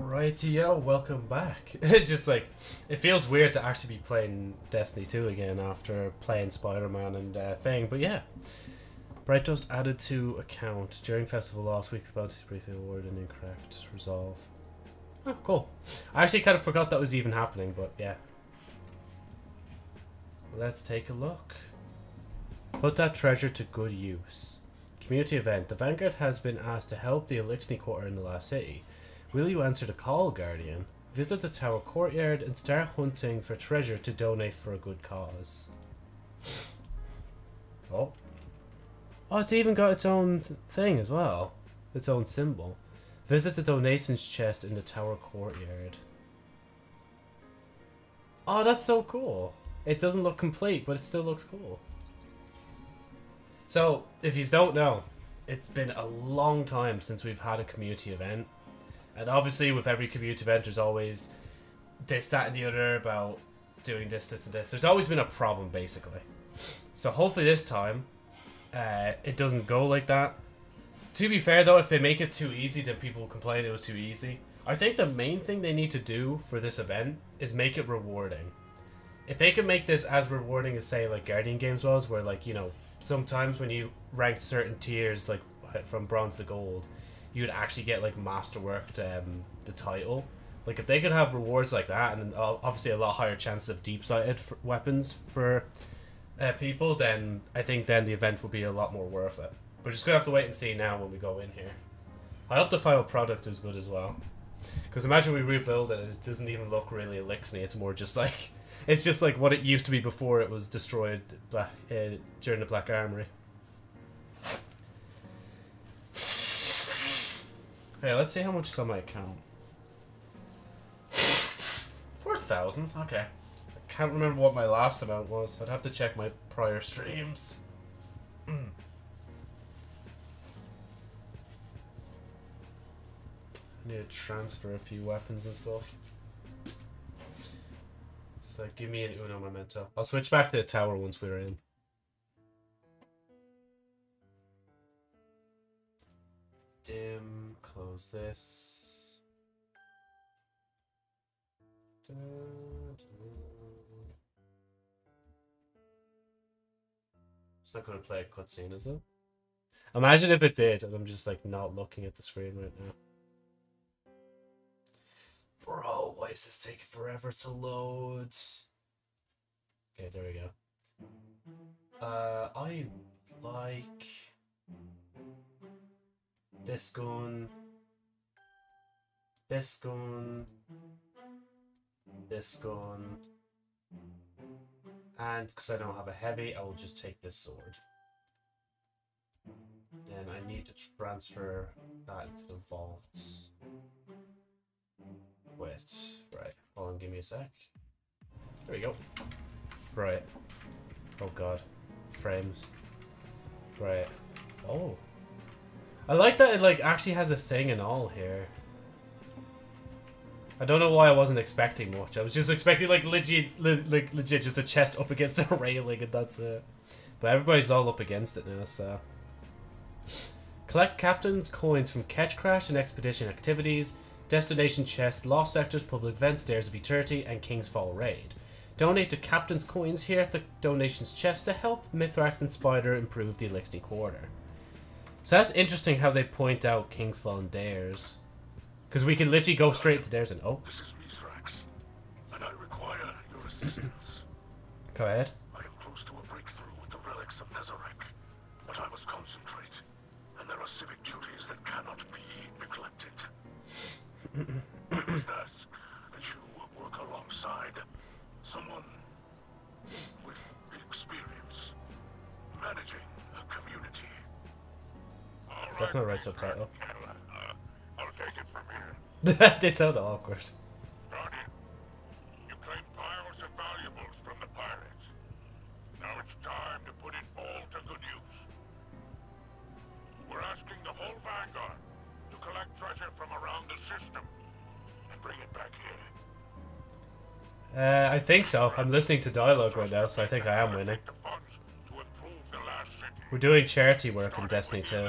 Rightio, welcome back. It's just like, it feels weird to actually be playing Destiny 2 again after playing Spider-Man and uh, thing, but yeah. Bright Dust added to account during festival last week. The bounties briefly awarded an incorrect resolve. Oh, cool. I actually kind of forgot that was even happening, but yeah. Let's take a look. Put that treasure to good use. Community event. The Vanguard has been asked to help the Eliksni Quarter in the last city. Will you answer the call, Guardian? Visit the tower courtyard and start hunting for treasure to donate for a good cause. Oh. Oh, it's even got its own th thing as well. Its own symbol. Visit the donations chest in the tower courtyard. Oh, that's so cool. It doesn't look complete, but it still looks cool. So, if you don't know, it's been a long time since we've had a community event. And obviously, with every community event, there's always this, that, and the other about doing this, this, and this. There's always been a problem, basically. So hopefully this time, uh, it doesn't go like that. To be fair, though, if they make it too easy, then people will complain it was too easy. I think the main thing they need to do for this event is make it rewarding. If they can make this as rewarding as, say, like Guardian Games was, where, like, you know, sometimes when you rank certain tiers, like from bronze to gold, you'd actually get like masterworked um, the title. Like if they could have rewards like that, and obviously a lot higher chance of deep sighted weapons for uh, people, then I think then the event will be a lot more worth it. We're just gonna have to wait and see now when we go in here. I hope the final product is good as well. Because imagine we rebuild it, and it doesn't even look really Eliksni. It's more just like it's just like what it used to be before it was destroyed black uh, during the Black Armory. Okay, let's see how much is on my account. 4,000? Okay. I can't remember what my last amount was. I'd have to check my prior streams. I need to transfer a few weapons and stuff. So give me an Uno Memento. I'll switch back to the tower once we're in. Dim, close this. It's not going to play a cutscene, is it? Imagine if it did, and I'm just like not looking at the screen right now. Bro, why is this taking forever to load? Okay, there we go. Uh, I like this gun, this gun, this gun, and because I don't have a heavy, I will just take this sword. Then I need to transfer that into the vaults. Wait, right, hold on, give me a sec. There we go. Right. Oh god. Frames. Right. Oh. I like that it like actually has a thing and all here. I don't know why I wasn't expecting much. I was just expecting like legit, le like legit, just a chest up against the railing and that's it. But everybody's all up against it now, so. Collect captain's coins from Ketchcrash and expedition activities, destination chests, lost sectors, public events, Dares of Eternity, and King's Fall raid. Donate to captain's coins here at the donations chest to help Mithrax and Spider improve the Eliksni quarter. So that's interesting how they point out Kingsfall and Dares. Because we can literally go straight to Dares and... Oh. This is Mithrax, and I require your assistance. go ahead. I am close to a breakthrough with the relics of Nezarec, but I must concentrate, and there are civic duties that cannot be neglected. that's not the right subtitle. I'll take it from here. they sound awkward. You piles of valuables from the pirates. Now it's time to put it all to good use. We're asking the whole Vanguard to collect treasure from around the system and bring it back here. Uh, I think so. I'm listening to dialogue right now, so I think I am winning. We're doing charity work in Destiny 2.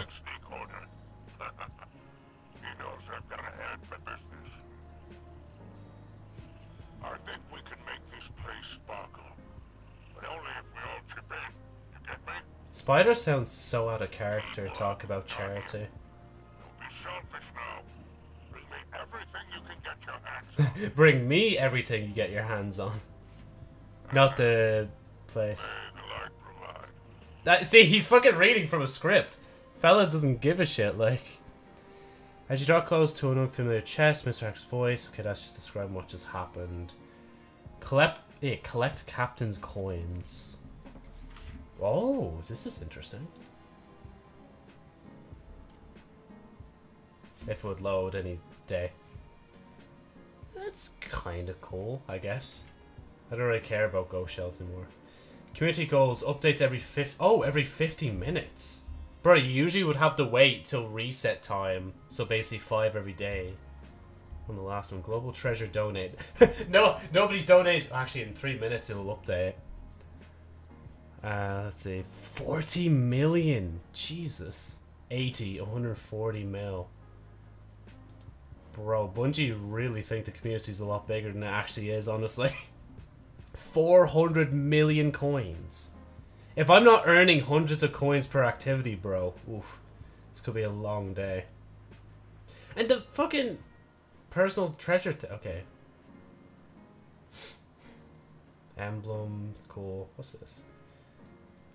Spider sounds so out of character talk about charity. Be selfish now. Bring me everything you can get your hands on. Bring me everything you get your hands on. Not the place. Beg like provide. That, see, he's fucking reading from a script. Fella doesn't give a shit, like. As you draw close to an unfamiliar chest, Mithrax's voice. Okay, that's just describing what just happened. Collect, yeah, collect captain's coins. Oh, this is interesting. If it would load any day. That's kind of cool, I guess. I don't really care about ghost shells anymore. Community goals updates every fifth. Oh, every 50 minutes. Bro, you usually would have to wait till reset time. So basically five every day. On the last one, global treasure donate. no, nobody's donated. Actually, in three minutes it'll update. Uh, let's see, 40 million. Jesus, 80, 140 mil. Bro, Bungie really think the community's a lot bigger than it actually is. Honestly, 400 million coins. If I'm not earning hundreds of coins per activity, bro, oof, this could be a long day. And the fucking personal treasure. Okay. Emblem, cool. What's this?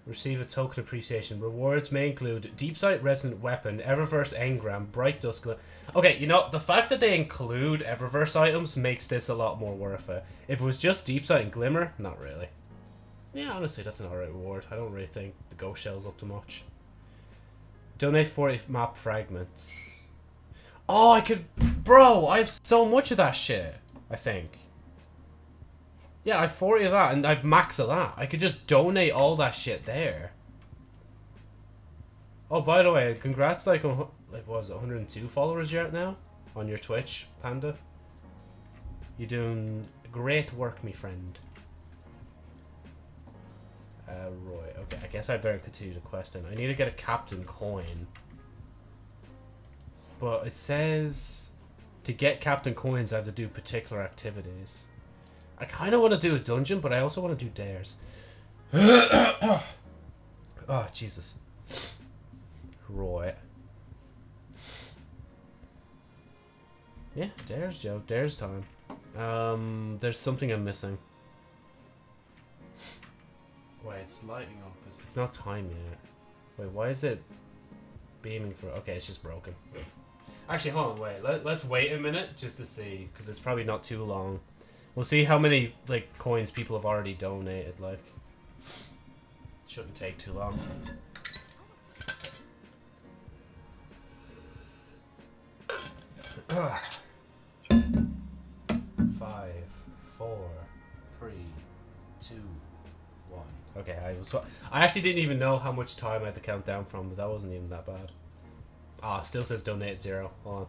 Receive a token appreciation. Rewards may include Deep Sight Resonant Weapon, Eververse Engram, Bright Dust. Okay, you know, the fact that they include Eververse items makes this a lot more worth it. If it was just Deep Sight and Glimmer, not really. Yeah, honestly, that's an alright reward. I don't really think the Ghost Shell's up to much. Donate 40 map fragments. Oh, I could... Bro, I have so much of that shit, I think. Yeah, I have 40 of that, and I've max of that. I could just donate all that shit there. Oh, by the way, congrats, like, on, like what was it, 102 followers at now? On your Twitch, Panda. You're doing great work, me friend. Uh, Roy. Okay, I guess I better continue the quest then. I need to get a captain coin. But it says to get captain coins I have to do particular activities. I kind of want to do a dungeon, but I also want to do dares. oh, Jesus. Roy. Yeah, dares, Joe. Dares time. Um, there's something I'm missing. Wait, it's lighting up. It's- It's not time yet. Wait, why is it beaming for... Okay, it's just broken. Actually, hold on, wait. Let, let's wait a minute just to see, because it's probably not too long. We'll see how many, like, coins people have already donated, like. Shouldn't take too long. Five, four, three, two, one. Okay, I was. I actually didn't even know how much time I had to count down from, but that wasn't even that bad. Ah, still says donate zero. Hold on.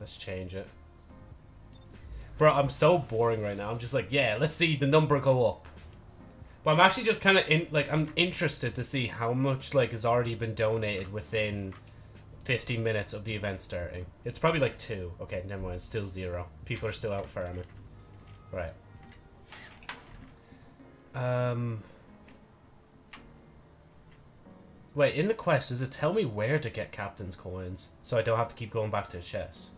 Let's change it. Bro, I'm so boring right now. I'm just like, yeah, let's see the number go up. But I'm actually just kind of in, like, I'm interested to see how much like has already been donated within 15 minutes of the event starting. It's probably like two. Okay, never mind. It's still zero. People are still out farming. Right. Um. Wait, in the quest, does it tell me where to get captain's coins so I don't have to keep going back to the chest?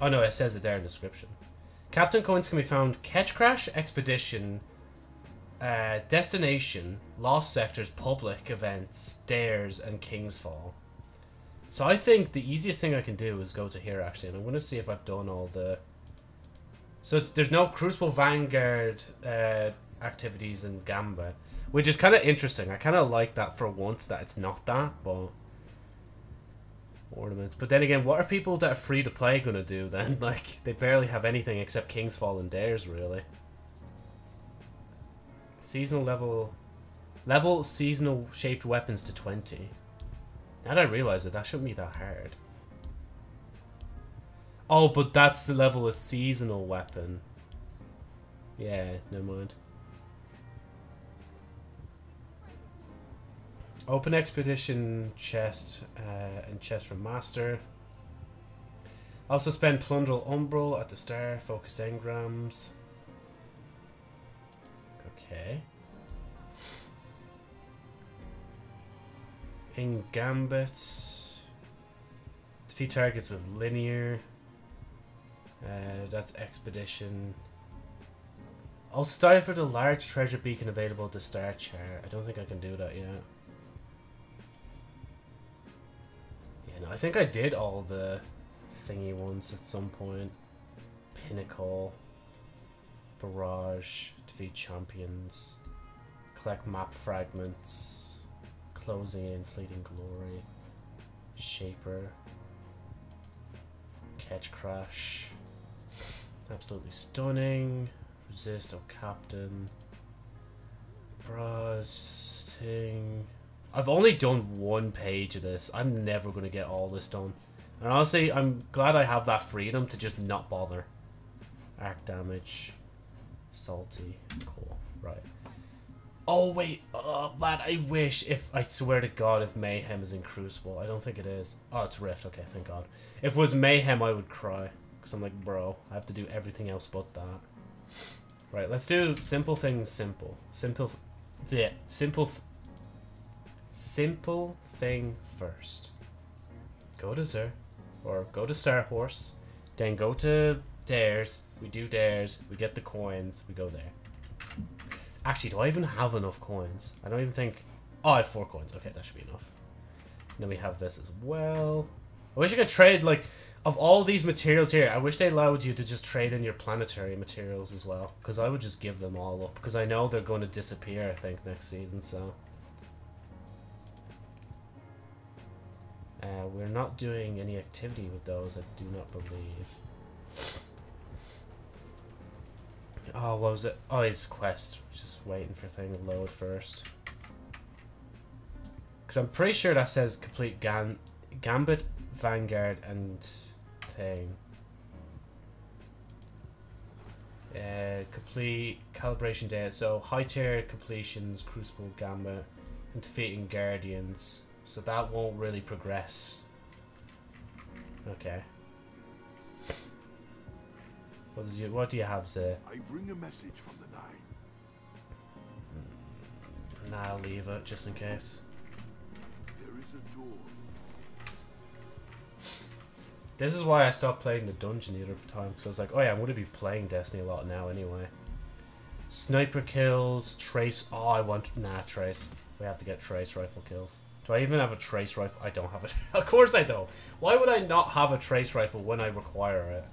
Oh no, it says it there in the description. Captain coins can be found Ketchcrash, Expedition, uh, Destination, Lost Sectors, Public Events, Dares, and King's Fall. So I think the easiest thing I can do is go to here actually, and I'm going to see if I've done all the... So there's no Crucible Vanguard uh, activities in Gambit, which is kind of interesting. I kind of like that for once that it's not that, but ornaments. But then again, what are people that are free to play gonna do then? Like they barely have anything except King's Fall and Dares, really. Seasonal level, level seasonal shaped weapons to twenty. Now that I realize it, that shouldn't be that hard. Oh, but that's the level of seasonal weapon. Yeah, never mind. Open expedition chest uh, and chest from master. Also spend plundral umbral at the star, Focus engrams. Okay. Ping Gambit. Defeat targets with linear. Uh, that's Expedition. I'll start for the large treasure beacon available at the Star Chart. I don't think I can do that yet. No, I think I did all the thingy ones at some point. Pinnacle. Barrage. Defeat champions. Collect map fragments. Closing in Fleeting Glory. Shaper. Ketchcrash. Absolutely stunning. Resist, oh Captain. Brusting. I've only done one page of this. I'm never going to get all this done. And honestly, I'm glad I have that freedom to just not bother. Arc damage. Salty. Cool. Right. Oh, wait. Oh, man, I wish if... I swear to God, if Mayhem is in Crucible. I don't think it is. Oh, it's Rift. Okay, thank God. If it was Mayhem, I would cry. Because I'm like, bro, I have to do everything else but that. Right, let's do simple things simple. Simple... Th yeah, simple... Th simple thing first. Go to Zer. Or go to Star Horse. Then go to Dares. We do Dares. We get the coins. We go there. Actually, do I even have enough coins? I don't even think... Oh, I have four coins. Okay, that should be enough. And then we have this as well. I wish I could trade, like, of all these materials here, I wish they allowed you to just trade in your planetary materials as well. Because I would just give them all up. Because I know they're going to disappear, I think, next season, so... Uh, we're not doing any activity with those, I do not believe. Oh, what was it? Oh, it's quests. Just waiting for thing to load first. Because I'm pretty sure that says complete Gan Gambit, Vanguard, and thing. Uh, complete calibration data. So high tier completions, Crucible Gambit, and defeating Guardians. So that won't really progress. Okay. What, you, what do you have, sir? I bring a message from the Nine. Hmm. Nah, I'll leave it, just in case. There is a door. This is why I stopped playing the dungeon the other time, because I was like, oh yeah, I'm going to be playing Destiny a lot now anyway. Sniper kills, trace... Oh, I want... Nah, trace. We have to get trace rifle kills. Do I even have a trace rifle? I don't have it. of course I don't. Why would I not have a trace rifle when I require it?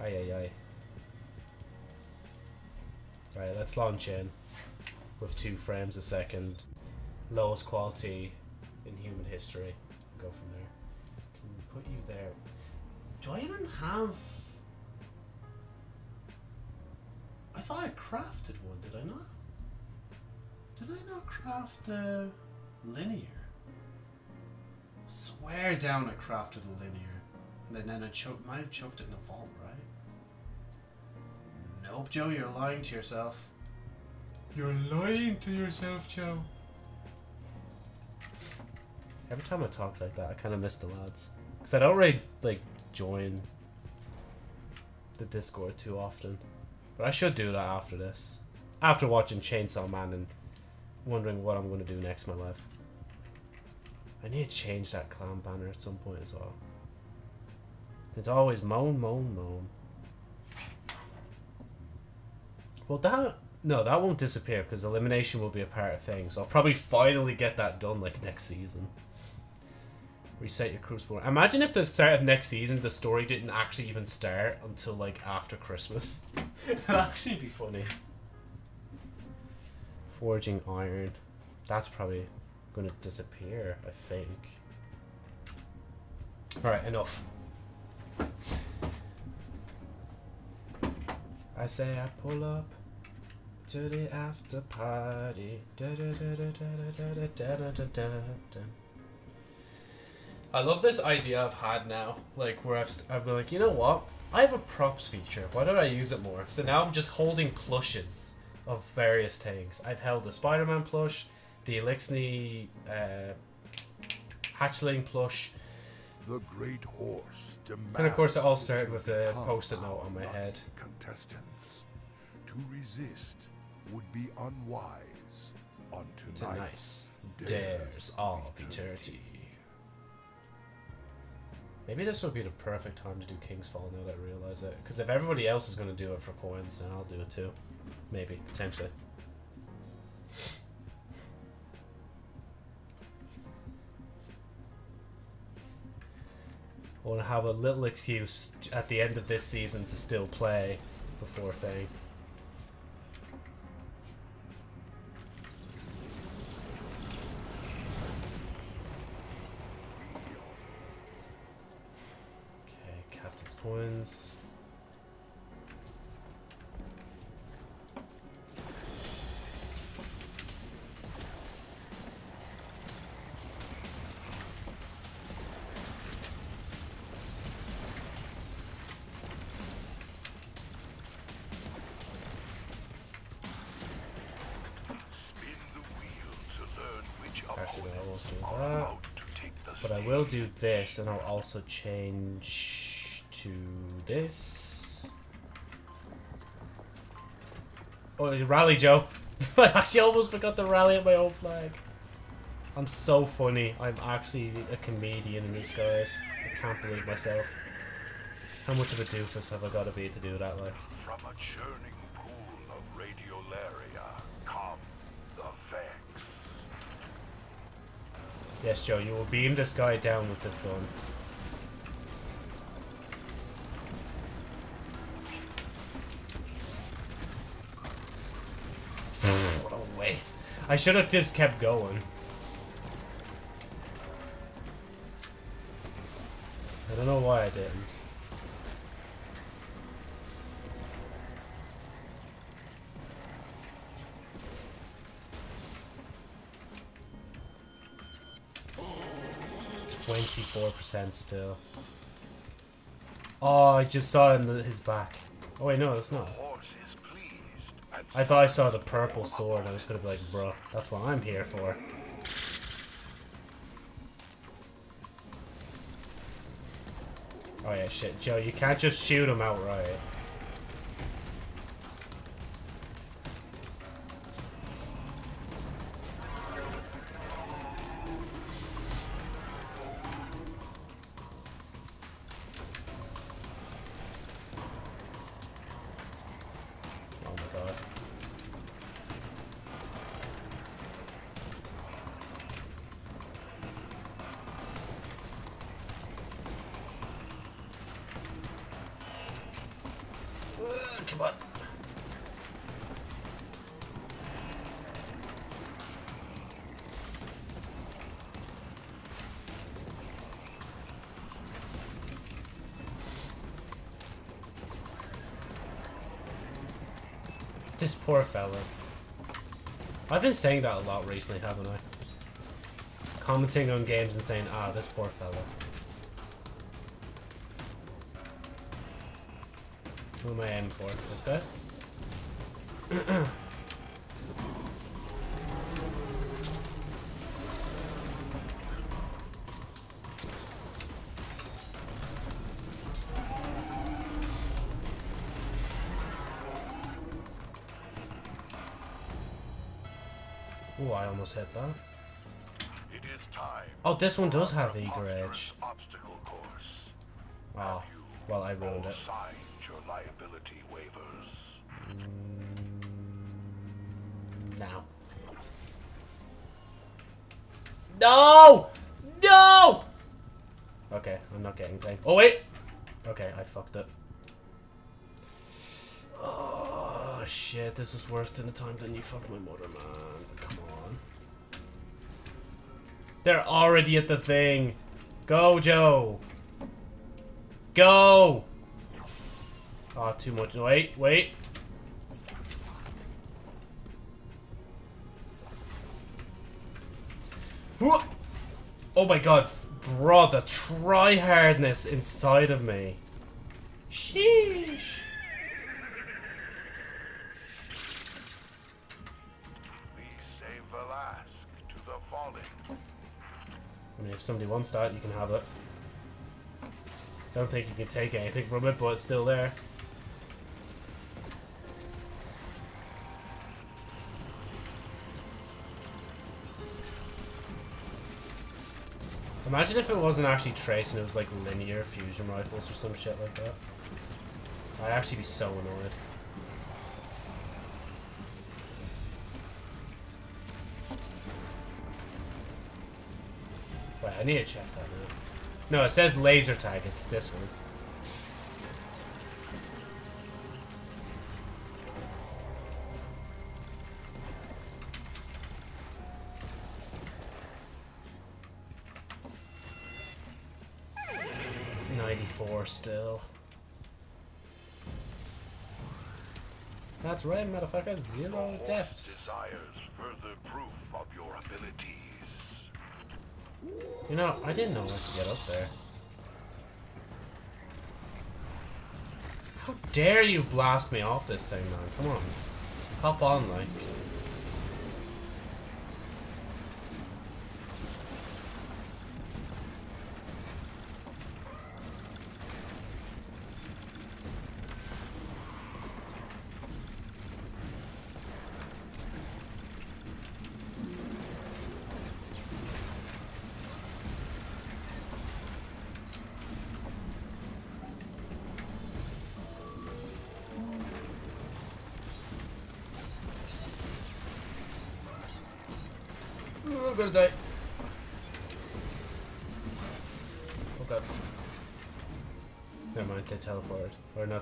Ay, ay, ay. Right, let's launch in with two frames a second. Lowest quality in human history. Go from there. Can we put you there? Do I even have... I thought I crafted one, did I not? Did I not craft a linear? Swear down I crafted a linear. And then I choked, might have choked it in the vault, right? Nope, Joe, you're lying to yourself. You're lying to yourself, Joe. Every time I talk like that, I kind of miss the lads. Because I don't really, like, join the Discord too often. But I should do that after this. After watching Chainsaw Man and wondering what I'm going to do next in my life. I need to change that clan banner at some point as well. It's always moan, moan, moan. Well, that... No, that won't disappear because elimination will be a part of things. So I'll probably finally get that done like next season. Reset your crucible. Imagine if the start of next season the story didn't actually even start until like after Christmas. That'd actually be funny. Forging iron. That's probably going to disappear, I think. Alright, enough. I say I pull up to the after party. I love this idea I've had now, like where I've, I've been like, you know what? I have a props feature. Why don't I use it more? So now I'm just holding plushes of various things. I've held the Spider-Man plush, the Eliksni uh, hatchling plush. The great horse and of course, it all started with the post-it note on my head. Contestants to resist would be unwise on tonight's, Tonight's Dares of Eternity. Maybe this would be the perfect time to do King's Fall now that I realize it. Because if everybody else is going to do it for coins, then I'll do it too. Maybe, potentially. I want to have a little excuse at the end of this season to still play before thing. Okay, Captain's Coins. Do this, and I'll also change to this. Oh, rally, Joe. I actually almost forgot to rally at my own flag. I'm so funny. I'm actually a comedian in disguise. I can't believe myself. How much of a doofus have I got to be to do that, like? From a churning Yes, Joe, you will beam this guy down with this gun. what a waste. I should have just kept going. I don't know why I didn't. Twenty-four percent still. Oh, I just saw in the, his back. Oh wait, no, it's not. I thought I saw the purple sword. I was gonna be like, bruh, that's what I'm here for. Oh yeah, shit, Joe, you can't just shoot him outright. Poor fella. I've been saying that a lot recently, haven't I? Commenting on games and saying, ah, this poor fella. Who am I aiming for? This guy? almost hit that. it is time. Oh, this one does have eager edge. Obstacle course. Wow. Well, I ruined it. signed your liability waivers. Mm. Now. No! No! Okay, I'm not getting thing. Oh, wait! Okay, I fucked it. Oh, shit. This is worse than the time that you fucked my mother, man. They're already at the thing. Go, Joe. Go! Oh, too much. Wait, wait. Oh my god, bro, the try hardness inside of me. wants that, you can have it. Don't think you can take anything from it, but it's still there. Imagine if it wasn't actually trace and it was like linear fusion rifles or some shit like that. I'd actually be so annoyed. Need to check that now. No, it says laser tag, it's this one. Ninety-four still. That's right, motherfucker. Zero deaths. You know, I didn't know how to get up there. How dare you blast me off this thing, man? Come on. Hop on, like.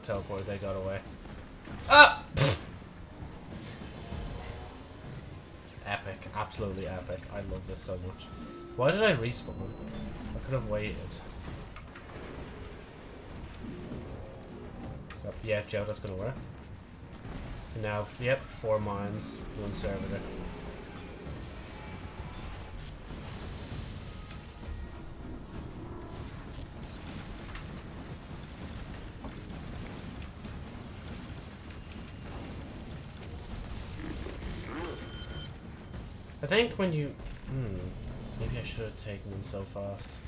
Teleported, they got away. Ah! epic. Absolutely epic. I love this so much. Why did I respawn? I could have waited. Yep, yeah, Joe, that's gonna work. Now, yep, four mines, one servitor. I think when you... Hmm. Maybe I should have taken them so fast.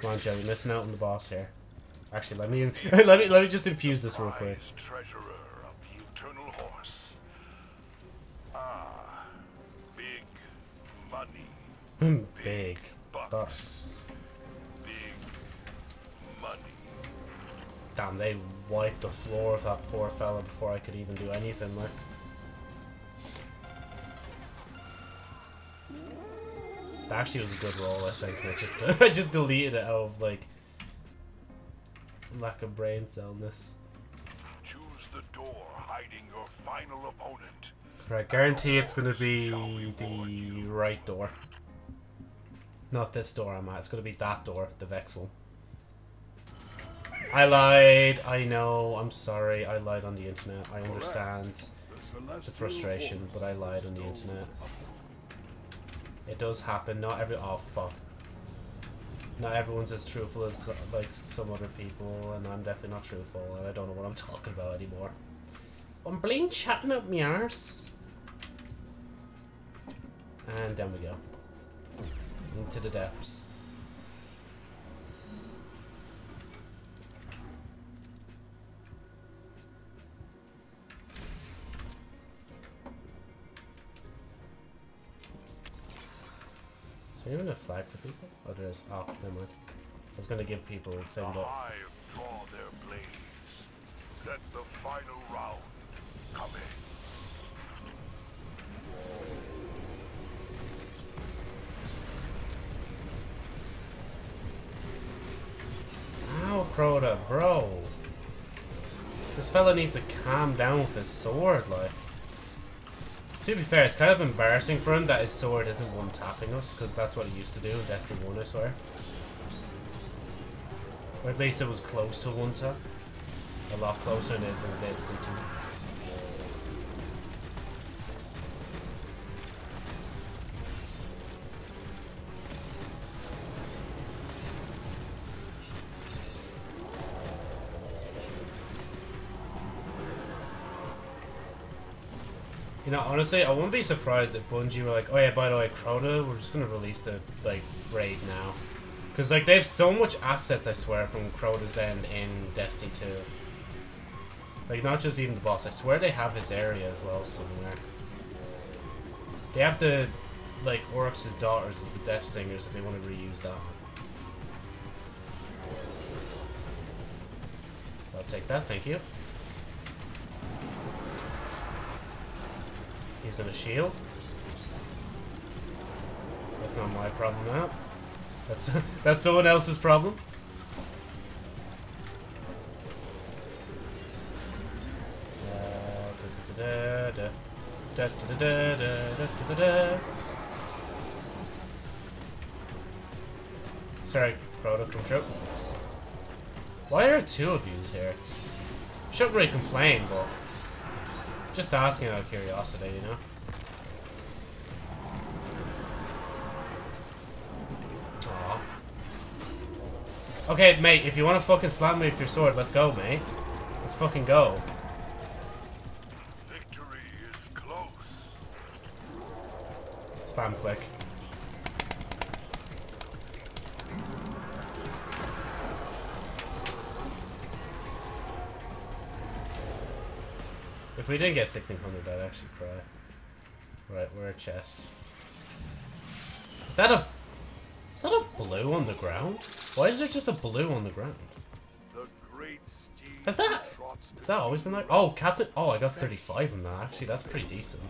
Come on, Joe, you're missing out on the boss here. Actually, let me let me let me just infuse this real quick. Fella before I could even do anything, like. That actually was a good roll, I think. I just I just deleted it out of like lack of brain cellness. Choose the door hiding your final opponent. Right, guarantee it's gonna be the right door. Not this door I'm at. It's gonna be that door, the Vex one. I lied. I know. I'm sorry. I lied on the internet. I understand the frustration, but I lied on the internet. It does happen. Not every. Oh fuck. Not everyone's as truthful as like some other people, and I'm definitely not truthful, and I don't know what I'm talking about anymore. I'm bling chatting up my arse. And down we go. Into the depths. Is there even a flag for people? Oh, there is. Oh, never mind. I was gonna give people thing, but draw their blades. Let the final round come in. Ow, Crota, bro. This fella needs to calm down with his sword, like. To be fair, it's kind of embarrassing for him that his sword isn't one-tapping us, because that's what he used to do in Destiny 1, I swear. Or at least it was close to one-tap. A lot closer than it is in Destiny 2. You know, honestly, I wouldn't be surprised if Bungie were like, "Oh yeah, by the way, Crota, we're just gonna release the like raid now," because like they have so much assets, I swear, from Crota's End in Destiny 2. Like, not just even the boss. I swear they have his area as well somewhere. They have the, like, Oryx's daughters as the Death Singers if they want to reuse that. I'll take that, thank you. He's gonna shield. That's not my problem now. That's that's someone else's problem. Sorry, Proto, come true. Why are two of yous here? Shouldn't really complain, but just asking out of curiosity, you know. Aw. Okay, mate, if you want to fucking slam me with your sword, let's go, mate. Let's fucking go. Victory is close. Spam click. We didn't get 1600, I'd actually cry. Right, we're a chest. Is that a... Is that a blue on the ground? Why is there just a blue on the ground? Has that... Has that always been like... Oh, Captain... Oh, I got 35 on that. Actually, that's pretty decent.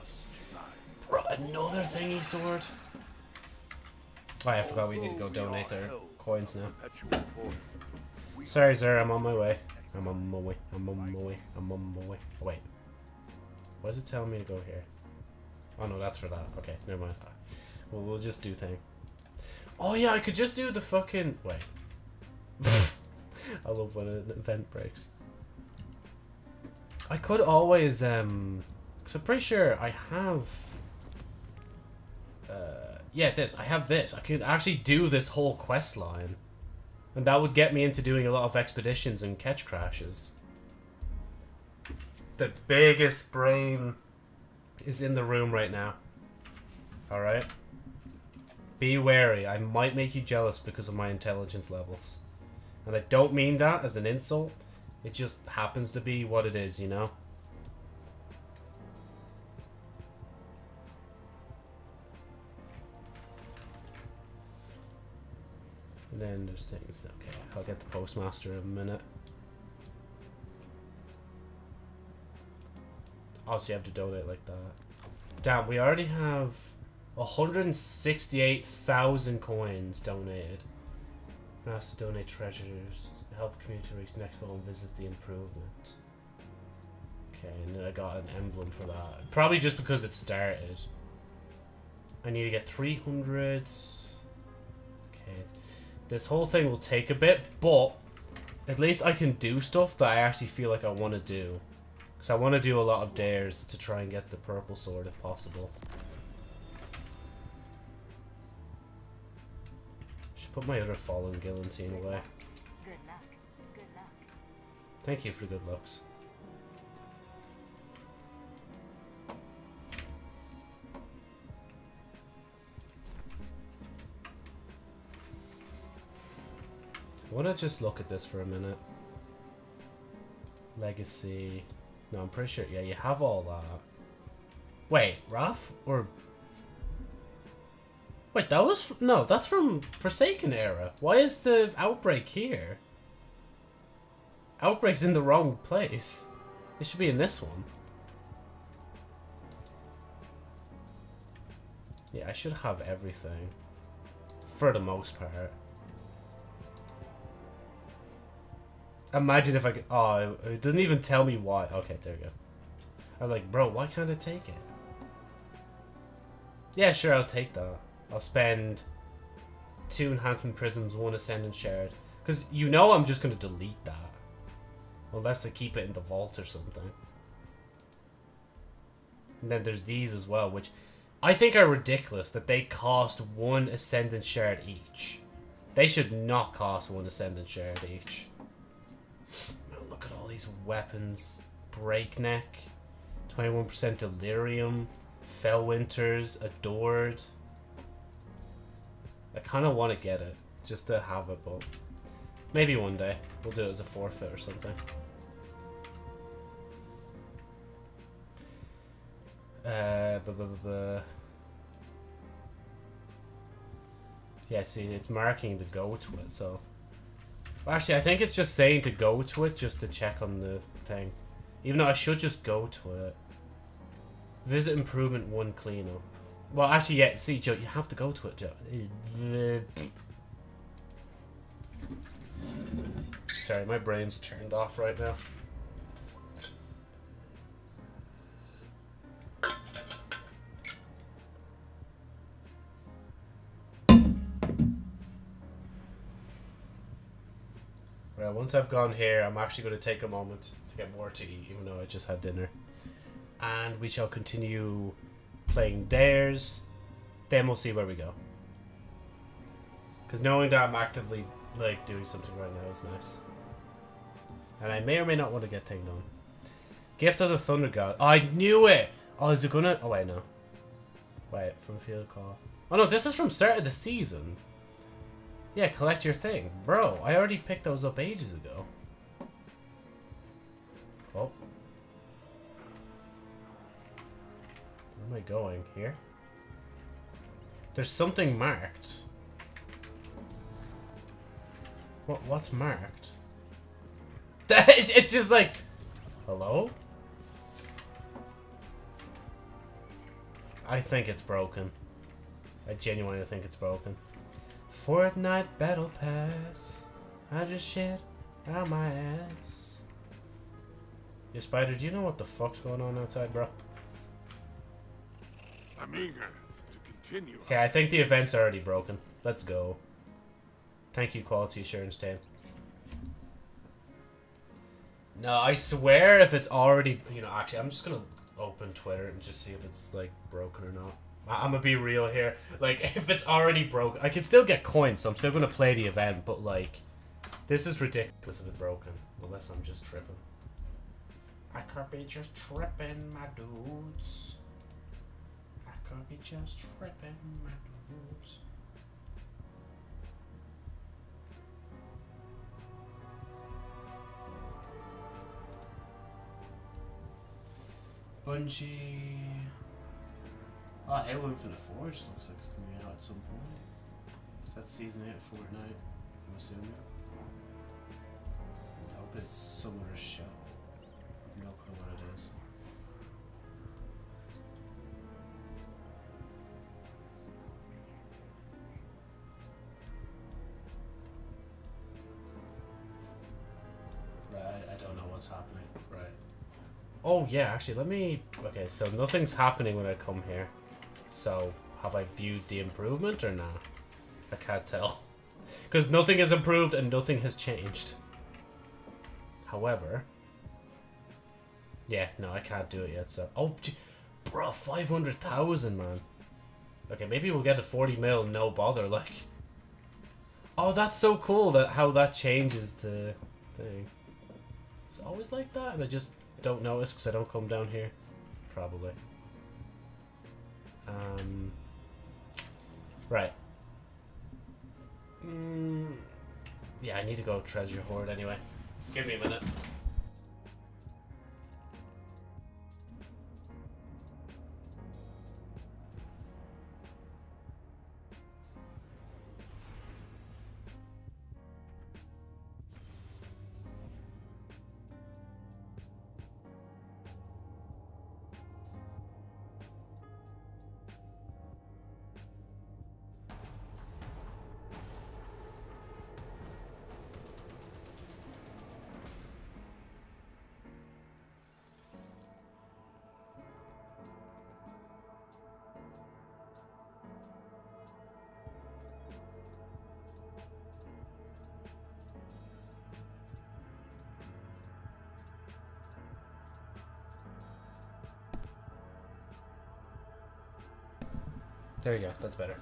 Bro, another thingy sword. Oh, I forgot we need to go donate their coins now. Sorry, sir, I'm on my way. I'm on my way. I'm on my way. I'm on my way. Oh, wait. Why is it telling me to go here? Oh, no, that's for that. Okay, never mind. Well, we'll just do thing. Oh, yeah, I could just do the fucking... Wait. I love when an event breaks. I could always, um... Because I'm pretty sure I have... Uh, yeah, this. I have this. I could actually do this whole quest line. And that would get me into doing a lot of expeditions and Ketchcrashes. The biggest brain is in the room right now. Alright? Be wary. I might make you jealous because of my intelligence levels. And I don't mean that as an insult. It just happens to be what it is, you know? And then there's things. Okay, I'll get the postmaster in a minute. Also, you have to donate like that. Damn, we already have 168,000 coins donated. Ask to donate treasures. Help community reach next level and visit the improvement. Okay, and then I got an emblem for that. Probably just because it started. I need to get 300. Okay. This whole thing will take a bit, but at least I can do stuff that I actually feel like I want to do. Because I want to do a lot of dares to try and get the purple sword if possible. Should put my other fallen guillotine away. Good luck. Good luck. Thank you for the good looks. I want to just look at this for a minute. Legacy. No, I'm pretty sure. Yeah, you have all that. Wait, Raph? Or. Wait, that was. No, that's from Forsaken Era. Why is the Outbreak here? Outbreak's in the wrong place. It should be in this one. Yeah, I should have everything. For the most part. Imagine if I could... Oh, it, doesn't even tell me why. Okay, there we go. I'm like, bro, why can't I take it? Yeah, sure, I'll take that. I'll spend two enhancement prisms, one ascendant shard. Because you know I'm just going to delete that. Unless I keep it in the vault or something. And then there's these as well, which I think are ridiculous that they cost one Ascendant Shard each. They should not cost one Ascendant Shard each. Look at all these weapons. Breakneck, 21% Delirium, Felwinter's, Adored. I kind of want to get it, just to have it, but maybe one day. We'll do it as a forfeit or something. Uh, blah blah blah. Yeah, see, it's marking the go to it, so... Actually, I think it's just saying to go to it just to check on the thing. Even though I should just go to it. Visit improvement one cleanup. Well, actually, yeah, see, Joe, you have to go to it, Joe. Sorry, my brain's turned off right now. Right, once I've gone here, I'm actually going to take a moment to get more to eat, even though I just had dinner. And we shall continue playing dares. Then we'll see where we go. Because knowing that I'm actively like doing something right now is nice. And I may or may not want to get thing done. Gift of the Thunder God. I knew it! Oh, is it gonna... Oh, wait, no. Wait, from field call. Oh, no, this is from start of the season. Yeah, collect your thing. Bro, I already picked those up ages ago. Oh. Where am I going? Here? There's something marked. What? What's marked? It- it's just like, hello? I think it's broken. I genuinely think it's broken. Fortnite Battle Pass. I just shit out my ass. Yeah, Spider, do you know what the fuck's going on outside, bro? I'm eager to continue. Okay, I think the event's already broken. Let's go. Thank you, quality assurance team. No, I swear if it's already, you know, actually, I'm just gonna open Twitter and just see if it's like broken or not. I- I'm gonna be real here. Like, if it's already broke, I can still get coins, so I'm still gonna play the event. But like, this is ridiculous if it's broken, unless I'm just tripping. I could be just tripping, my dudes. I could be just tripping, my dudes. Bungie. Oh, Halo Infinite Forge looks like it's coming out at some point. Is that season 8 of Fortnite? I'm assuming. I hope it's some other show. I have no clue what it is. Right, I don't know what's happening. Right. Oh yeah, actually, let me. Okay, so nothing's happening when I come here. So have I viewed the improvement or not? I can't tell, because nothing has improved and nothing has changed. However, yeah, no, I can't do it yet. So, oh, gee, bro, five hundred thousand, man. Okay, maybe we'll get a forty mil, no bother. Like, oh, that's so cool that how that changes the thing. It's always like that, and I just don't notice because I don't come down here. Probably. Um. Right. Mm, yeah, I need to go treasure hoard anyway. Give me a minute. There you go. That's better.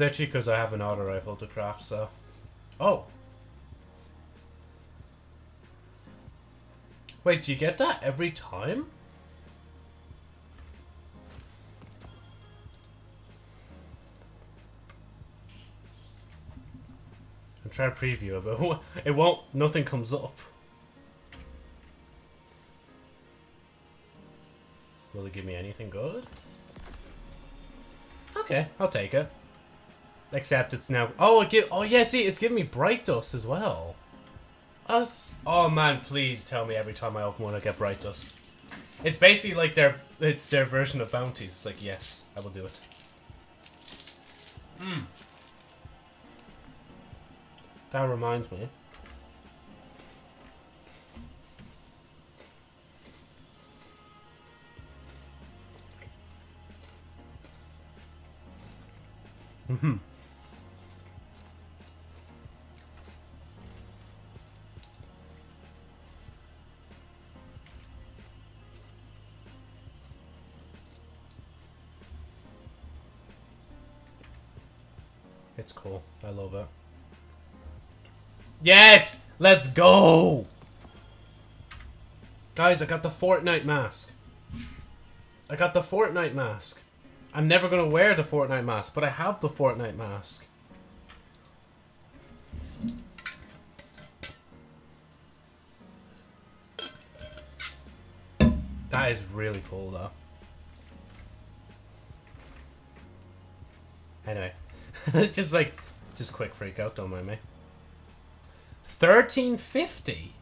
Literally because I have an auto rifle to craft, so. Oh! Wait, do you get that every time? I'm trying to preview it, but it won't. Nothing comes up. Will it give me anything good? Okay, I'll take it. Except it's now. Oh, it give. Oh yeah, see, it's giving me bright dust as well. Us. Oh man, please tell me every time I open one I get bright dust. It's basically like their. It's their version of bounties. It's like yes, I will do it. Hmm. That reminds me. Mm-hmm. It. Yes! Let's go! Guys, I got the Fortnite mask. I got the Fortnite mask. I'm never to wear the Fortnite mask, but I have the Fortnite mask. That is really cool, though. Anyway. It's just like, just quick freak out, don't mind me. 1350?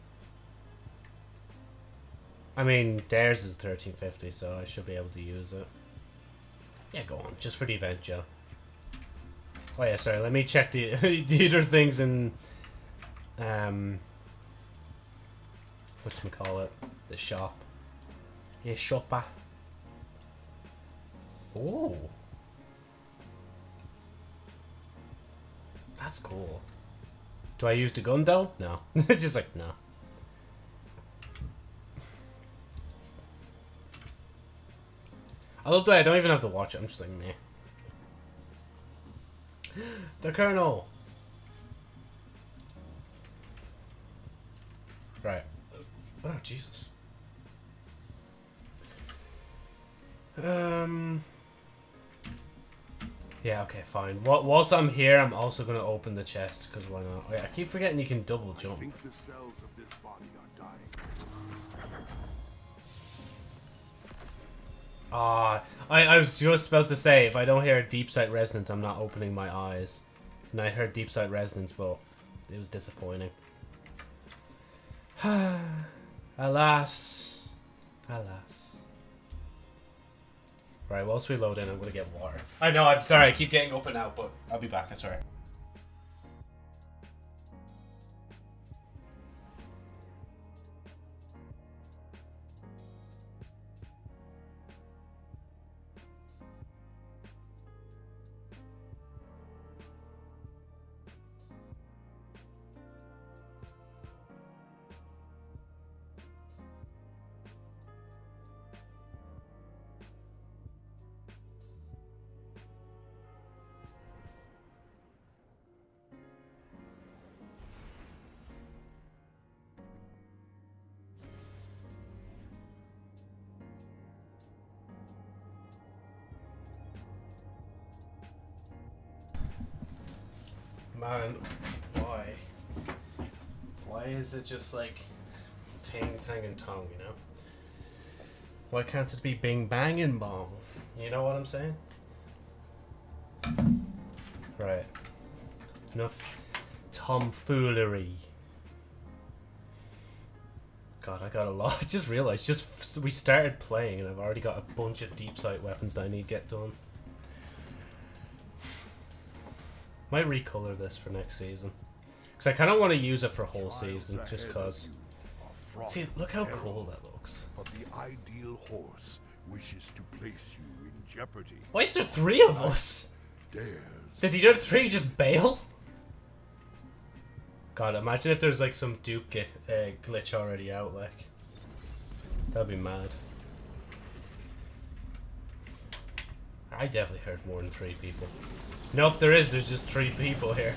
I mean, theirs is 1350, so I should be able to use it. Yeah, go on. Just for the event, Joe. Oh yeah, sorry. Let me check the the other things in um what we call it? The shop. Yeah, shopper. Oh. That's cool. Do I use the gun though? No. Just like no. I love that I don't even have to watch it. I'm just like, meh. the Colonel! Right. Oh, Jesus. Um... Yeah, okay, fine. Wh whilst I'm here, I'm also going to open the chest, because why not? Oh, yeah, I keep forgetting you can double jump. I think the cells of this body are dying. Ah, I, I was just about to say, if I don't hear a deep sight resonance, I'm not opening my eyes. And I heard deep sight resonance, but it was disappointing. Alas. Alas. Right, whilst we load in, I'm gonna get water. I know, I'm sorry, I keep getting open out, but I'll be back, I swear. Is it just like tang, tang, and tong, you know? Why can't it be bing, bang, and bong? You know what I'm saying? Right. Enough tomfoolery. God, I got a lot. I just realized, just we started playing and I've already got a bunch of deep sight weapons that I need to get done. Might recolor this for next season. Because I kind of want to use it for a whole season, just because. See, look how cool that looks. But the ideal horse wishes to place you in jeopardy. Why is there three of us? Did the other three just bail? God, imagine if there's like some dupe uh, glitch already out, like. That'd be mad. I definitely heard more than three people. Nope, there is. There's just three people here.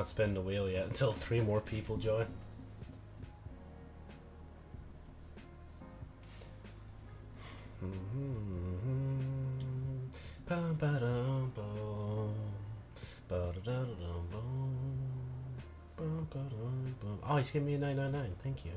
Not spinning the wheel yet until three more people join. Mm-hmm. Mm-hmm. Mm-hmm. Oh, he's giving me a 999. Thank you.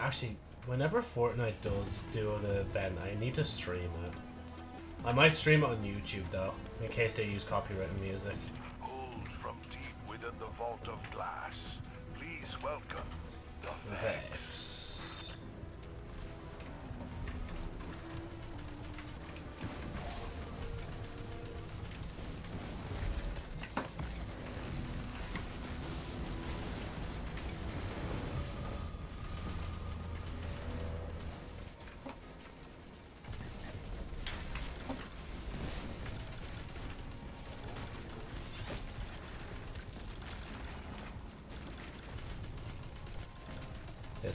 Actually, whenever Fortnite does do an event, I need to stream it. I might stream it on YouTube though, in case they use copyrighted music. Pulled from deep within the vault of glass. Please welcome the Vex. Vex.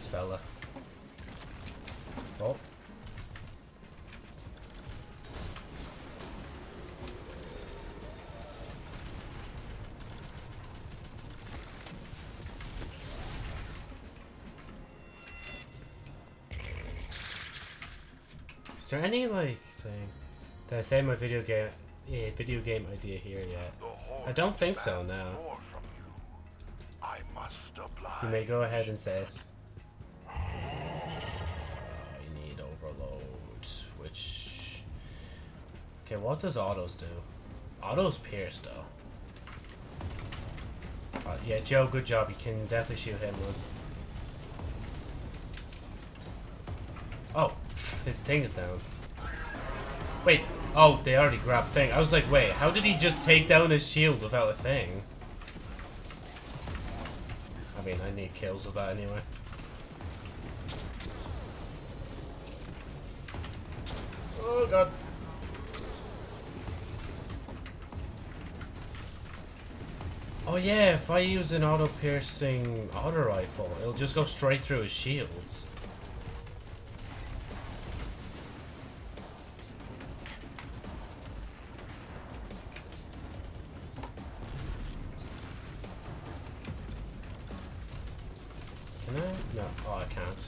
This fella. Oh. Is there any like thing? Did I say my video game, yeah, video game idea here yet? I don't think so, demands no. you. I must oblige. You may go ahead and say it. What does autos do? Autos pierce though. Uh, yeah, Joe, good job. You can definitely shoot him with... Oh, his thing is down. Wait, oh, they already grabbed thing. I was like, wait, how did he just take down his shield without a thing? I mean, I need kills with that anyway. Oh god. Oh yeah, if I use an auto-piercing auto rifle, it'll just go straight through his shields. Can I? No. Oh, I can't.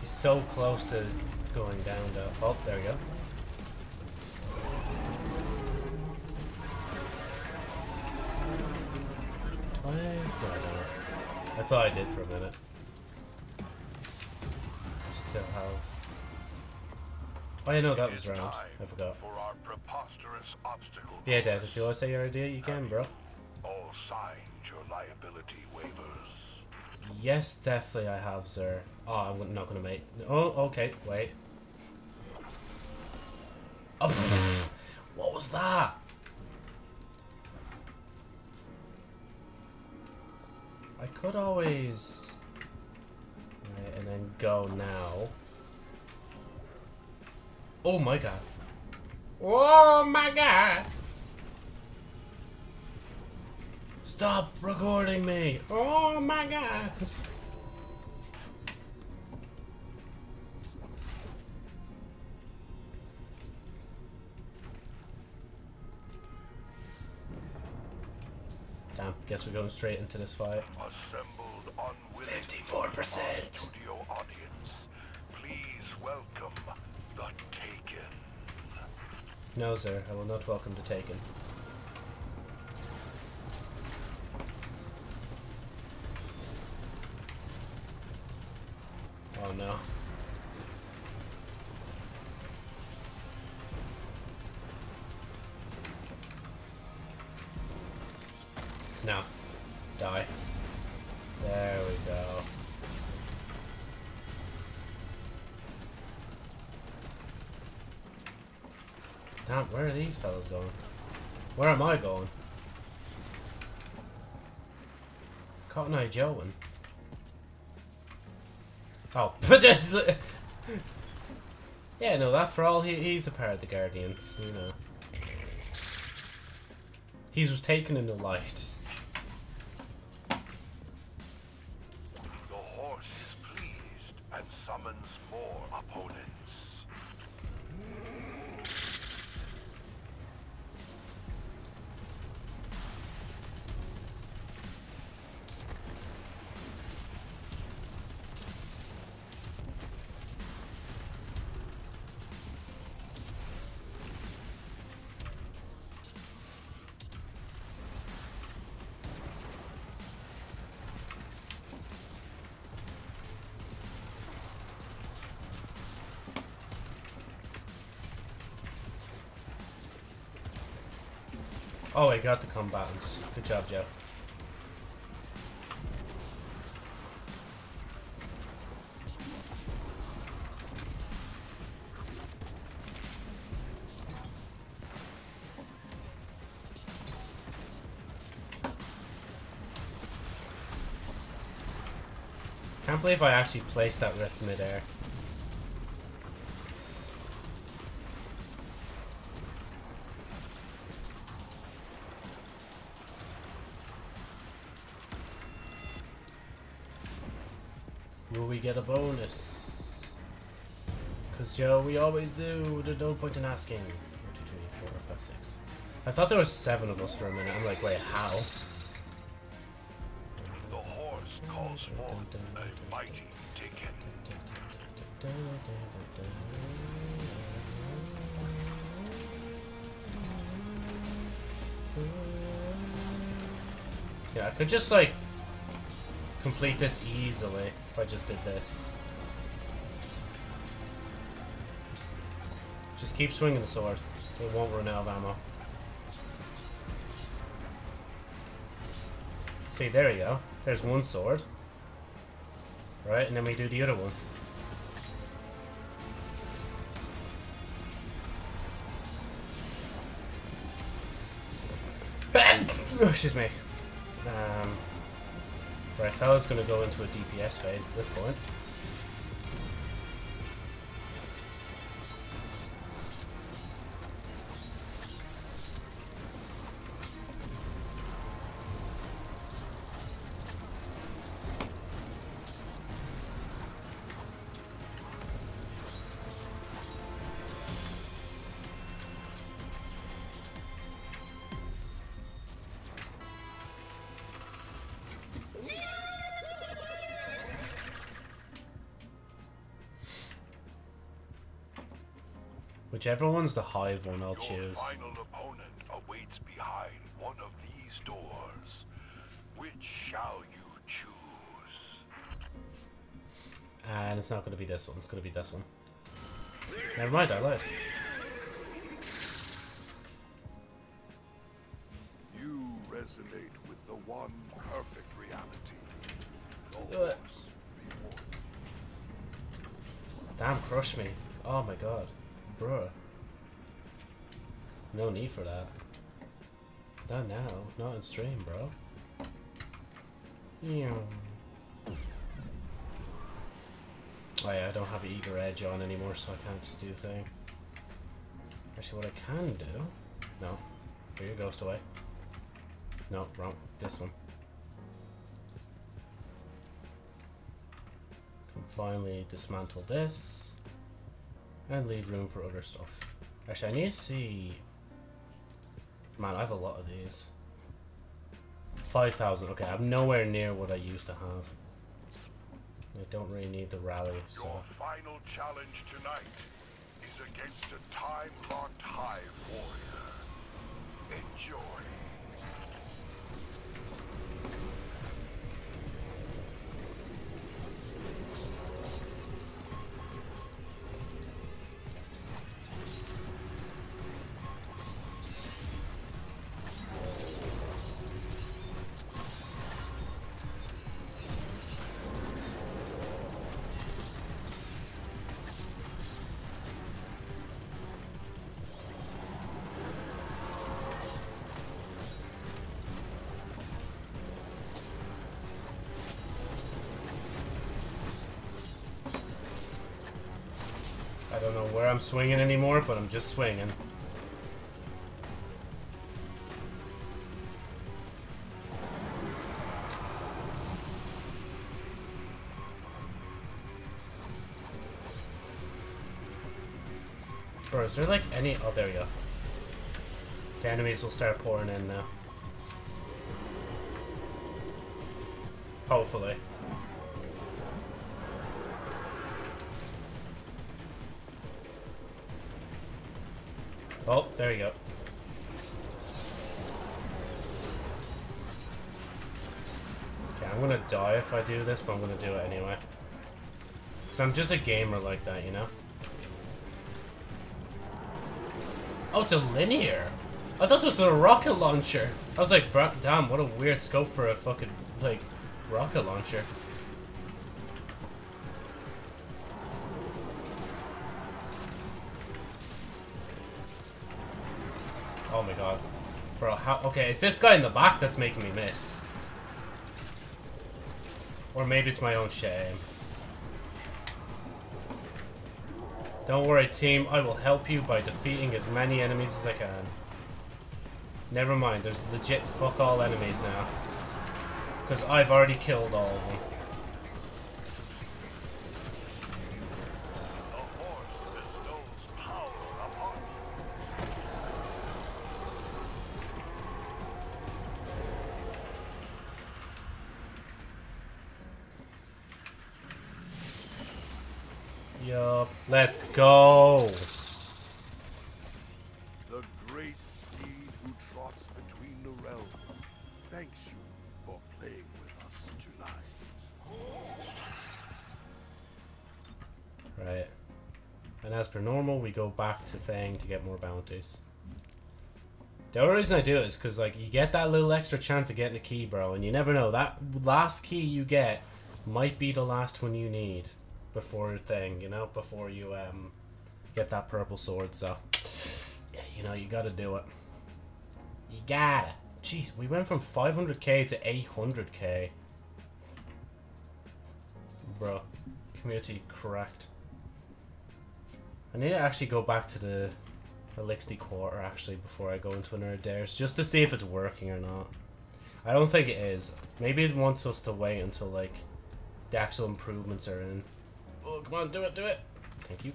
He's so close to going down though. Oh, there we go. Do I? No, I don't. I thought I did for a minute. Still have. Oh, yeah, no, that was round. I forgot. For our preposterous obstacle. Yeah, Dad, if you want to say your idea, you can, bro. All signed your liability waivers. Yes, definitely I have, sir. Oh, I'm not gonna make. Oh, okay, wait. Oh, what was that? could always... Right, and then go now. Oh my god. Oh my god! Stop recording me! Oh my god! Guess we're going straight into this fight. Assembled 54%. studio audience, please welcome the Taken. No, sir, I will not welcome the Taken. Oh. No. Fellas going? Where am I going? Cotton Eye Joe and Oh, just yeah, no. That for all he, he's a part of the Guardians, you know. He was taken in the light. Oh, I got the combatants. Good job, Joe. Can't believe I actually placed that rift midair. Get a bonus? Because, Joe, we always do. There's no point in asking. One, two, three, four, five, six. I thought there was seven of us for a minute. I'm like, wait, how? The horse calls forth a mighty Taken. Yeah, I could just, like, complete this easily if I just did this. Just keep swinging the sword. It won't run out of ammo. See, there you go. There's one sword. Right, and then we do the other one. Oh, excuse me. Right, fella's gonna go into a DPS phase at this point. Whichever one's the hive one, I'll Your choose. final opponent awaits behind one of these doors. Which shall you choose? And it's not gonna be this one, it's gonna be this one. Never mind, I lied. You resonate with the one perfect reality. Uh. Damn, crush me. Oh my god. Bruh. No need for that. Not now. Not in stream, bro. Yeah. Oh yeah, I don't have Eager Edge on anymore, so I can't just do a thing. Actually, what I can do... No. Here, you ghost away. No, wrong. This one. Can finally dismantle this. And leave room for other stuff. Actually, I need to see... Man, I have a lot of these. 5,000. Okay, I'm nowhere near what I used to have. I don't really need the rally, so... Your final challenge tonight is against a time-locked Hive warrior. Enjoy. Where I'm swinging anymore, but I'm just swinging. Bro, is there like any... Oh, there we go. The enemies will start pouring in now. Hopefully. There you go. Okay, I'm gonna die if I do this, but I'm gonna do it anyway. Because I'm just a gamer like that, you know? Oh, it's a linear! I thought this was a rocket launcher! I was like, damn, what a weird scope for a fucking, like, rocket launcher. How- okay, it's this guy in the back that's making me miss. Or maybe it's my own shame. Don't worry, team. I will help you by defeating as many enemies as I can. Never mind, there's legit fuck all enemies now. Because I've already killed all of them. The horse bestows power upon you. Yup. Let's go! The great steed who trots between the realms thanks you for playing with us tonight. Right. And as per normal, we go back to Thing to get more bounties. The only reason I do it is because, like, you get that little extra chance of getting a key, bro, and you never know. That last key you get might be the last one you need before Thing, you know? Before you, um, get that purple sword, so... Yeah, you know, you gotta do it. You gotta. Jeez, we went from 500k to 800k. Bro, community cracked. I need to actually go back to the Eliksni Quarter actually before I go into another Dares just to see if it's working or not. I don't think it is. Maybe it wants us to wait until like the actual improvements are in. Oh, come on, do it, do it. Thank you.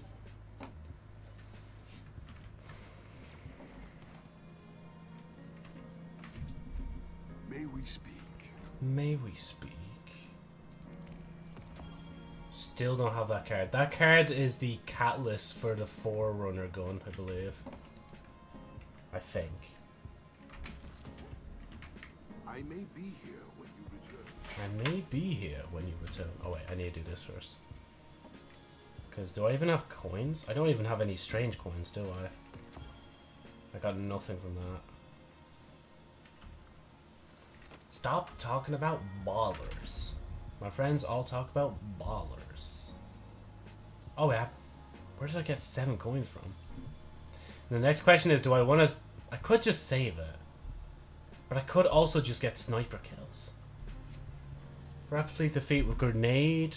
May we speak? May we speak? Still don't have that card. That card is the catalyst for the Forerunner gun, I believe. I think. I may be here when you return. I may be here when you return. Oh wait, I need to do this first. Because do I even have coins? I don't even have any strange coins, do I? I got nothing from that. Stop talking about ballers. My friends all talk about ballers. Oh, have... Where did I get seven coins from? And the next question is, do I want to... I could just save it. But I could also just get sniper kills. Rapidly defeat with grenade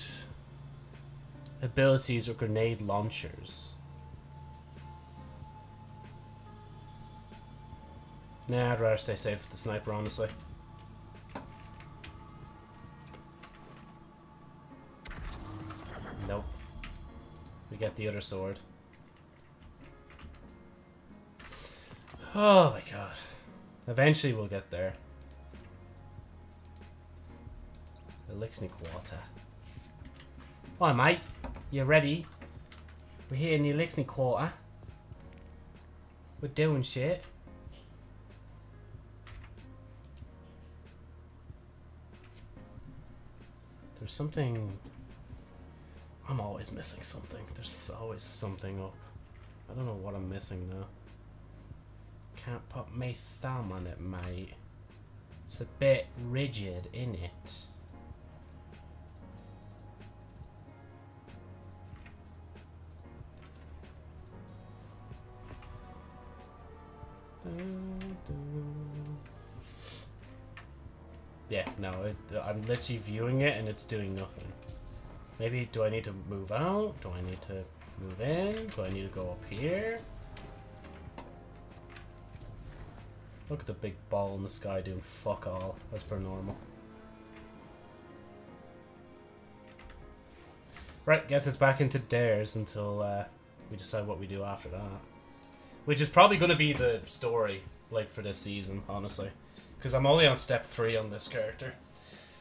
abilities or grenade launchers. Nah, I'd rather stay safe with the sniper, honestly. Nope. We get the other sword. Oh my god. Eventually we'll get there. Eliksni Quarter. Hi mate, you ready? We're here in the Eliksni Quarter. We're doing shit. There's something... I'm always missing something. There's always something up. I don't know what I'm missing though. Can't put my thumb on it, mate. It's a bit rigid, in it? Yeah, no, it, I'm literally viewing it and it's doing nothing. Maybe, do I need to move out? Do I need to move in? Do I need to go up here? Look at the big ball in the sky doing fuck all, as per normal. Right, guess it's back into dares until uh, we decide what we do after that. Which is probably going to be the story, like, for this season, honestly. Because I'm only on step 3 on this character.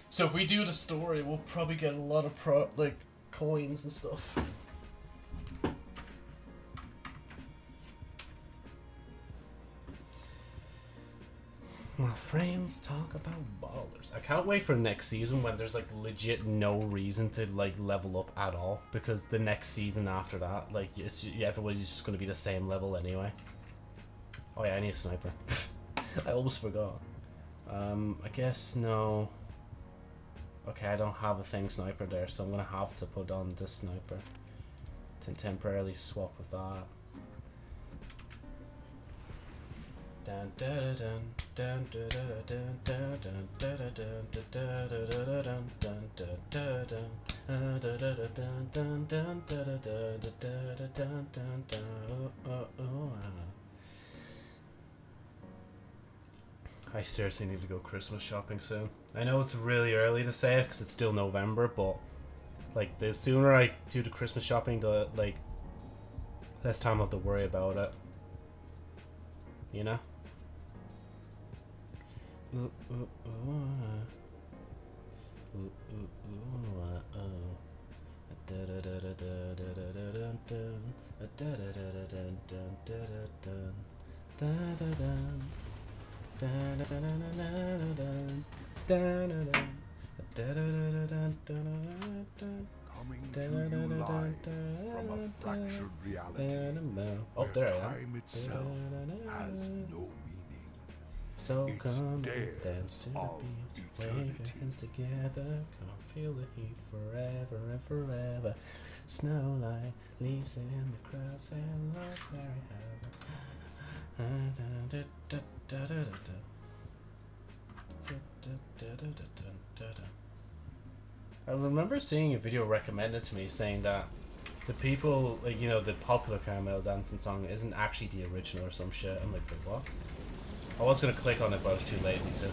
So if we do the story, we'll probably get a lot of, pro like, coins and stuff. My friends talk about ballers. I can't wait for next season when there's like legit no reason to like level up at all because the next season after that, like it's, everybody's just gonna be the same level anyway. Oh yeah, I need a sniper. I almost forgot. Um, I guess no. Okay, I don't have a thing sniper there, so I'm gonna have to put on this sniper to temporarily swap with that. I seriously need to go Christmas shopping soon. I know it's really early to say it because it's still November, but like the sooner I do the Christmas shopping, the like less time I have to worry about it. You know. Ooh, ooh, ooh. Ooh, ooh, ooh, uh, oh. Da da da da da da da da dun dun. Da da da da dun dun da da dun. Da da dun. Da da da da da da da da Coming to you live from a fractured reality. Oh, where there I am. time itself has no. So come and dance to the beat. Wave your hands together. Come feel the heat forever and forever. Snow like leaves in the crowd. Say love Mary I remember seeing a video recommended to me saying that the people, like, you know, the popular caramel dancing song isn't actually the original or some shit. I'm like, what? I was gonna click on it, but I was too lazy to.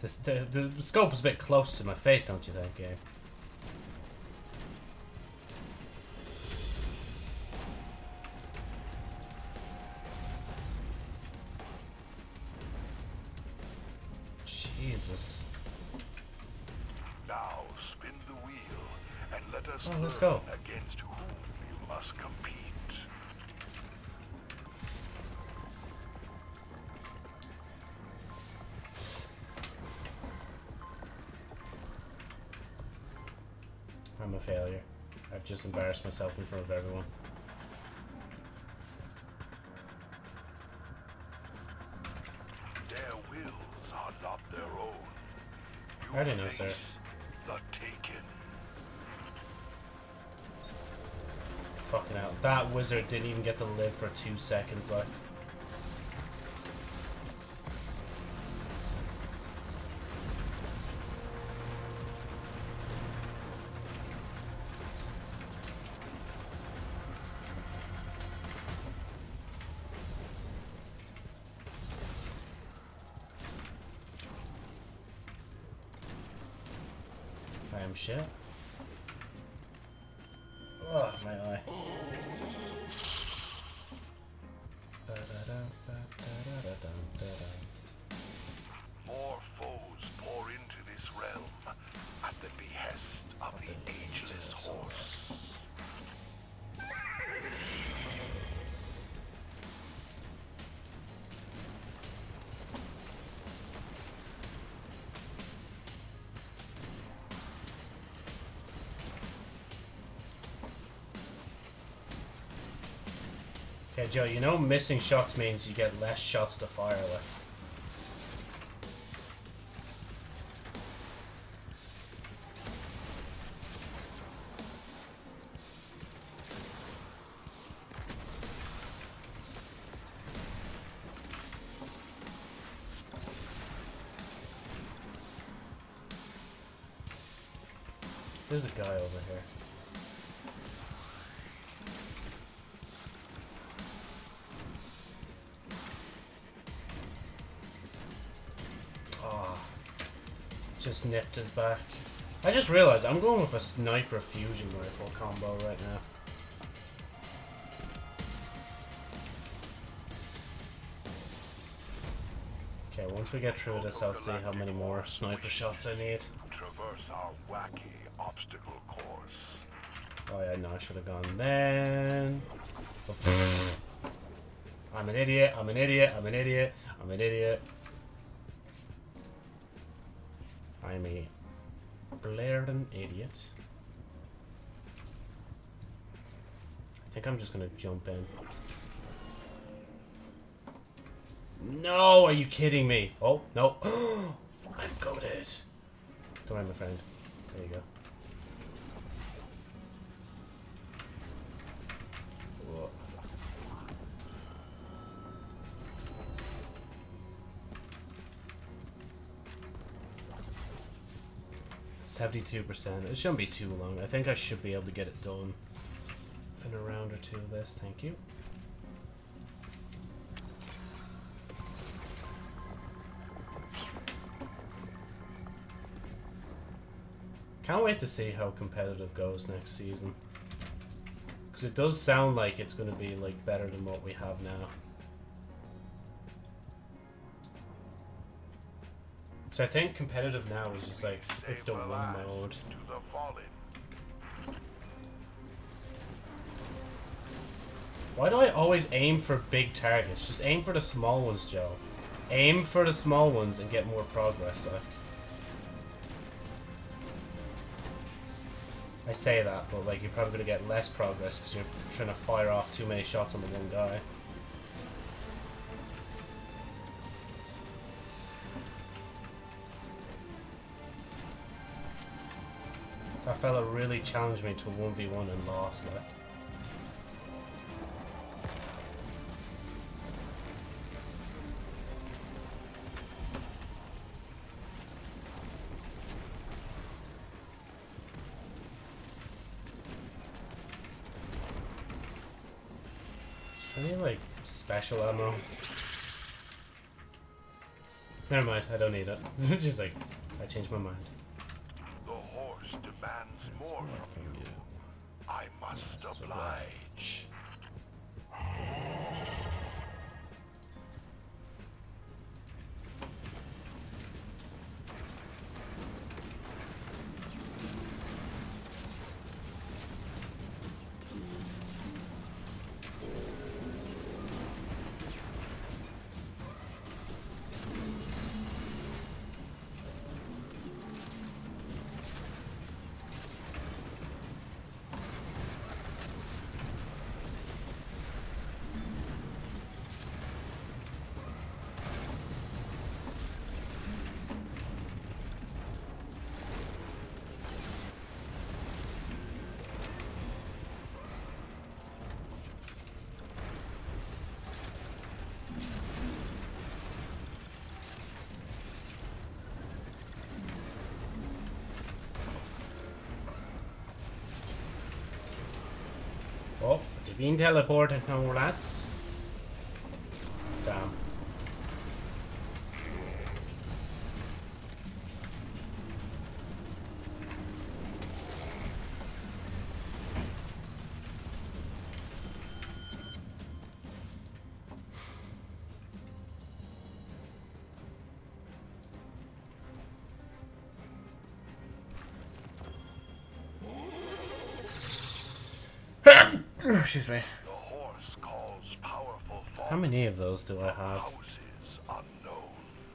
This, the, the scope is a bit close to my face, don't you think, Gabe? Jesus. Now spin the wheel and let us Oh, let's go. I'm a failure. I've just embarrassed myself in front of everyone. Their wills are not their own. You I didn't know, sir. The taken. Fucking hell. That wizard didn't even get to live for two seconds, like. Shit. Joe, you know missing shots means you get less shots to fire with. Just nipped his back. I just realized I'm going with a sniper fusion rifle combo right now. Okay, once we get through this, I'll see how many more sniper shots I need. Traverse our wacky obstacle course. Oh yeah, no, I should have gone then. I'm an idiot, I'm an idiot, I'm an idiot, I'm an idiot. I'm a blaring idiot. I think I'm just gonna jump in. No, are you kidding me? Oh, no. I'm goaded. Don't worry, my friend. There you go. 72%. It shouldn't be too long. I think I should be able to get it done within a round or two of this. Thank you. Can't wait to see how competitive goes next season. Because it does sound like it's going to be like better than what we have now. So I think competitive now is just like it's the one mode. Why do I always aim for big targets? Just aim for the small ones, Joe. Aim for the small ones and get more progress, like. I say that, but like you're probably gonna get less progress because you're trying to fire off too many shots on the one guy. That fella really challenged me to 1v1 and lost, like. Any like special ammo? Never mind, I don't need it. Just like I changed my mind. Demands more from you. I must oblige. Divine teleport and no rats. Oh, excuse me. How many of those do I have?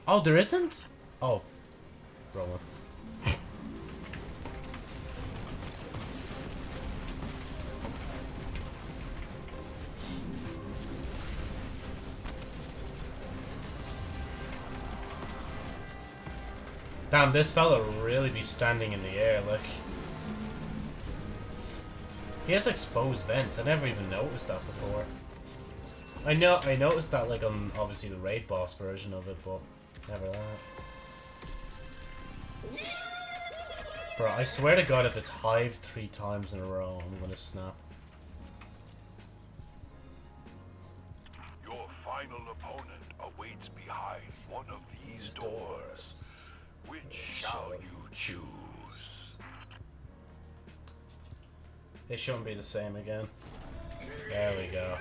Oh, there isn't? Oh. Wrong. Damn, this fella will really be standing in the air, like. He has exposed vents. I never even noticed that before. I know I noticed that like on obviously the raid boss version of it, but never that. Bro, I swear to god if it's hive three times in a row, I'm gonna snap. Same again. There we go.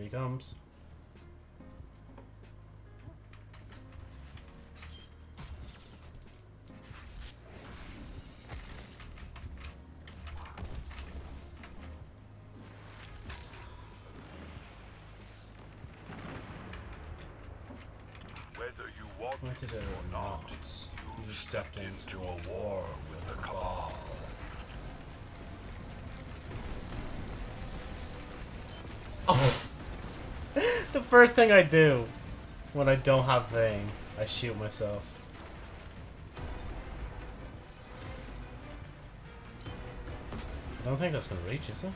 Here he comes. Whether you want it or not? You stepped into a war with the Cabal. The first thing I do when I don't have Vayne, I shoot myself. I don't think that's gonna reach, is it?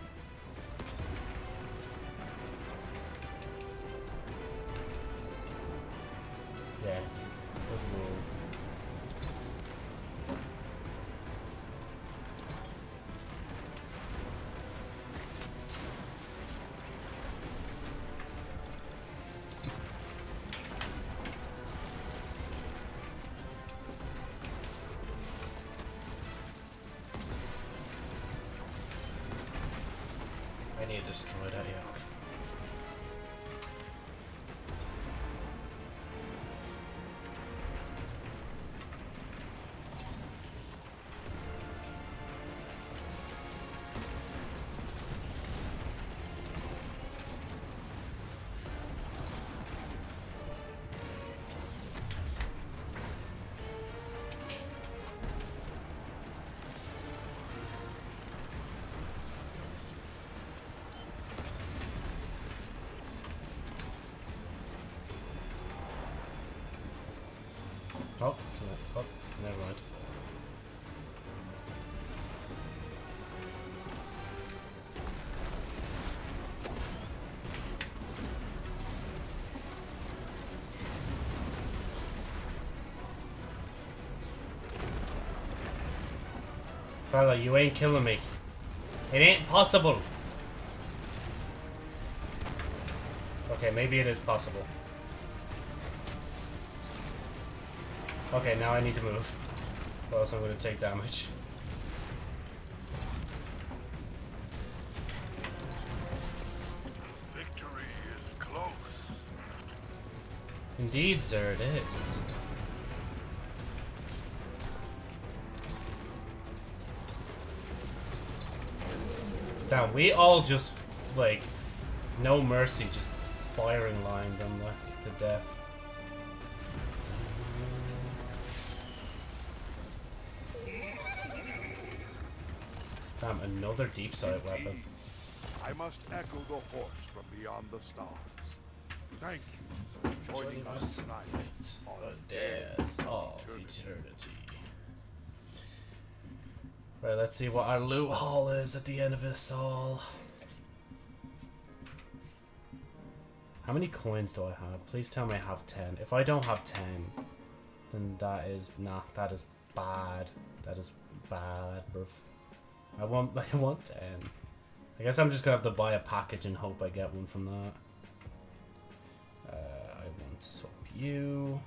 Oh, I, oh, never mind. Fella, you ain't killing me. It ain't possible. Okay, maybe it is possible. Okay, now I need to move. Or else I'm gonna take damage. Victory is close. Indeed, sir, it is. Damn, we all just, like, no mercy, just firing line them, like, to death. Another deep sight weapon. I must echo the horse from beyond the stars. Thank you for joining us tonight on Dares of Eternity. Right, let's see what our loot haul is at the end of this all. How many coins do I have? Please tell me I have 10. If I don't have 10, then that is, nah, that is bad. That is bad, bruv. I want I want ten. I guess I'm just gonna have to buy a package and hope I get one from that. Uh, I want to swap you.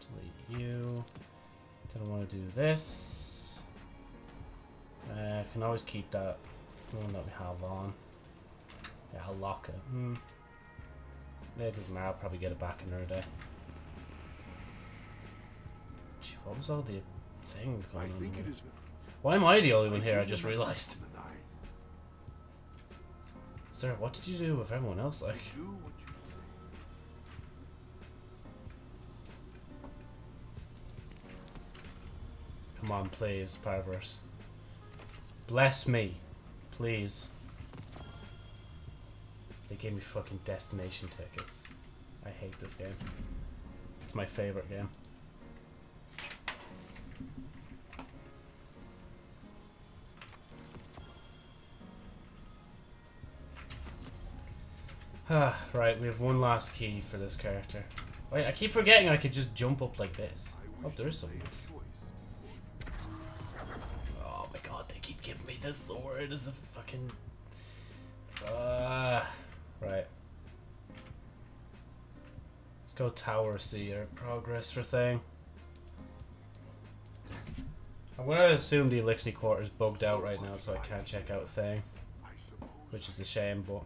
Delete you. Don't want to do this. Uh, I can always keep that one that we have on. Yeah, I'll lock it. Hmm. Yeah, it doesn't matter. I'll probably get it back in another day. Gee, what was all the thing I going on? think here? it is. Why am I the only one here? I just realised. And Sir, what did you do with everyone else? Like, come on, please, Perverse. Bless me, please. They gave me fucking destination tickets. I hate this game. It's my favorite game. Ah, right, we have one last key for this character. Wait, I keep forgetting I could just jump up like this. Oh, there is something. Oh my god, they keep giving me this sword as a fucking. Uh, right. Let's go Tower see our progress for thing. I'm gonna assume the Eliksni Quarter is bugged out right now, so I can't check out thing, which is a shame, but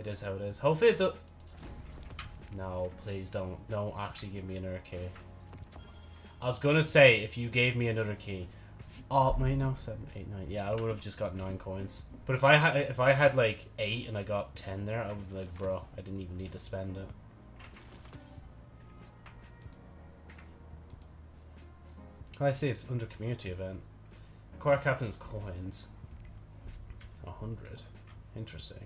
it is how it is. Hopefully it do- No, please don't. Don't actually give me another key. I was gonna say, if you gave me another key, Oh wait, no, seven, eight, nine. Yeah, I would have just got nine coins. But if I had, if I had like eight and I got ten there, I would be like, bro, I didn't even need to spend it. Oh, I see it's under community event. Acquire captain's coins. A hundred. Interesting.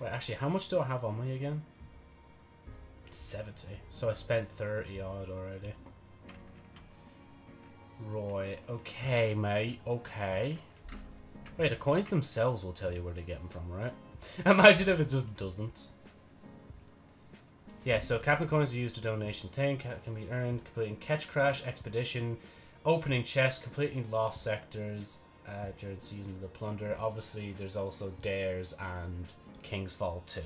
Wait, actually, how much do I have on me again? Seventy. So I spent thirty odd already. Right, okay, mate, okay. Wait, the coins themselves will tell you where to get them from, right? Imagine if it just doesn't. Yeah, so Captain coins are used to donation thing, ca- can be earned completing Ketchcrash, Expedition, opening chests, completing lost sectors, uh, during season of the plunder. Obviously, there's also Dares and King's Fall 2.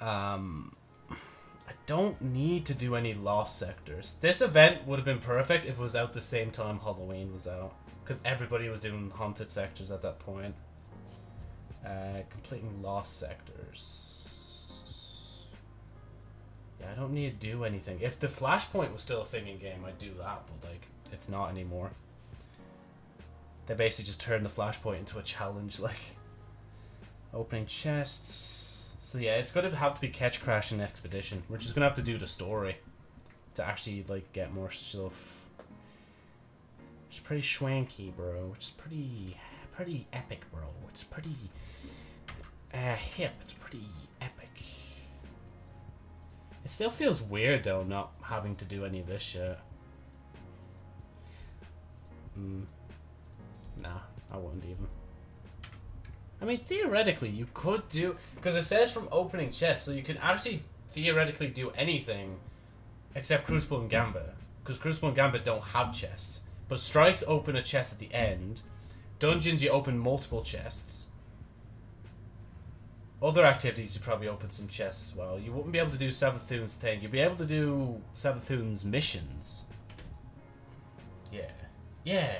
Um, I don't need to do any lost sectors. This event would have been perfect if it was out the same time Halloween was out. Because everybody was doing haunted sectors at that point. Uh, completing lost sectors. Yeah, I don't need to do anything. If the flashpoint was still a thing in game, I'd do that, but like, it's not anymore. They basically just turned the flashpoint into a challenge, like opening chests. So yeah, it's gonna have to be Ketchcrash and Expedition. We're just gonna have to do the story to actually like get more stuff. It's pretty schwanky, bro. It's pretty, pretty epic, bro. It's pretty uh, hip. It's pretty epic. It still feels weird though, not having to do any of this shit. Mm. Nah, I wouldn't even. I mean, theoretically, you could do because it says from opening chest, so you can actually theoretically do anything except Crucible and Gambit, because Crucible and Gambit don't have chests. But strikes open a chest at the end. Dungeons, you open multiple chests. Other activities, you probably open some chests as well. You wouldn't be able to do Savathun's thing. You'd be able to do Savathun's missions. Yeah. Yeah,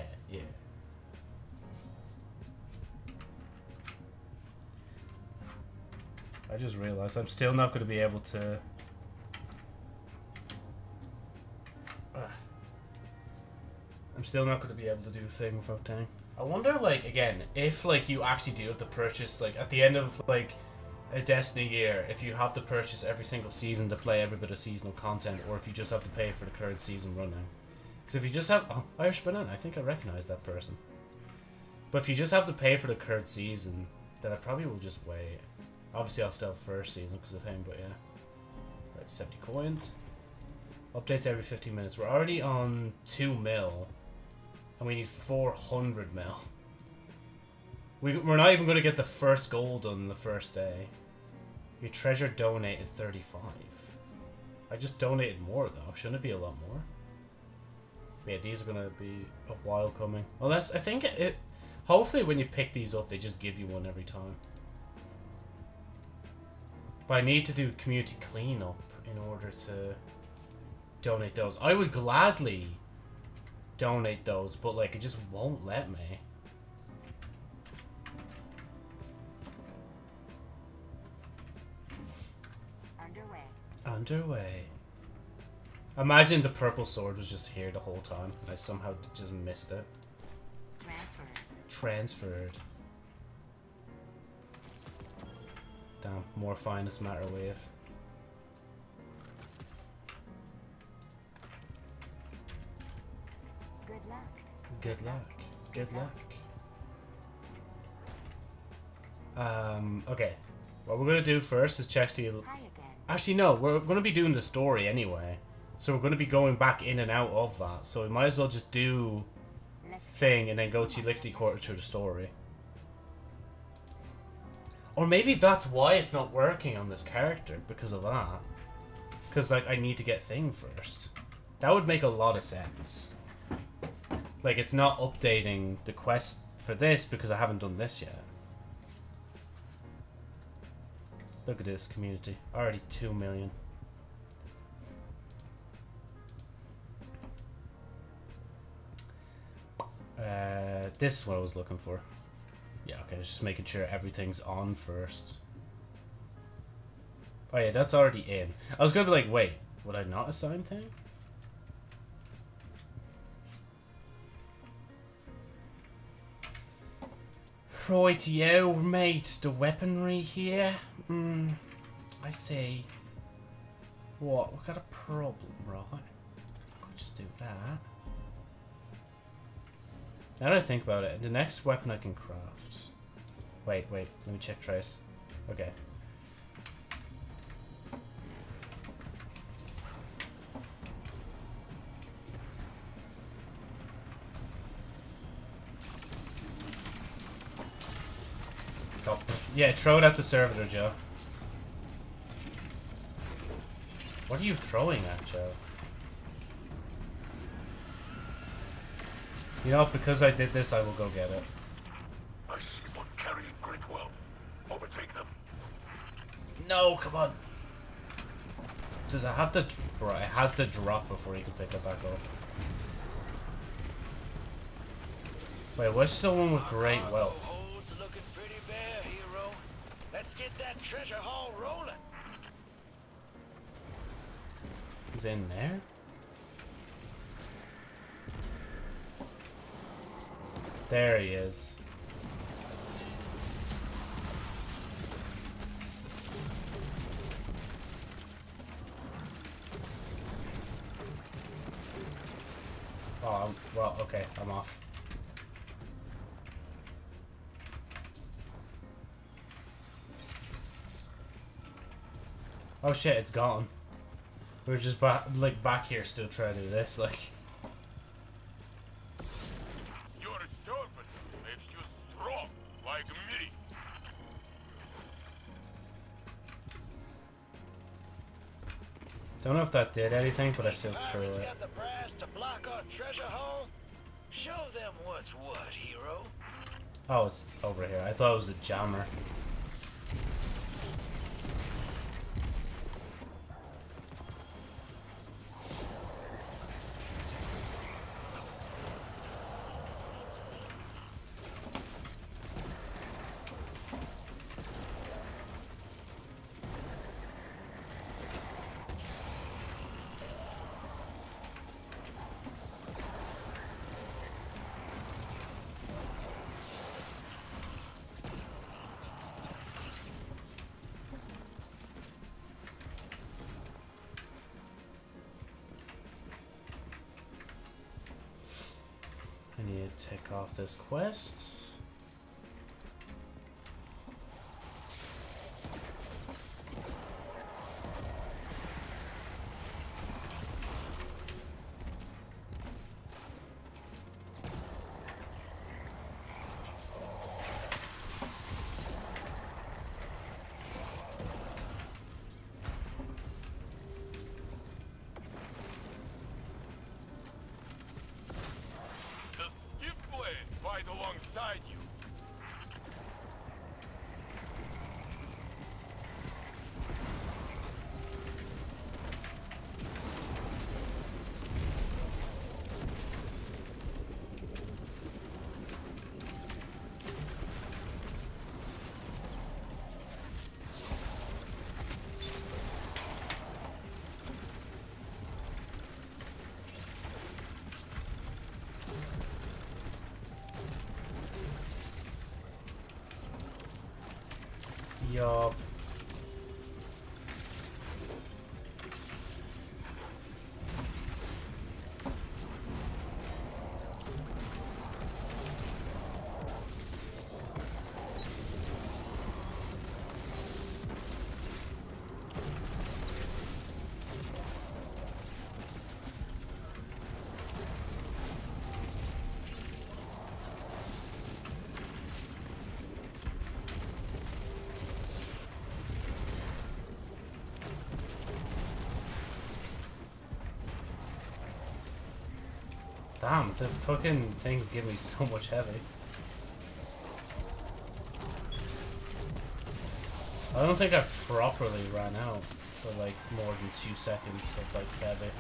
I just realized I'm still not going to be able to. I'm still not going to be able to do thing without tank. I wonder, like, again, if like you actually do have to purchase, like, at the end of like a Destiny year, if you have to purchase every single season to play every bit of seasonal content, or if you just have to pay for the current season running. Because if you just have oh, Irish Banana, I think I recognize that person. But if you just have to pay for the current season, then I probably will just wait. Obviously, I'll still first season because of thing, but yeah. Right, 70 coins. Updates every 15 minutes. We're already on 2 mil. And we need 400 mil. We, we're not even going to get the first gold on the first day. Your treasure donated 35. I just donated more though. Shouldn't it be a lot more? Yeah, these are gonna be a while coming. Unless I think it. Hopefully, when you pick these up, they just give you one every time. But I need to do community cleanup in order to donate those. I would gladly donate those, but like it just won't let me. Underway. Underway. Imagine the purple sword was just here the whole time, and I somehow just missed it. Transferred. Transferred. Damn, more finest matter wave. Good luck. Good luck. Good luck. Um, okay. What we're gonna do first is check the... Actually, no, we're gonna be doing the story anyway. So we're gonna be going back in and out of that. So we might as well just do thing and then go to Eliksni Quarter to the story. Or maybe that's why it's not working on this character, because of that. Because, like, I need to get thing first. That would make a lot of sense. Like, it's not updating the quest for this because I haven't done this yet. Look at this community. Already 2 million. Uh, this is what I was looking for. Yeah, okay, just making sure everything's on first. Oh yeah, that's already in. I was gonna be like, wait, would I not assign thing? Rightio, mate, the weaponry here. Hmm, I see. What? We've got a problem, right? Could just do that. Now that I think about it, the next weapon I can craft. Wait, wait, let me check trace. Okay. Oh, yeah, throw it at the servitor, Joe. What are you throwing at, Joe? You know, because I did this, I will go get it see one carrying great wealth. Overtake them. No, come on. Does it have to? Bro, it has to drop before you can pick it back up. Wait, what's the one with great wealth? Oh, Holds looking pretty bare, hero. Let's get that treasure haul rolling. Is in there? There he is. Oh, I'm, well, okay, I'm off. Oh shit, it's gone. We are just back, like back here, still trying to do this. Like, don't know if that did anything, but I still threw it. got the brass to block our treasure haul. Show them what's what, hero. Oh, it's over here. I thought it was a jammer. I need to tick off this quest. Yup. Damn, the fucking thing give me so much heavy. I don't think I properly ran out for like more than two seconds of like heavy.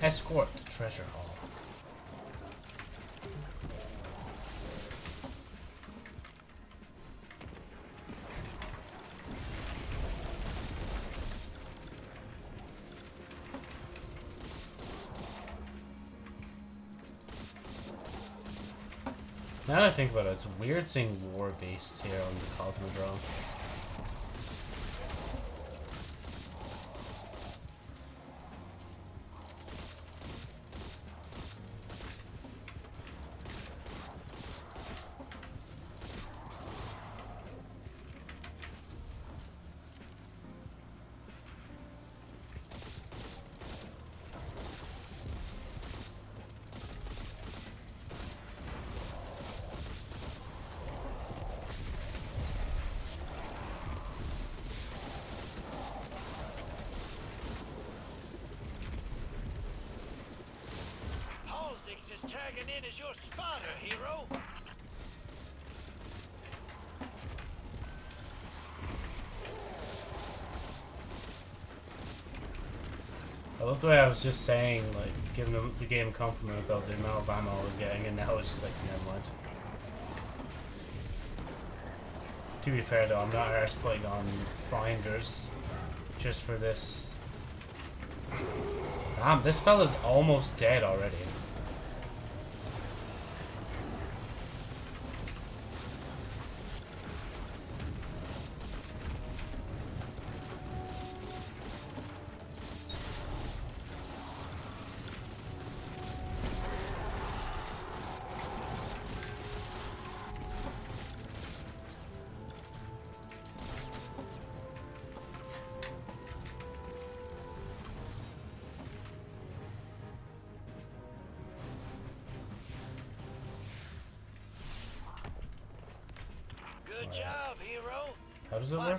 Escort to treasure hall. Now that I think about it, it's weird seeing war beasts here on the Cosmodrome. The way I was just saying, like, giving them the game a compliment about the amount of ammo I was getting, and now it's just like, never mind. To be fair though, I'm not arse playing on finders just for this. Damn, this fella's almost dead already.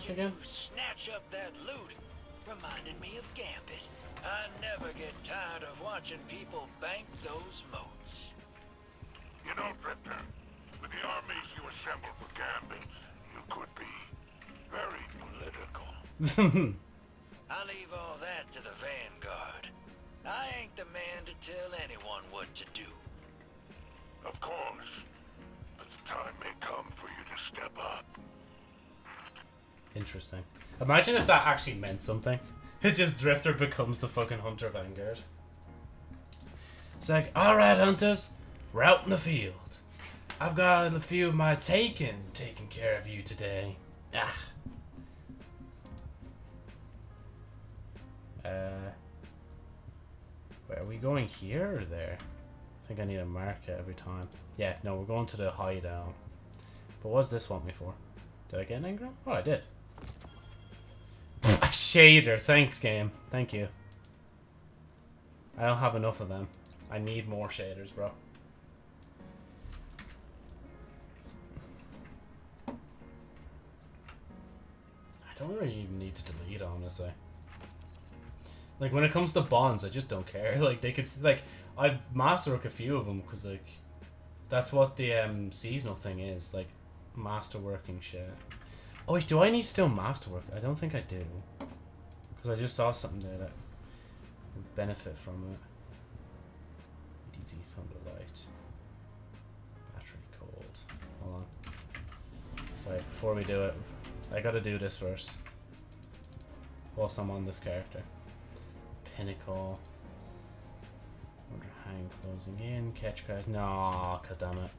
How does it again? you snatch up that loot reminded me of Gambit. I never get tired of watching people bank those motes. You know, Drifter, with the armies you assembled for Gambit, you could be very political. Imagine if that actually meant something. It just Drifter becomes the fucking Hunter Vanguard. It's like, alright, hunters, we're out in the field. I've got a few of my taken taking care of you today. Ah. Uh, where are we going here or there? I think I need to mark it every time. Yeah, no, we're going to the hideout. But what does this want me for? Did I get an engram? Oh, I did. Shader, thanks game. Thank you. I don't have enough of them. I need more shaders, bro. I don't really even need to delete, honestly. Like when it comes to bonds, I just don't care. Like they could, like I've mastered a few of them because like that's what the um seasonal thing is. Like masterworking shit. Oh wait, do I need still masterwork? I don't think I do. Because I just saw something there that would benefit from it. Easy Thunderlight. Battery cold. Hold on. Wait, before we do it, I gotta do this first. Whilst I'm on this character. Pinnacle. Hang closing in, Ketchcrash. No, god damn it.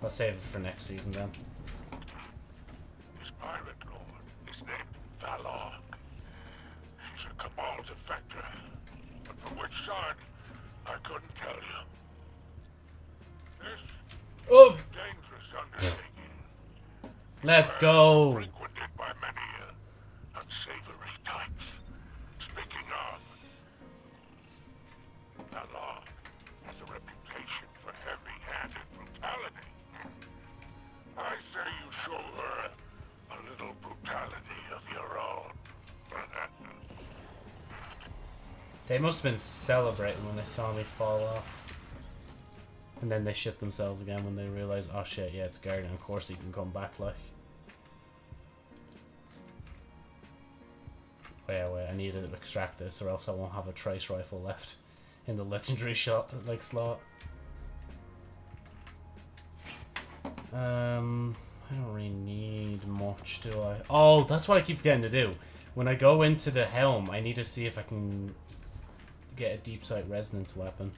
I'll save it for next season then. This pirate lord is named Valor. She's a Cabal defector. But from which side, I couldn't tell you. This Oh! dangerous undertaking. Let's go! Frequented by many uh, unsavory types. Speaking of, Valor has a reputation for heavy-handed brutality. I say you show her a little brutality of your own. They must have been celebrating when they saw me fall off. And then they shit themselves again when they realize, oh shit, yeah, it's Garden. Of course he can come back, like. I need to extract this or else I won't have a trace rifle left in the legendary shot, like, slot. Um, I don't really need much, do I? Oh, that's what I keep forgetting to do. When I go into the helm, I need to see if I can get a deep sight resonance weapon.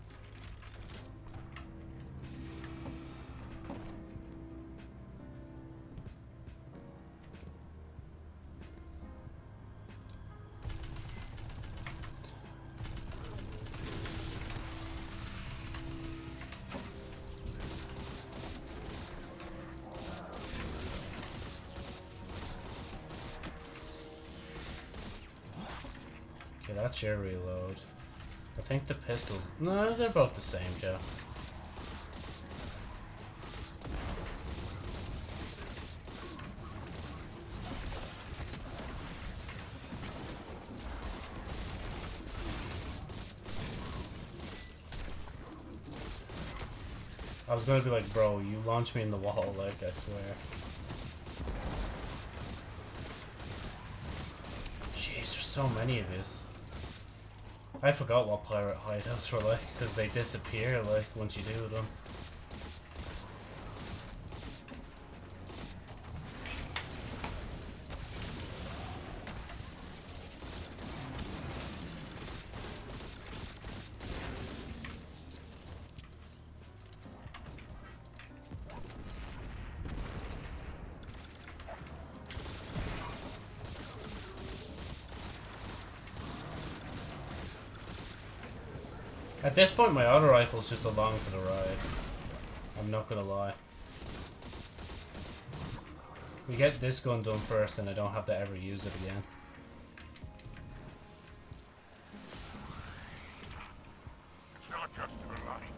Your reload. I think the pistols... No, they're both the same, Joe. I was gonna be like, bro, you launched me in the wall, like, I swear. Jeez, there's so many of his. I forgot what pirate hideouts were like, because they disappear, like, once you do them. This point, my auto rifle's just along for the ride. I'm not gonna lie. We get this gun done first, and I don't have to ever use it again. It's not just her life.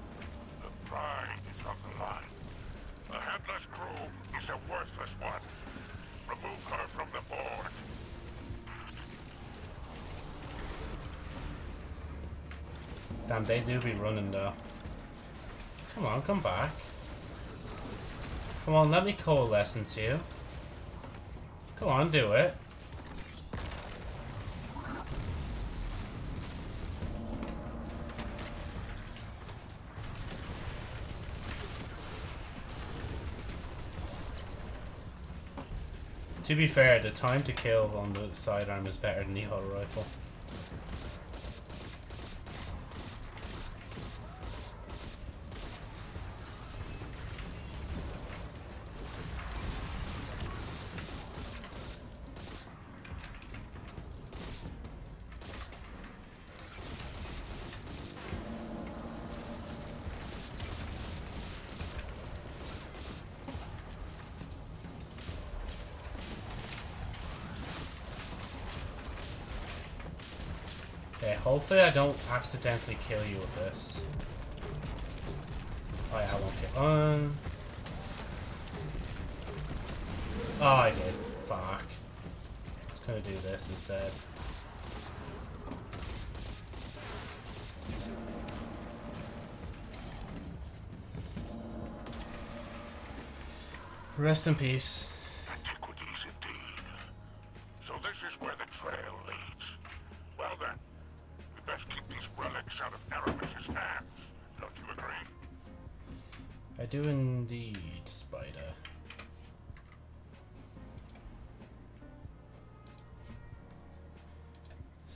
The pride is on the line. The headless crew is a worthless one. Remove her from the board. Damn, they do be running though. Come on, come back. Come on, let me coalescence you. Come on, do it. To be fair, the time to kill on the sidearm is better than the auto rifle. Okay, hopefully I don't accidentally kill you with this. Oh yeah, I won't kill. Um. Oh, I did. Fuck. I was gonna do this instead. Rest in peace.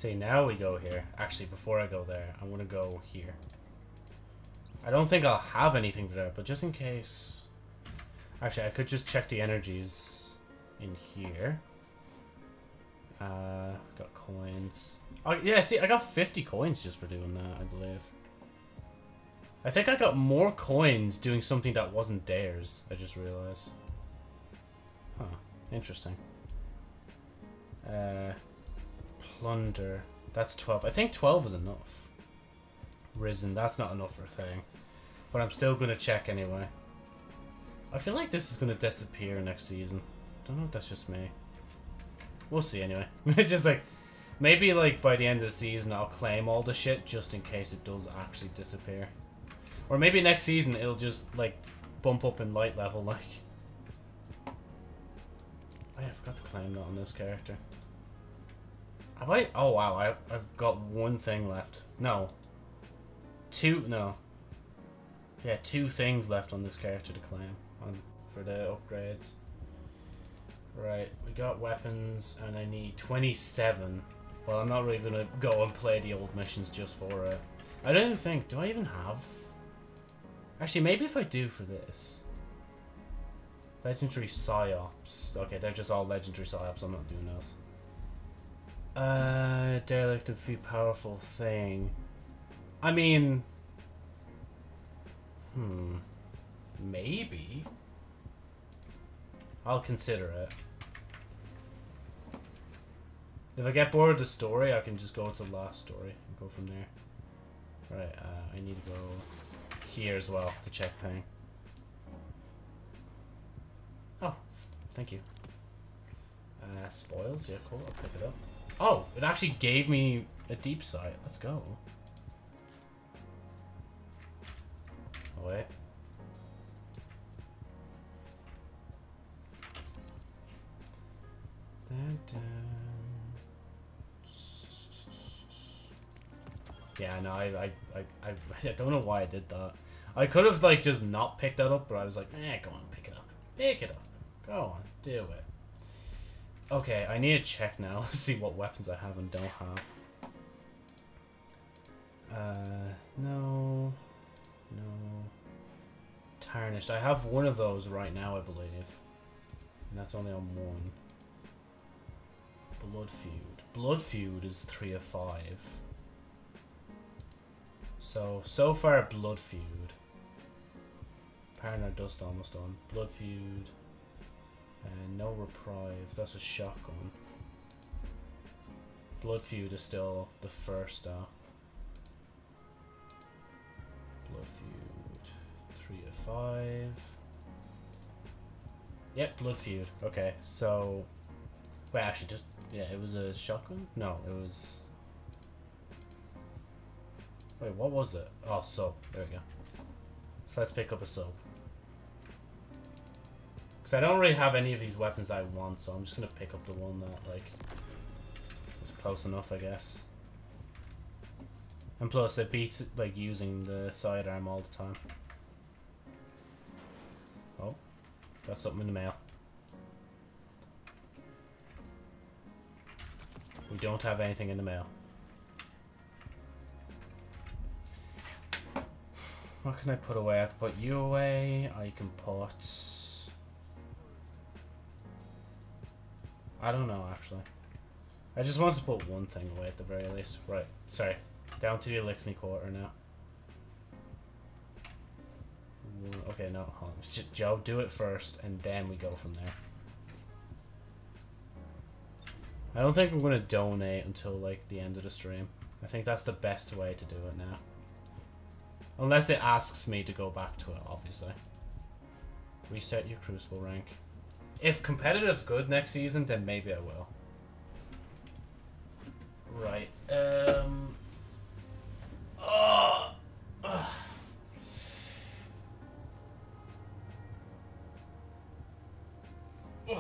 See, now we go here. Actually, before I go there, I'm gonna go here. I don't think I'll have anything for that, but just in case... Actually, I could just check the energies in here. Uh, got coins. Oh, yeah, see, I got 50 coins just for doing that, I believe. I think I got more coins doing something that wasn't theirs, I just realized. Huh, interesting. Uh, plunder. That's 12. I think 12 is enough. Risen, that's not enough for a thing. But I'm still going to check anyway. I feel like this is going to disappear next season. Don't know if that's just me. We'll see anyway. just like, maybe like by the end of the season I'll claim all the shit just in case it does actually disappear. Or maybe next season it'll just like bump up in light level like. I forgot to claim that on this character. Have I? Oh wow, I, I've got one thing left. No. Two, no. Yeah, two things left on this character to claim on for the upgrades. Right, we got weapons, and I need 27. Well, I'm not really gonna go and play the old missions just for it. I don't think, do I even have... Actually, maybe if I do for this. Legendary PsiOps. Okay, they're just all Legendary PsiOps, I'm not doing those. Uh, derelict of the powerful thing. I mean... Hmm. Maybe. I'll consider it. If I get bored of the story, I can just go to the last story and go from there. Right, uh, I need to go here as well to check thing. Oh, thank you. Uh, spoils, yeah, cool, I'll pick it up. Oh, it actually gave me a Deepsight. Let's go. Oh, wait. Yeah, no, I, I, I, I, I don't know why I did that. I could have like just not picked that up, but I was like, eh, go on, pick it up, pick it up, go on, do it. Okay, I need to check now, see what weapons I have and don't have. Uh, no, no. Tarnished. I have one of those right now, I believe, and that's only on one. Blood Feud. Blood Feud is 3 of 5. So, so far Blood Feud. Paranoid Dust almost on. Blood Feud. And no Reprieve. That's a shotgun. Blood Feud is still the first uh Blood Feud. 3 of 5. Yep, Blood Feud. Okay, so Wait, actually, just yeah, it was a shotgun. No, it was. Wait, what was it? Oh, soap. There we go. So let's pick up a soap. Because I don't really have any of these weapons I want, so I'm just gonna pick up the one that like is close enough, I guess. And plus, it beats like using the sidearm all the time. Oh, got something in the mail. We don't have anything in the mail. What can I put away? I can put you away. I can put... I don't know, actually. I just want to put one thing away at the very least. Right, sorry. Down to the Eliksni quarter now. Okay, no. Joe, do it first, and then we go from there. I don't think I'm going to donate until like the end of the stream. I think that's the best way to do it now. Unless it asks me to go back to it, obviously. Reset your Crucible rank. If competitive's good next season, then maybe I will. Right. Um. Oh. Ugh. Ugh.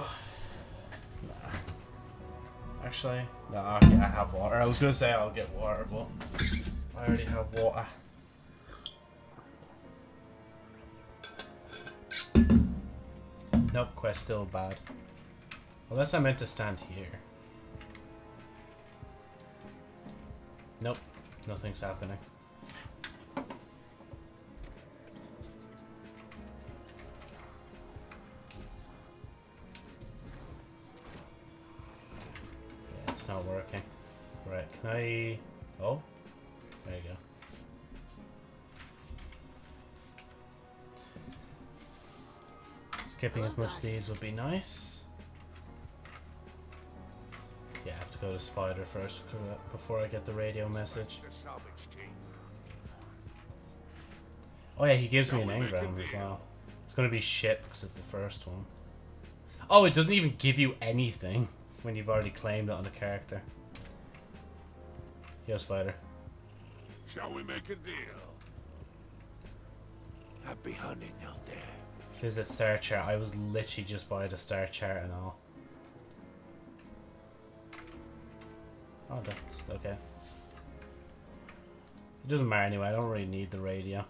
Actually, no, okay, I have water. I was gonna say I'll get water, but I already have water. Nope, quest still bad. Unless I meant to stand here. Nope, nothing's happening. Yeah, it's not working. Right, can I... Oh, there you go. Skipping as much of these would be nice. Yeah, I have to go to Spider first uh, before I get the radio message. The salvage team. Oh yeah, he gives me an engram as well. It's gonna be shit because it's the first one. Oh, it doesn't even give you anything when you've already claimed it on the character. Yo, Spider. Shall we make a deal? Happy hunting out there. Visit star chart. I was literally just by the star chart and all. Oh, that's okay. It doesn't matter anyway. I don't really need the radio.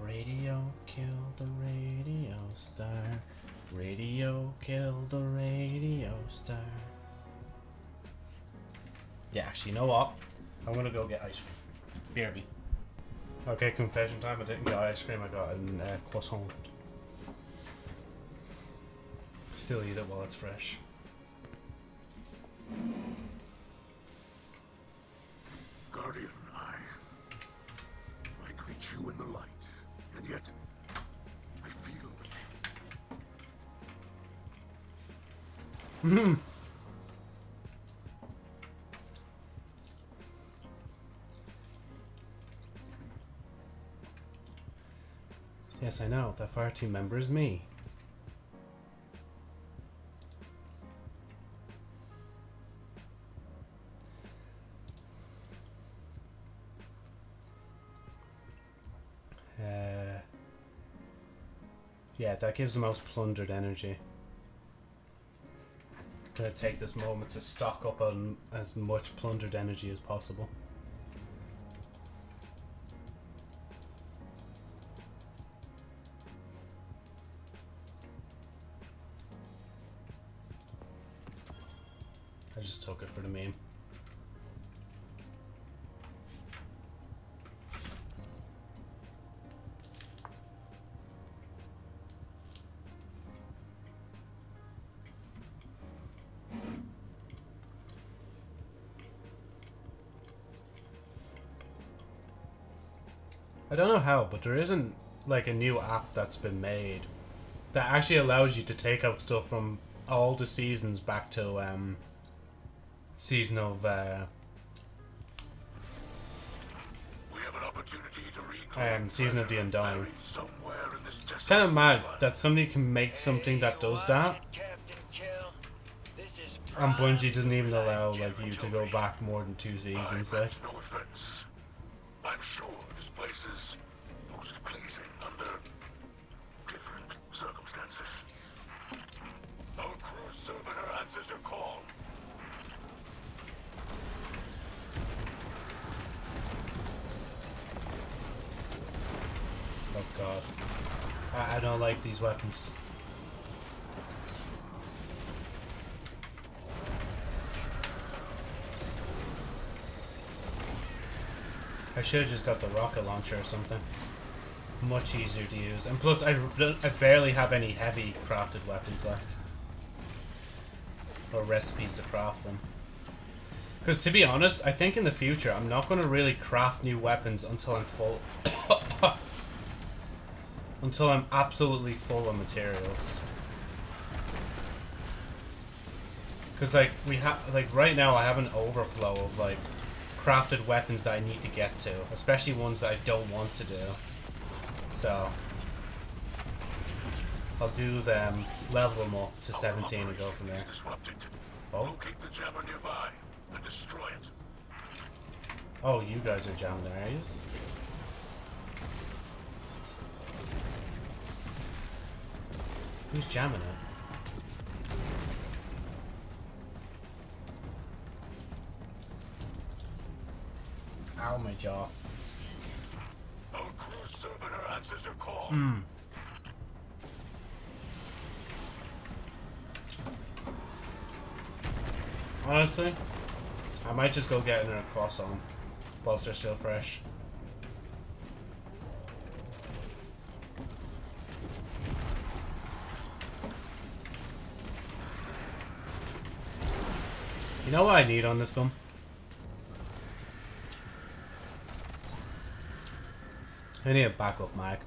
Radio killed the radio star. Radio killed the radio star. Yeah, actually, you know what? I'm gonna go get ice cream. BRB. Okay, confession time. I didn't get ice cream. I got an uh, croissant. Still eat it while it's fresh. Guardian, I. I greet you in the light, and yet. I feel. Yes, I know. That fire team member is me. Uh, yeah, that gives the most plundered energy. Gonna take this moment to stock up on as much plundered energy as possible. How, but there isn't like a new app that's been made that actually allows you to take out stuff from all the seasons back to um season of uh We have an opportunity to Um, Season of the Undying. buried somewhere in this it's kind of mad that somebody can make something that does that. Captain Kell. This is and Bungie doesn't even allow like you to go back more than two seasons like I should have just got the rocket launcher or something. Much easier to use. And plus, I, I barely have any heavy crafted weapons left. Or recipes to craft them. Because to be honest, I think in the future, I'm not going to really craft new weapons until I'm full. until I'm absolutely full of materials. Because, like, we have, like, right now I have an overflow of, like, crafted weapons that I need to get to, especially ones that I don't want to do. So I'll do them, level them up to 17 and go from there. Oh, Locate the jammer nearby and destroy it. oh, you guys are jamming there, are you? Who's jamming Hmm. Honestly, I might just go get another croissant whilst they're still fresh. You know what I need on this gun? I need a backup mag.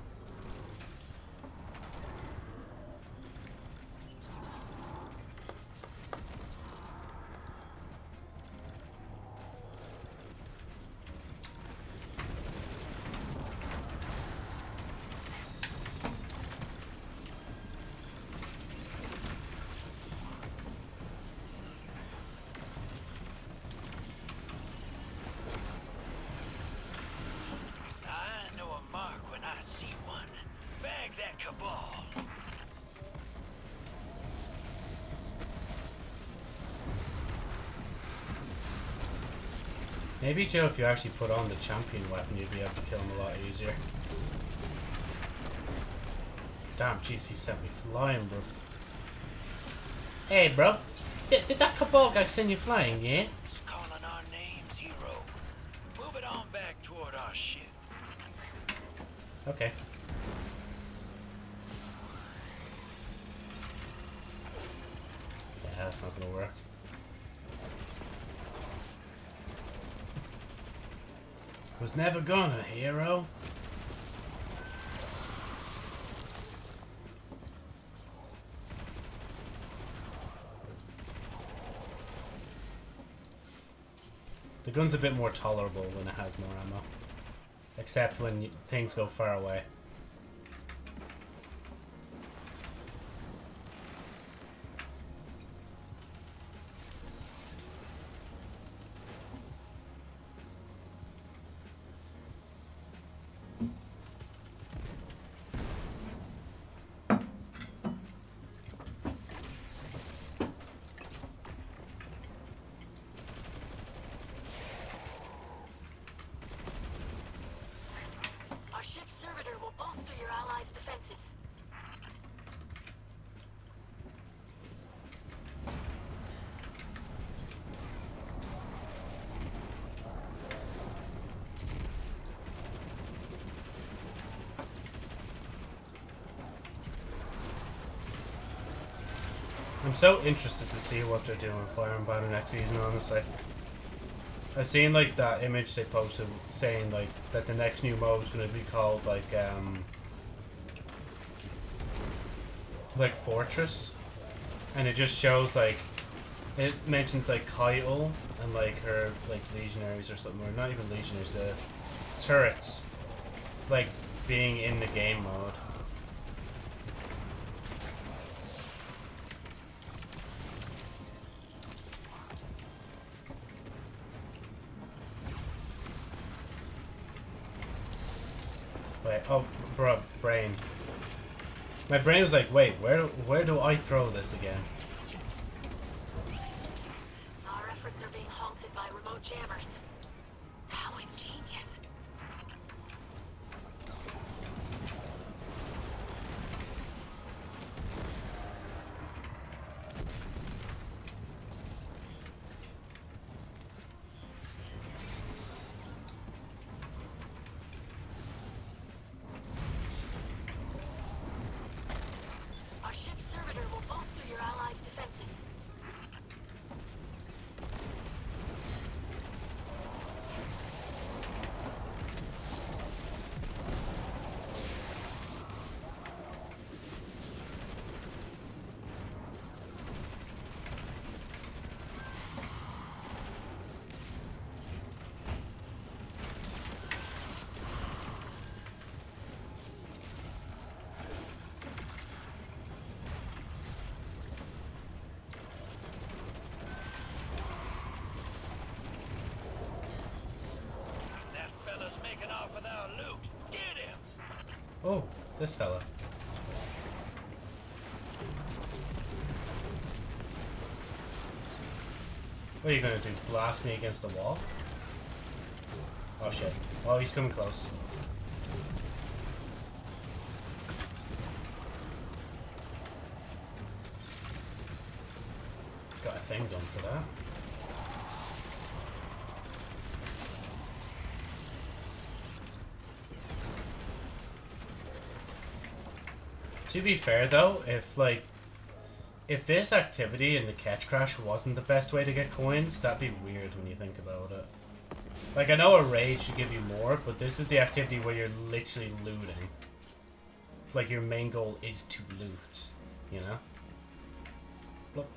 I know a mark when I see one. Bag that cabal. Maybe, Joe, if you actually put on the champion weapon, you'd be able to kill him a lot easier. Damn, jeez, he sent me flying, bruv. Hey, bruv. Did, did that cabal guy send you flying, yeah? It's calling our names, hero. Move it on back toward our ship. Okay. Yeah, that's not gonna work. Never gonna, hero. The gun's a bit more tolerable when it has more ammo. Except when things go far away. Our ship's servitor will bolster your allies' defenses. I'm so interested to see what they're doing with Fire and next season, honestly. I've seen like that image they posted saying like that the next new mode's gonna be called like um like Fortress. And it just shows like it mentions like Kyle and like her like legionaries or something, or not even legionaries, the turrets like being in the game mode. Wait, oh, bro, brain. My brain was like, wait, where, where do I throw this again? Gonna do? Blast me against the wall? Oh shit. Oh, he's coming close. Got a thing done for that. To be fair though, if like If this activity in the Ketchcrash wasn't the best way to get coins, that'd be weird when you think about it. Like, I know a raid should give you more, but this is the activity where you're literally looting. Like, your main goal is to loot, you know? Look.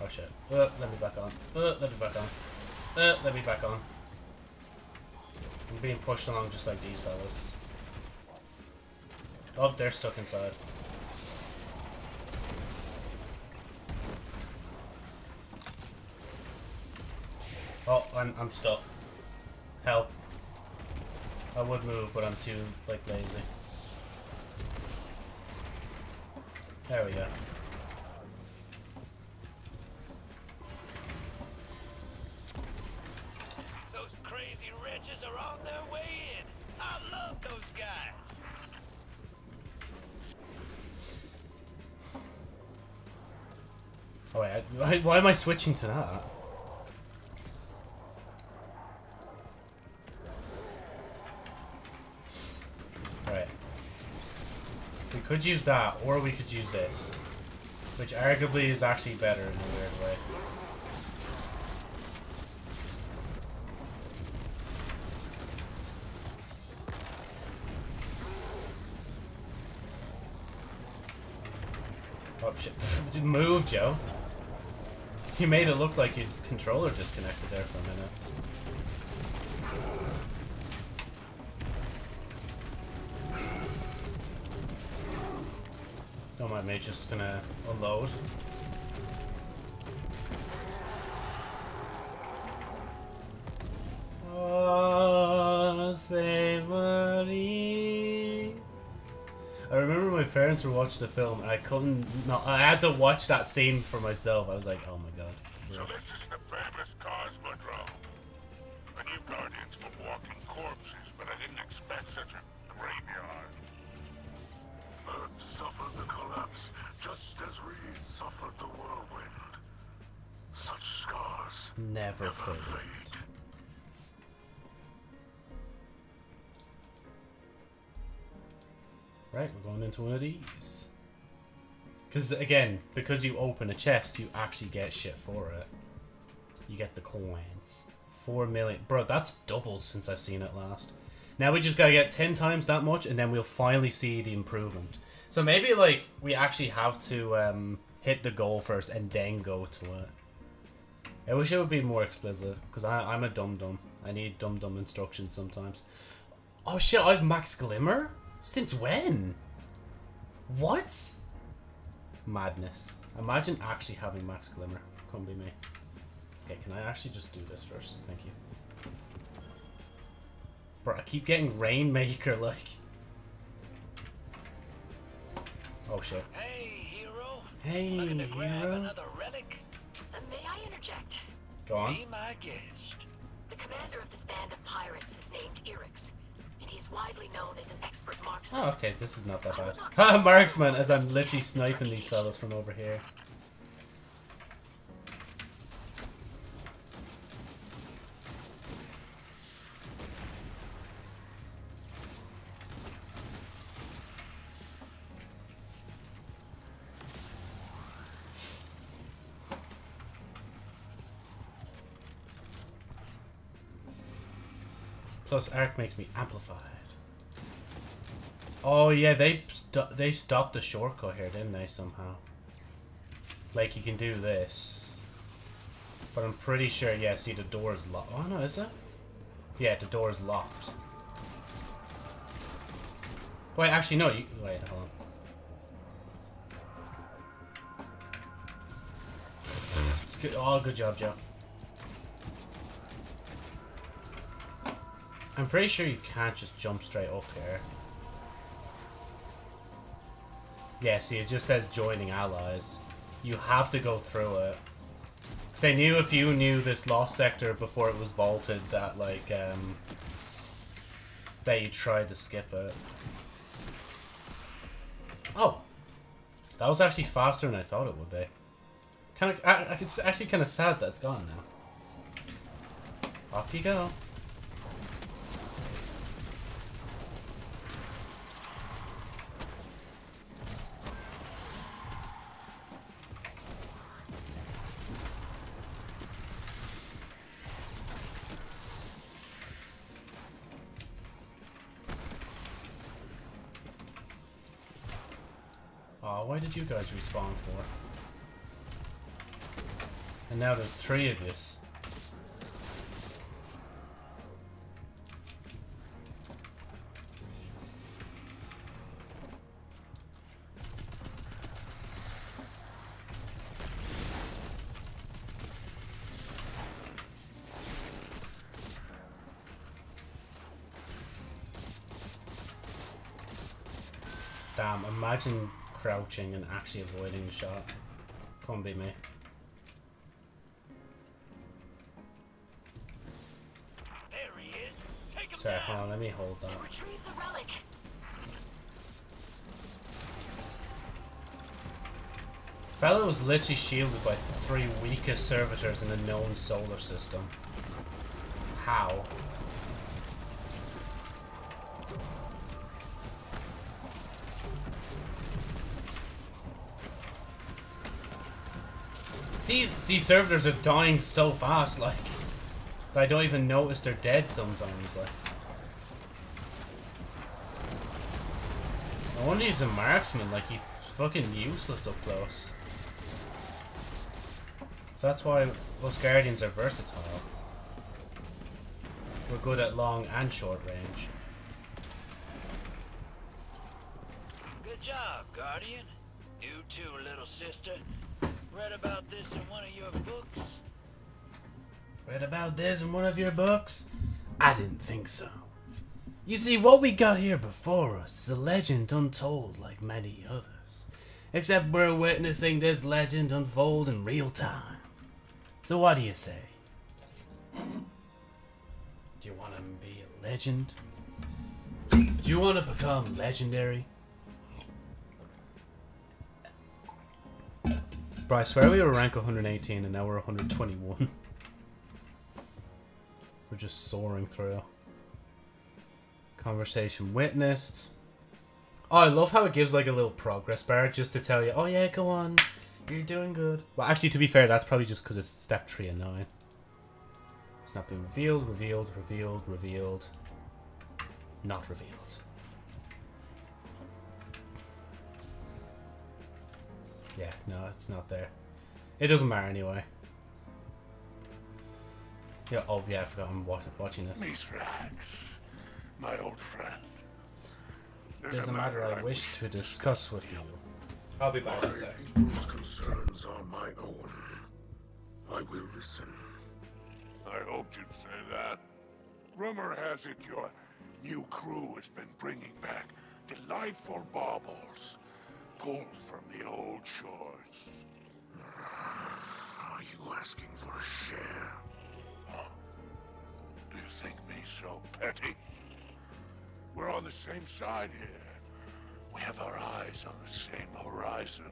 Oh shit. Uh, let me back on. Uh, let me back on. Uh, let me back on. I'm being pushed along just like these fellas. Oh, they're stuck inside. Oh, I'm I'm stuck. Help. I would move, but I'm too like lazy. There we go. Why, am I switching to that? Right. We could use that, or we could use this. Which arguably is actually better in a weird way. Oh shit. Move, Joe. You made it look like your controller disconnected there for a minute. Oh my mate just gonna unload. Oh, savory. I remember my parents were watching the film and I couldn't not I had to watch that scene for myself. I was like, oh my Because, again, because you open a chest, you actually get shit for it. You get the coins. Four million. Bro, that's doubled since I've seen it last. Now we just gotta get 10 times that much, and then we'll finally see the improvement. So maybe, like, we actually have to um, hit the goal first and then go to it. I wish it would be more explicit, because I'm a dum-dum. I need dum-dum instructions sometimes. Oh shit, I've max glimmer? Since when? What? Madness. Imagine actually having max glimmer. Come be me. Okay, can I actually just do this first? Thank you. Bro, I keep getting Rainmaker, like. Oh shit. Hey, hero. Hey, Looking to grab hero. another relic? Uh, may I interject? Go on. Be my guest. The commander of this band of pirates is named Irix, Oh, okay, this is not that bad. Ha, marksman, as I'm literally sniping these fellas from over here. Plus, arc makes me amplified. Oh yeah, they st they stopped the shortcut here, didn't they? Somehow. Like you can do this, but I'm pretty sure. Yeah, see the door is locked. Oh no, is it? Yeah, the door is locked. Wait, actually no. You wait, hold on. Good, oh, good job, Joe. I'm pretty sure you can't just jump straight up here. Yeah, see, it just says joining allies. You have to go through it. Because I knew if you knew this lost sector before it was vaulted, that, like, um... That you tried to skip it. Oh! That was actually faster than I thought it would be. Kind of, I, I, it's actually kind of sad that it's gone now. Off you go. Did you guys respawn for? And now there's three of yous. Crouching and actually avoiding the shot. Come be me. There he is. Take him Sorry, down. hold on, let me hold that. Retrieve the relic. Fellow was literally shielded by the three weakest servitors in the known solar system. How? These, servitors are dying so fast, like, I don't even notice they're dead sometimes, like. I wonder he's a marksman, like, he's fucking useless up close. That's why us guardians are versatile. We're good at long and short range. Good job, Guardian. You too, little sister. Read about this in one of your books? Read about this in one of your books? I didn't think so. You see, what we got here before us is a legend untold like many others. Except we're witnessing this legend unfold in real time. So what do you say? Do you want to be a legend? Do you want to become legendary? I swear we were rank 118 and now we're 121. We're just soaring through. Conversation witnessed. Oh, I love how it gives like a little progress bar just to tell you, oh yeah, go on, you're doing good. Well, actually, to be fair, that's probably just because it's step 3 and 9. It's not been revealed, revealed, revealed, revealed. Not revealed. Yeah, no, it's not there. It doesn't matter anyway. Yeah, oh yeah, I forgot I'm wa- watching this. Mithrax, my old friend. There's a matter I wish to discuss with you. I'll be back in a sec. People's concerns are my own. I will listen. I hoped you'd say that. Rumor has it your new crew has been bringing back delightful baubles pulled from the old shores. Are you asking for a share? Do you think me so petty? We're on the same side here. We have our eyes on the same horizon.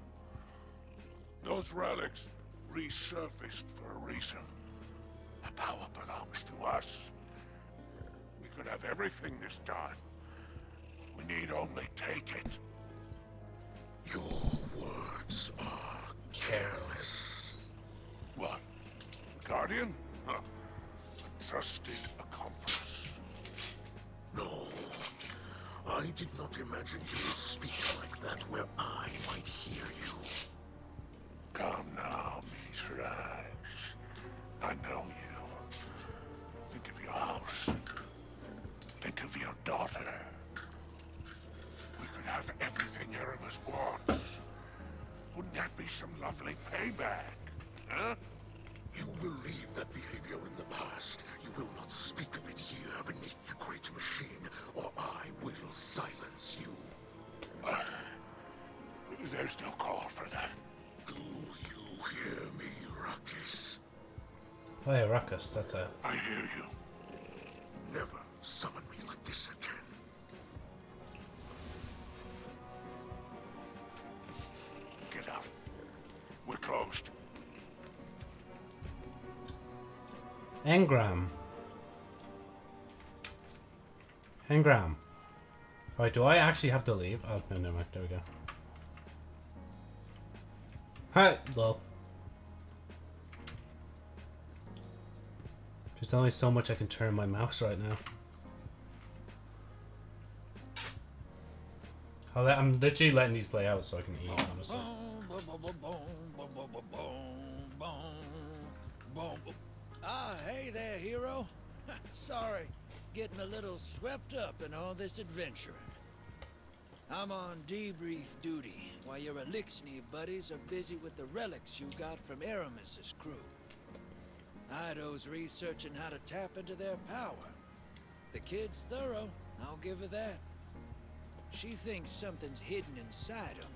Those relics resurfaced for a reason. The power belongs to us. We could have everything this time. We need only take it. Your words are careless. What? Guardian? Huh. A trusted accomplice. No. I did not imagine you would speak like that where I might hear you. Come now, Mithrax. I know you. Think of your house. Think of your daughter. We have everything Erebus wants. Wouldn't that be some lovely payback? Huh? You will leave that behavior in the past. You will not speak of it here beneath the great machine, or I will silence you. there's no call for that. Do you hear me, Ruckus? Oh yeah, Ruckus, that's a... I hear you. Never summon me like this again. We're closed. Engram. Engram. Alright, do I actually have to leave? Oh, no, never mind. There we go. Hi, lol. There's only so much I can turn my mouse right now. I'll let, I'm literally letting these play out so I can eat, honestly. Boom, boom, boom, boom, boom, boom, boom. Ah, hey there, hero. Sorry, getting a little swept up in all this adventuring. I'm on debrief duty, while your Eliksni buddies are busy with the relics you got from Eramis's crew. Eido's researching how to tap into their power. The kid's thorough, I'll give her that. She thinks something's hidden inside him,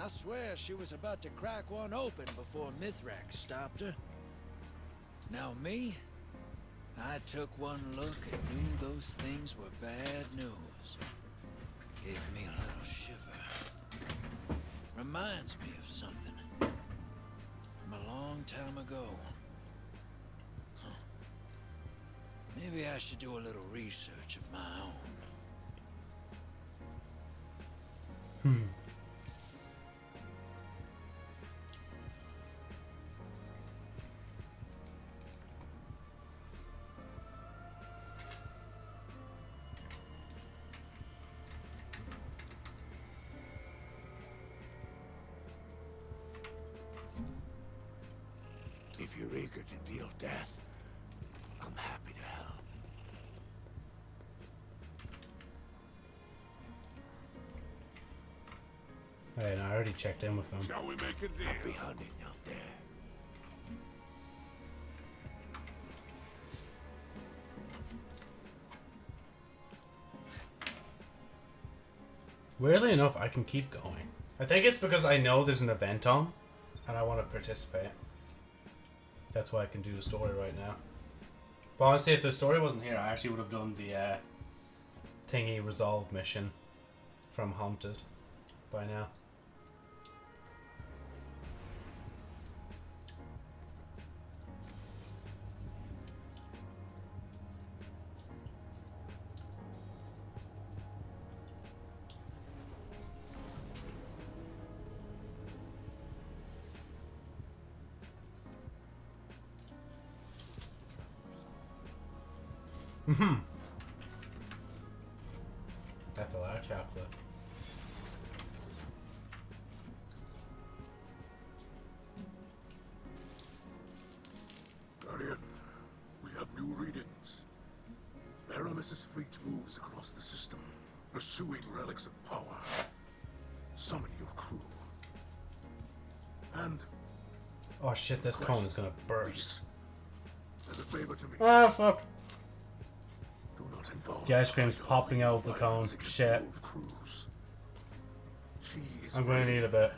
I swear she was about to crack one open before Mithrax stopped her. Now me? I took one look and knew those things were bad news. Gave me a little shiver. Reminds me of something. From a long time ago. Huh. Maybe I should do a little research of my own. If to deal death, I'm happy to help. Hey, no, I already checked in with him. Shall we make a deal? Be hunting out there. Weirdly enough, I can keep going. I think it's because I know there's an event on, and I want to participate. That's why I can do the story right now. But honestly, if the story wasn't here, I actually would have done the uh, thingy resolve mission from Haunted by now. Shit, this cone is gonna burst. as a favor to me, Ah, fuck. do not involve The ice cream's popping out of the cone. Shit. old crews. She is I'm gonna need a bit.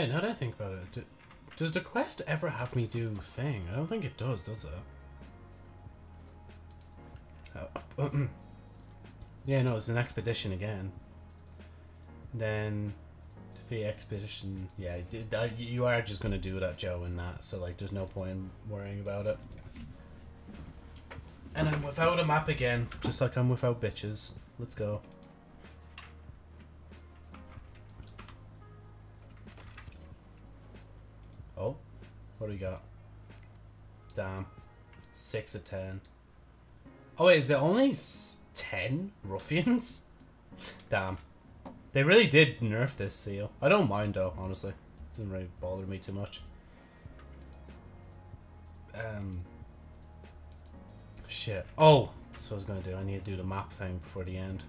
Hey, now that I think about it, do, does the quest ever have me do thing? I don't think it does, does it? Uh, yeah, no, it's an expedition again. Then defeat expedition. Yeah, you are just gonna do that, Joe, and that. So like, there's no point in worrying about it. And I'm without a map again, just like I'm without bitches. Let's go. Six of ten. Oh wait, is there only ten ruffians? Damn. They really did nerf this seal. I don't mind though, honestly. It doesn't really bother me too much. Um. Shit. Oh, that's what I was gonna do. I need to do the map thing before the end.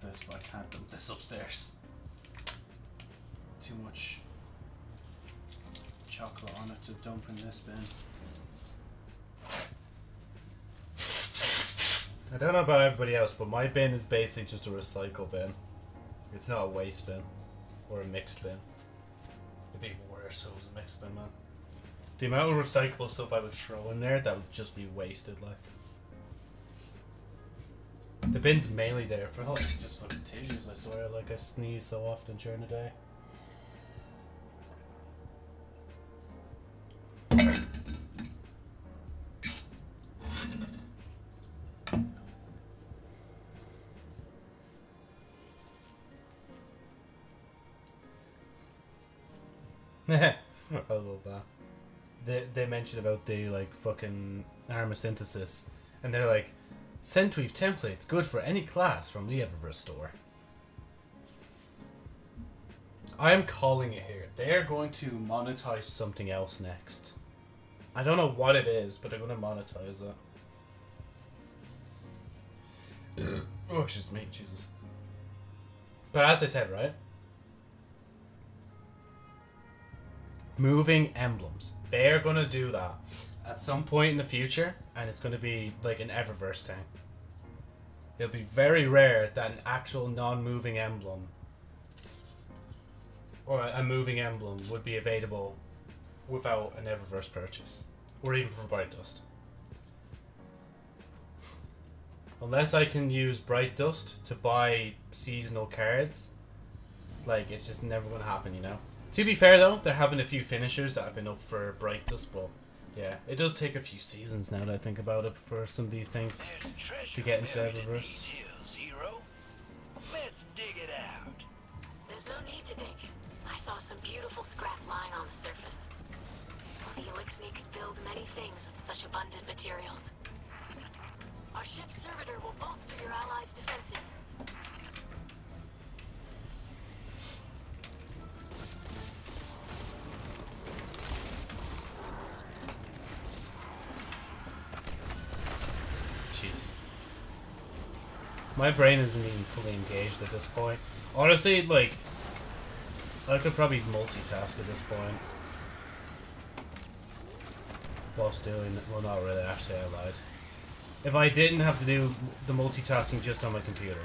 This, but I can't dump this upstairs. Too much chocolate on it to dump in this bin. I don't know about everybody else, but my bin is basically just a recycle bin. It's not a waste bin or a mixed bin. It'd be worse if it was a mixed bin, man. The amount of recyclable stuff I would throw in there, that would just be wasted, like. The bin's mainly there for like just fucking tissues, I swear. Like I sneeze so often during the day. I love that. They they mentioned about the like fucking armor synthesis, and they're like, Synthweave templates good for any class from the Eververse store. I am calling it here. They are going to monetize something else next. I don't know what it is, but they're going to monetize it. oh, excuse me, Jesus. But as I said, right? Moving emblems. They're going to do that at some point in the future, and it's going to be like an Eververse thing. It'll be very rare that an actual non-moving emblem or a moving emblem would be available without an Eververse purchase, or even for Bright Dust. Unless I can use Bright Dust to buy seasonal cards, like it's just never going to happen, you know. To be fair though, there have been a few finishers that have been up for Bright Dust, but yeah, it does take a few seasons now that I think about it for some of these things. There's a treasure To get into buried in Eververse. these hills, hero. Let's dig it out. There's no need to dig. I saw some beautiful scrap lying on the surface. The Eliksni could build many things with such abundant materials. Our ship's servitor will bolster your allies' defenses. My brain isn't even fully engaged at this point. Honestly, like, I could probably multitask at this point. Whilst doing, well, not really, actually, I lied. If I didn't have to do the multitasking just on my computer.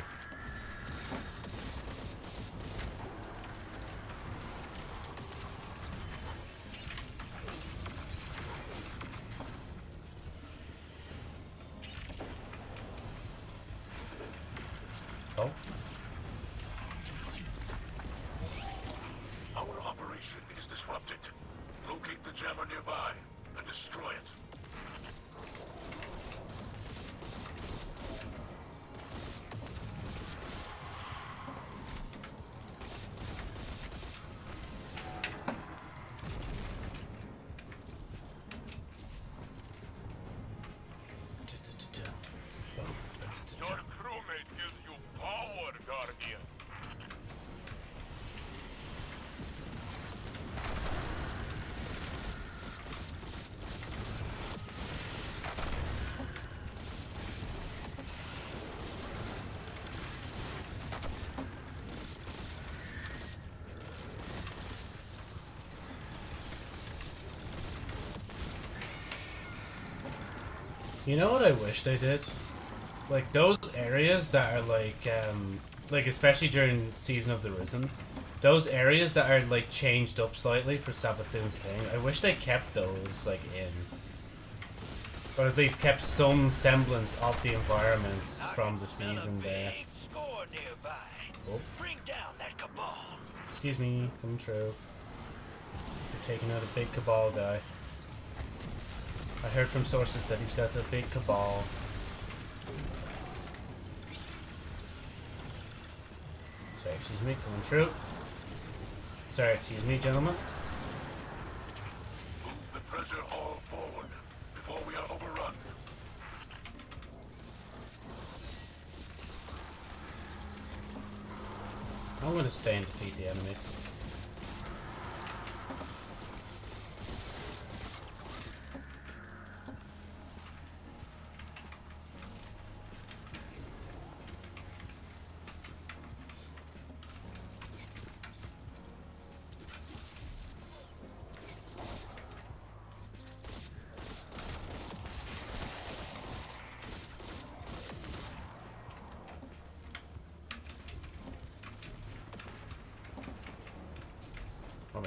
You know what I wish they did? Like those areas that are like um like especially during season of the risen, those areas that are like changed up slightly for Savathûn's thing, I wish they kept those like in. Or at least kept some semblance of the environment from the season there. Oh. Excuse me, come true. You're taking out a big cabal guy. I heard from sources that he's got a big cabal. Sorry, excuse me, coming through. Sorry, excuse me, gentlemen. The treasure hall I'm gonna stay and defeat the enemies.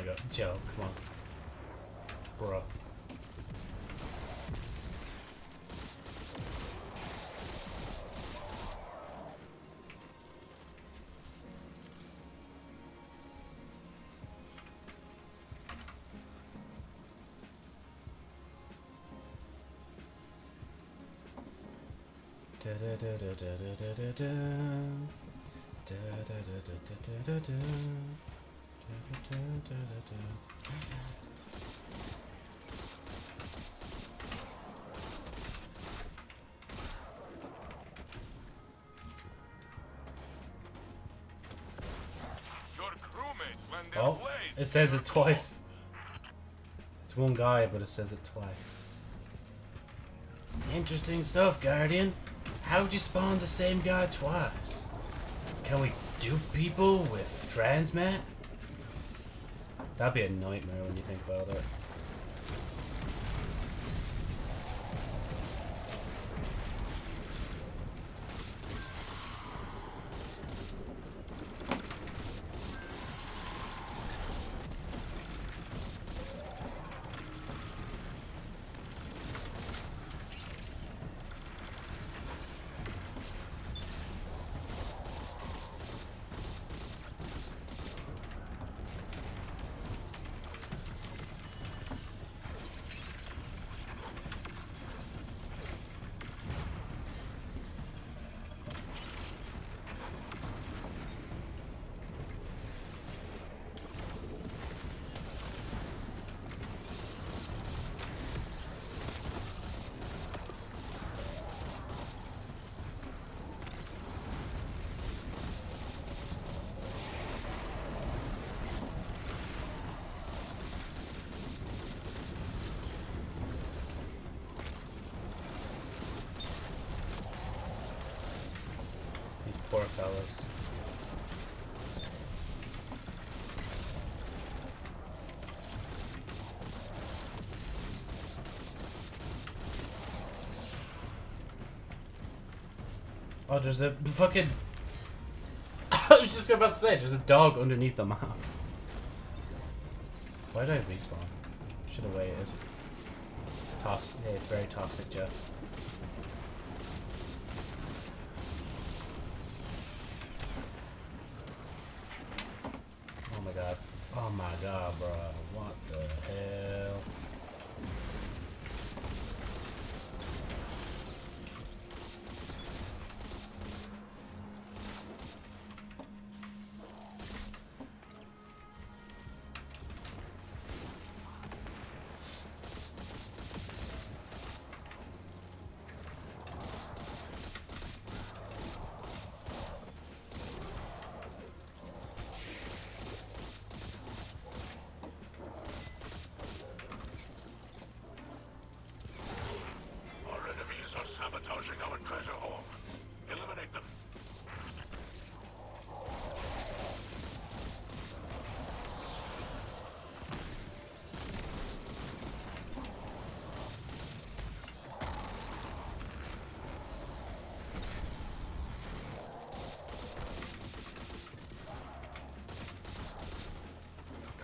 Oh my Joe, come on. Bro. Da-da-da-da-da-da-da-da. Da-da-da-da-da-da-da. Your crewmates when they're Oh, played. it says it twice. It's one guy, but it says it twice. Interesting stuff, Guardian. How'd you spawn the same guy twice? Can we dupe people with transmat? That'd be a nightmare when you think about it. These poor fellas. Oh, there's a fucking. I was just about to say, there's a dog underneath the map. Why did I respawn? Should have waited. Toxic, yeah, very toxic, Jeff.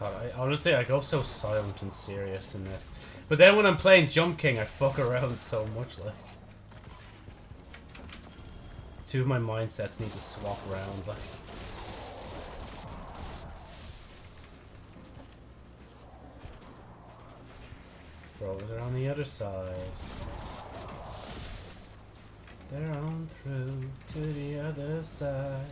God, I honestly I go so silent and serious in this. But then when I'm playing Jump King, I fuck around so much like. Two of my mindsets need to swap around like. Bro, they're on the other side. They're on through to the other side.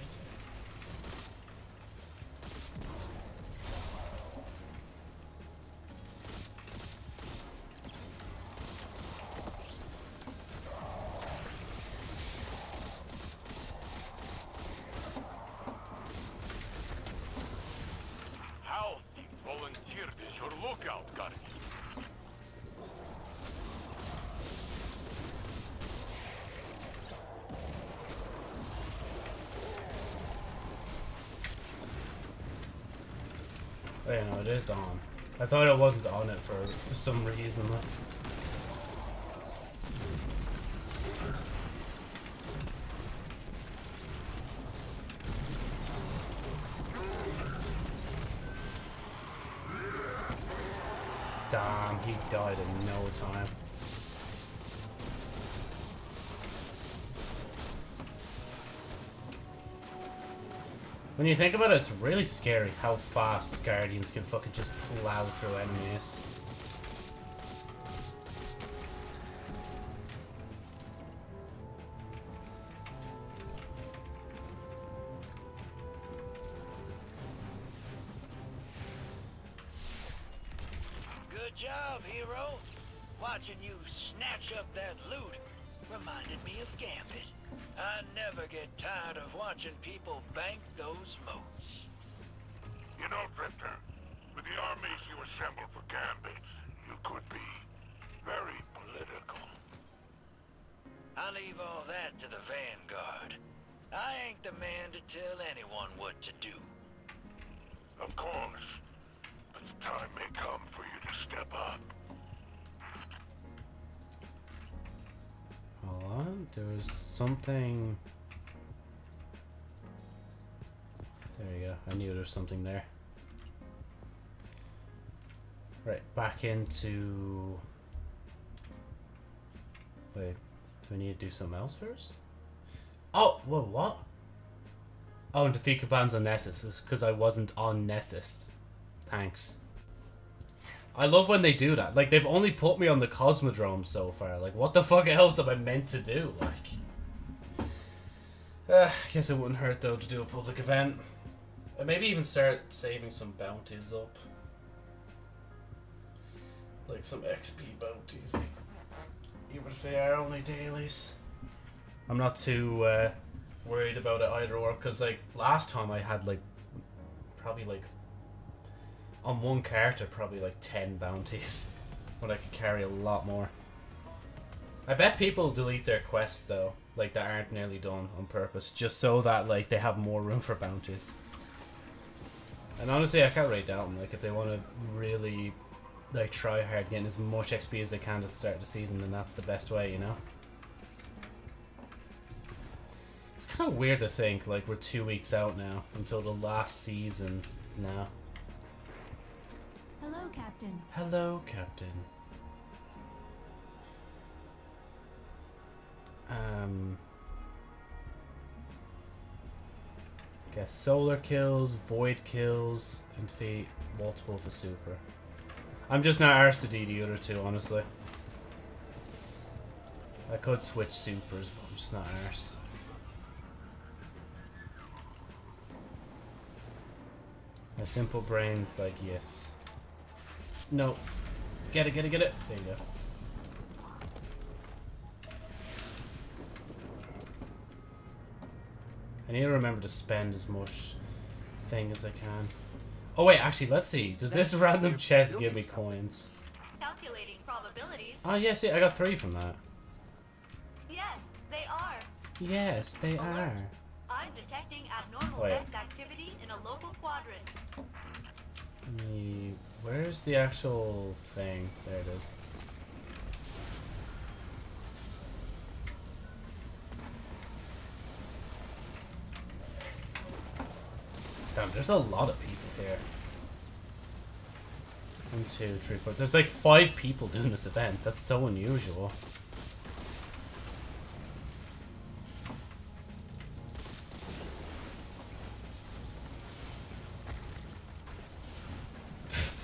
Thought it wasn't on it for some reason. Damn, he died in no time. When you think about it, it's really scary how fast Guardians can fucking just plow through enemies. Something. There you go. I knew there was something there. Right, back into. Wait, do we need to do something else first? Oh, whoa, what? Oh, and defeat Cabans on Nessus because I wasn't on Nessus. Thanks. I love when they do that. Like they've only put me on the Cosmodrome so far. Like what the fuck else am I meant to do? Like, uh, I guess it wouldn't hurt though to do a public event, and maybe even start saving some bounties up, like some XP bounties, even if they are only dailies. I'm not too uh, worried about it either or, because like last time I had like probably like on one character probably like 10 bounties. When I could carry a lot more. I bet people delete their quests though, like that aren't nearly done on purpose, just so that like they have more room for bounties. And honestly, I can't really doubt them. Like if they want to really like try hard getting as much XP as they can to start the season, then that's the best way, you know. It's kind of weird to think like we're two weeks out now until the last season now. Hello, Captain. Hello, Captain. Um. I Guess solar kills, void kills, and defeat multiple for super. I'm just not arsed to do the other two, honestly. I could switch supers, but I'm just not arsed. My simple brain's like, yes. No. Get it, get it, get it. There you go. I need to remember to spend as much thing as I can. Oh wait, actually, let's see. Does this random chest give me coins? Calculating probabilities. Oh yeah, see, I got three from that. Yes, they are. Yes, they Alert. are. I'm detecting abnormal Wait. Vex activity in a local quadrant. Where's the actual thing? There it is. Damn, there's a lot of people here. One, two, three, four. There's like five people doing this event. That's so unusual.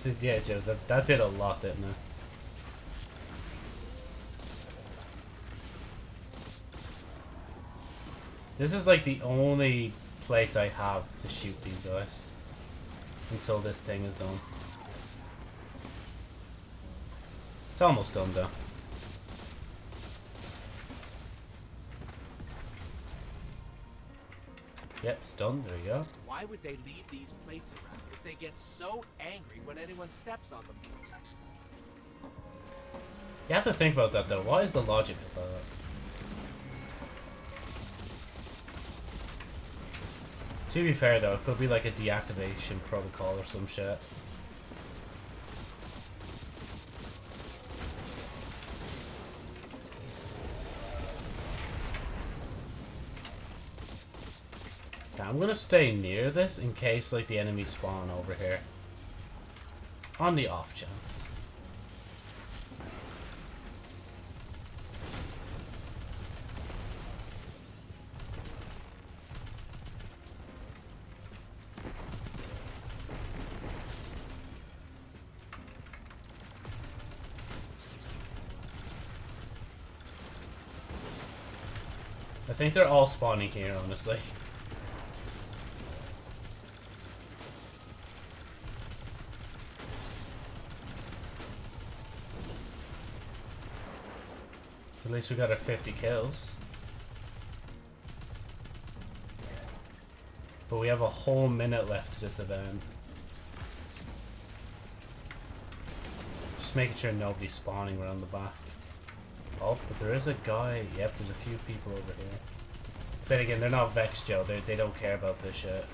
yeah, Joe, that, that did a lot, didn't it? This is like the only place I have to shoot these guys. Until this thing is done. It's almost done though. Yep, it's done. There you go. Why would they leave these plates around if they get so angry when anyone steps on them? You have to think about that though. What is the logic of that? To be fair though, it could be like a deactivation protocol or some shit. I'm gonna stay near this in case like the enemies spawn over here. On the off chance. I think they're all spawning here, honestly. At least we got our 50 kills. But we have a whole minute left to this event. Just making sure nobody's spawning around the back. Oh, but there is a guy. Yep, there's a few people over here. But again, they're not Vex, Joe. They they don't care about this shit.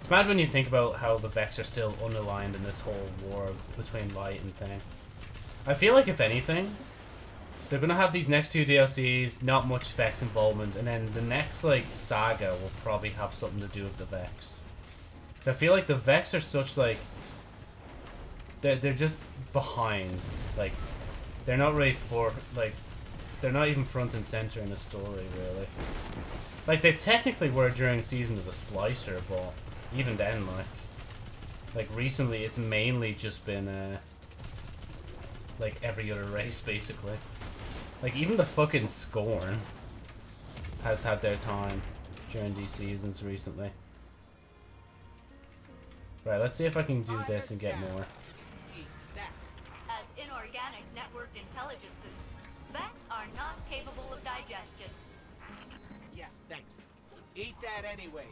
It's mad when you think about how the Vex are still unaligned in this whole war between light and thing. I feel like if anything, they're gonna have these next two DLCs, not much Vex involvement, and then the next like saga will probably have something to do with the Vex. So I feel like the Vex are such like they're they're just behind. Like they're not really for like they're not even front and center in the story really. Like they technically were during season of the Splicer, but even then like like recently it's mainly just been uh like every other race basically. Like even the fucking Scorn has had their time during these seasons recently. Right, let's see if I can do this and get more. Eat that. As inorganic networked intelligences, Vex are not capable of digestion. Yeah, thanks. Eat that anyway.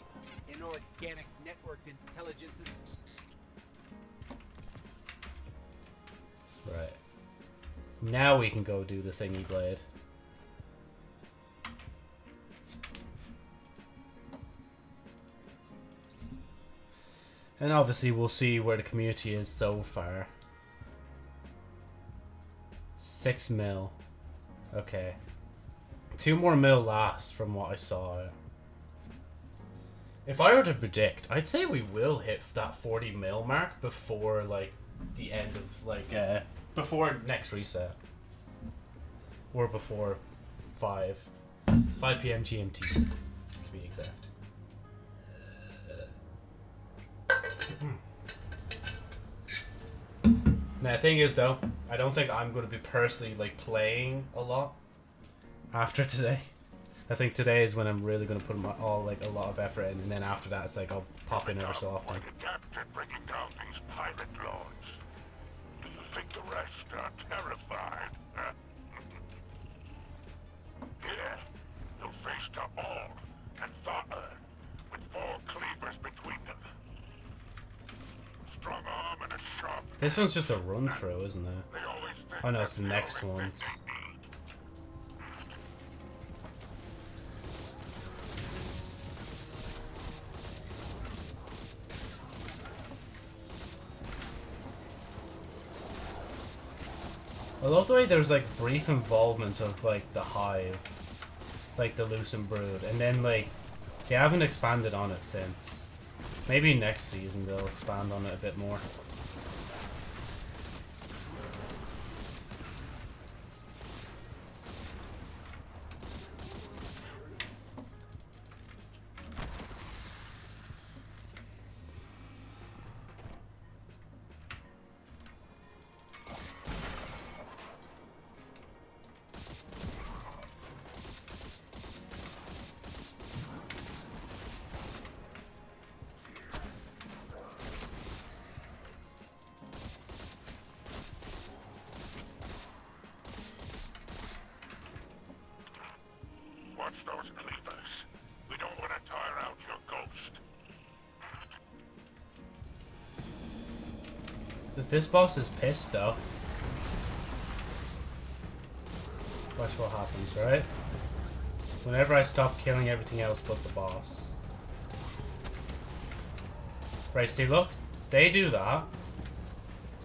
Inorganic networked intelligences. Right. Now we can go do the thingy blade. And obviously we'll see where the community is so far. Six mil. Okay. Two more mil last from what I saw. If I were to predict, I'd say we will hit that 40 mil mark before like the end of like uh before next reset. Or before 5 5 p.m. GMT to be exact. Now the thing is though, I don't think I'm going to be personally like playing a lot after today. I think today is when I'm really going to put my all like a lot of effort in, and then after that it's like I'll pop in every so often. Adept down these pirate. Do you think the rest are terrified? To all and with four cleavers between them. Strong arm and a sharp. This one's just a run through, isn't it? They always think Oh no, it's the next one. ones. thing they. I love the way there's like brief involvement of like the hive, like the Lucent Brood, and then like they haven't expanded on it since. Maybe next season they'll expand on it a bit more. This boss is pissed though. Watch what happens, right? Whenever I stop killing everything else but the boss. Right, see look, they do that.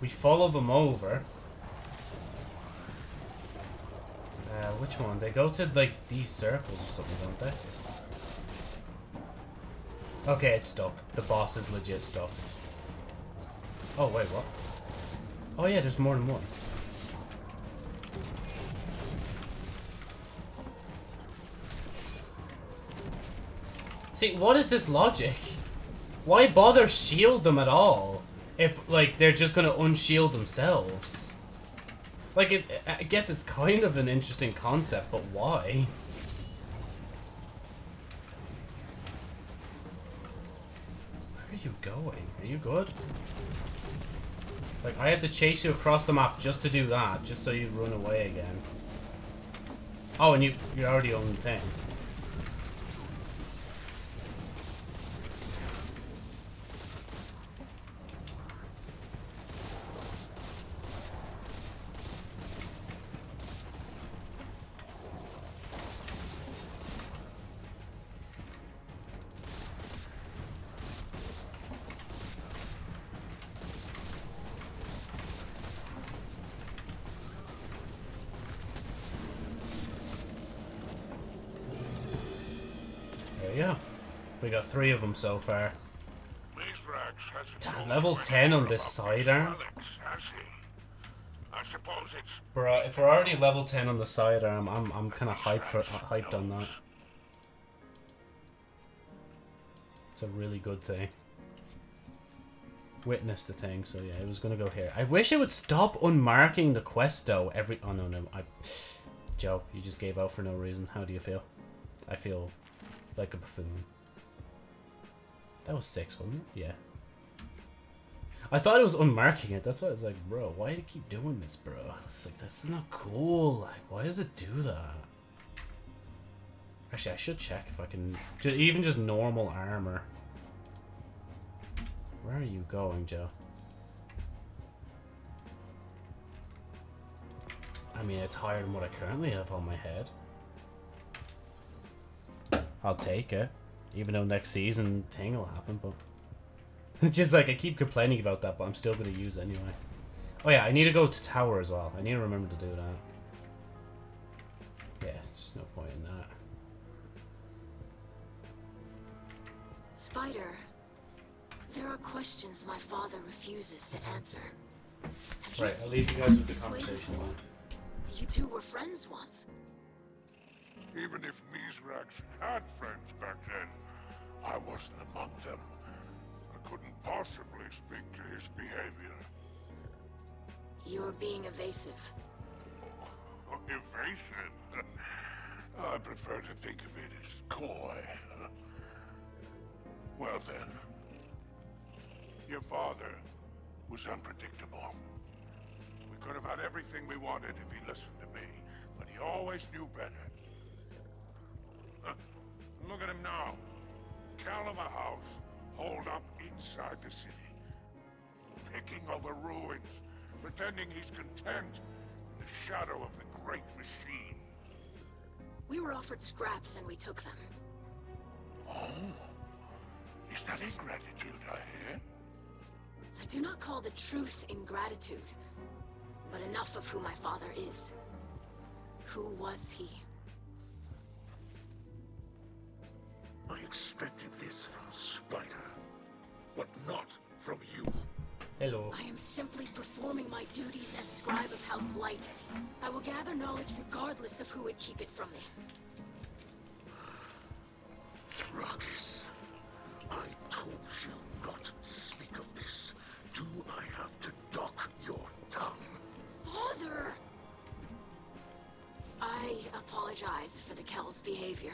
We follow them over. Uh, which one? They go to like these circles or something, don't they? Okay, it's stuck. The boss is legit stuck. Oh, wait, what? Oh, yeah, there's more than one. See, what is this logic? Why bother shield them at all? If, like, they're just gonna unshield themselves. Like, it, I guess it's kind of an interesting concept, but why? Like, I had to chase you across the map just to do that, just so you'd run away again. Oh, and you, you're already on 10. Three of them so far. Damn, level 10 on this sidearm. Has he? I suppose it's Bro, if we're already level 10 on the sidearm, I'm, I'm kind of hyped, for, hyped on that. It's a really good thing. Witness the thing, so yeah, it was gonna go here. I wish it would stop unmarking the quest though. Every oh no no, I Joe, you just gave out for no reason. How do you feel? I feel like a buffoon. That was six, wasn't it? Yeah. I thought it was unmarking it. That's why I was like, bro, why do you keep doing this, bro? It's like that's not cool. Like, why does it do that? Actually, I should check if I can. Even just normal armor. Where are you going, Joe? I mean, it's higher than what I currently have on my head. I'll take it. Even though next season thing will happen, but... It's just like, I keep complaining about that, but I'm still going to use it anyway. Oh yeah, I need to go to tower as well. I need to remember to do that. Yeah, there's no point in that. Spider, there are questions my father refuses to answer. Have Right, I'll leave you guys with the conversation. You two were friends once. Even if Mithrax had friends back then, I wasn't among them. I couldn't possibly speak to his behavior. You're being evasive. Evasive. I prefer to think of it as coy. Well then, your father was unpredictable. We could have had everything we wanted if he listened to me, but he always knew better. Look at him now. Calima House, holed up inside the city. Picking over ruins, pretending he's content in the shadow of the great machine. We were offered scraps and we took them. Oh? Is that ingratitude I hear? I do not call the truth ingratitude, but enough of who my father is. Who was he? I expected this from Spider, but not from you. Hello. I am simply performing my duties as scribe of House Light. I will gather knowledge regardless of who would keep it from me. Thrakis, I told you not to speak of this. Do I have to dock your tongue? Father! I apologize for the Kel's behavior.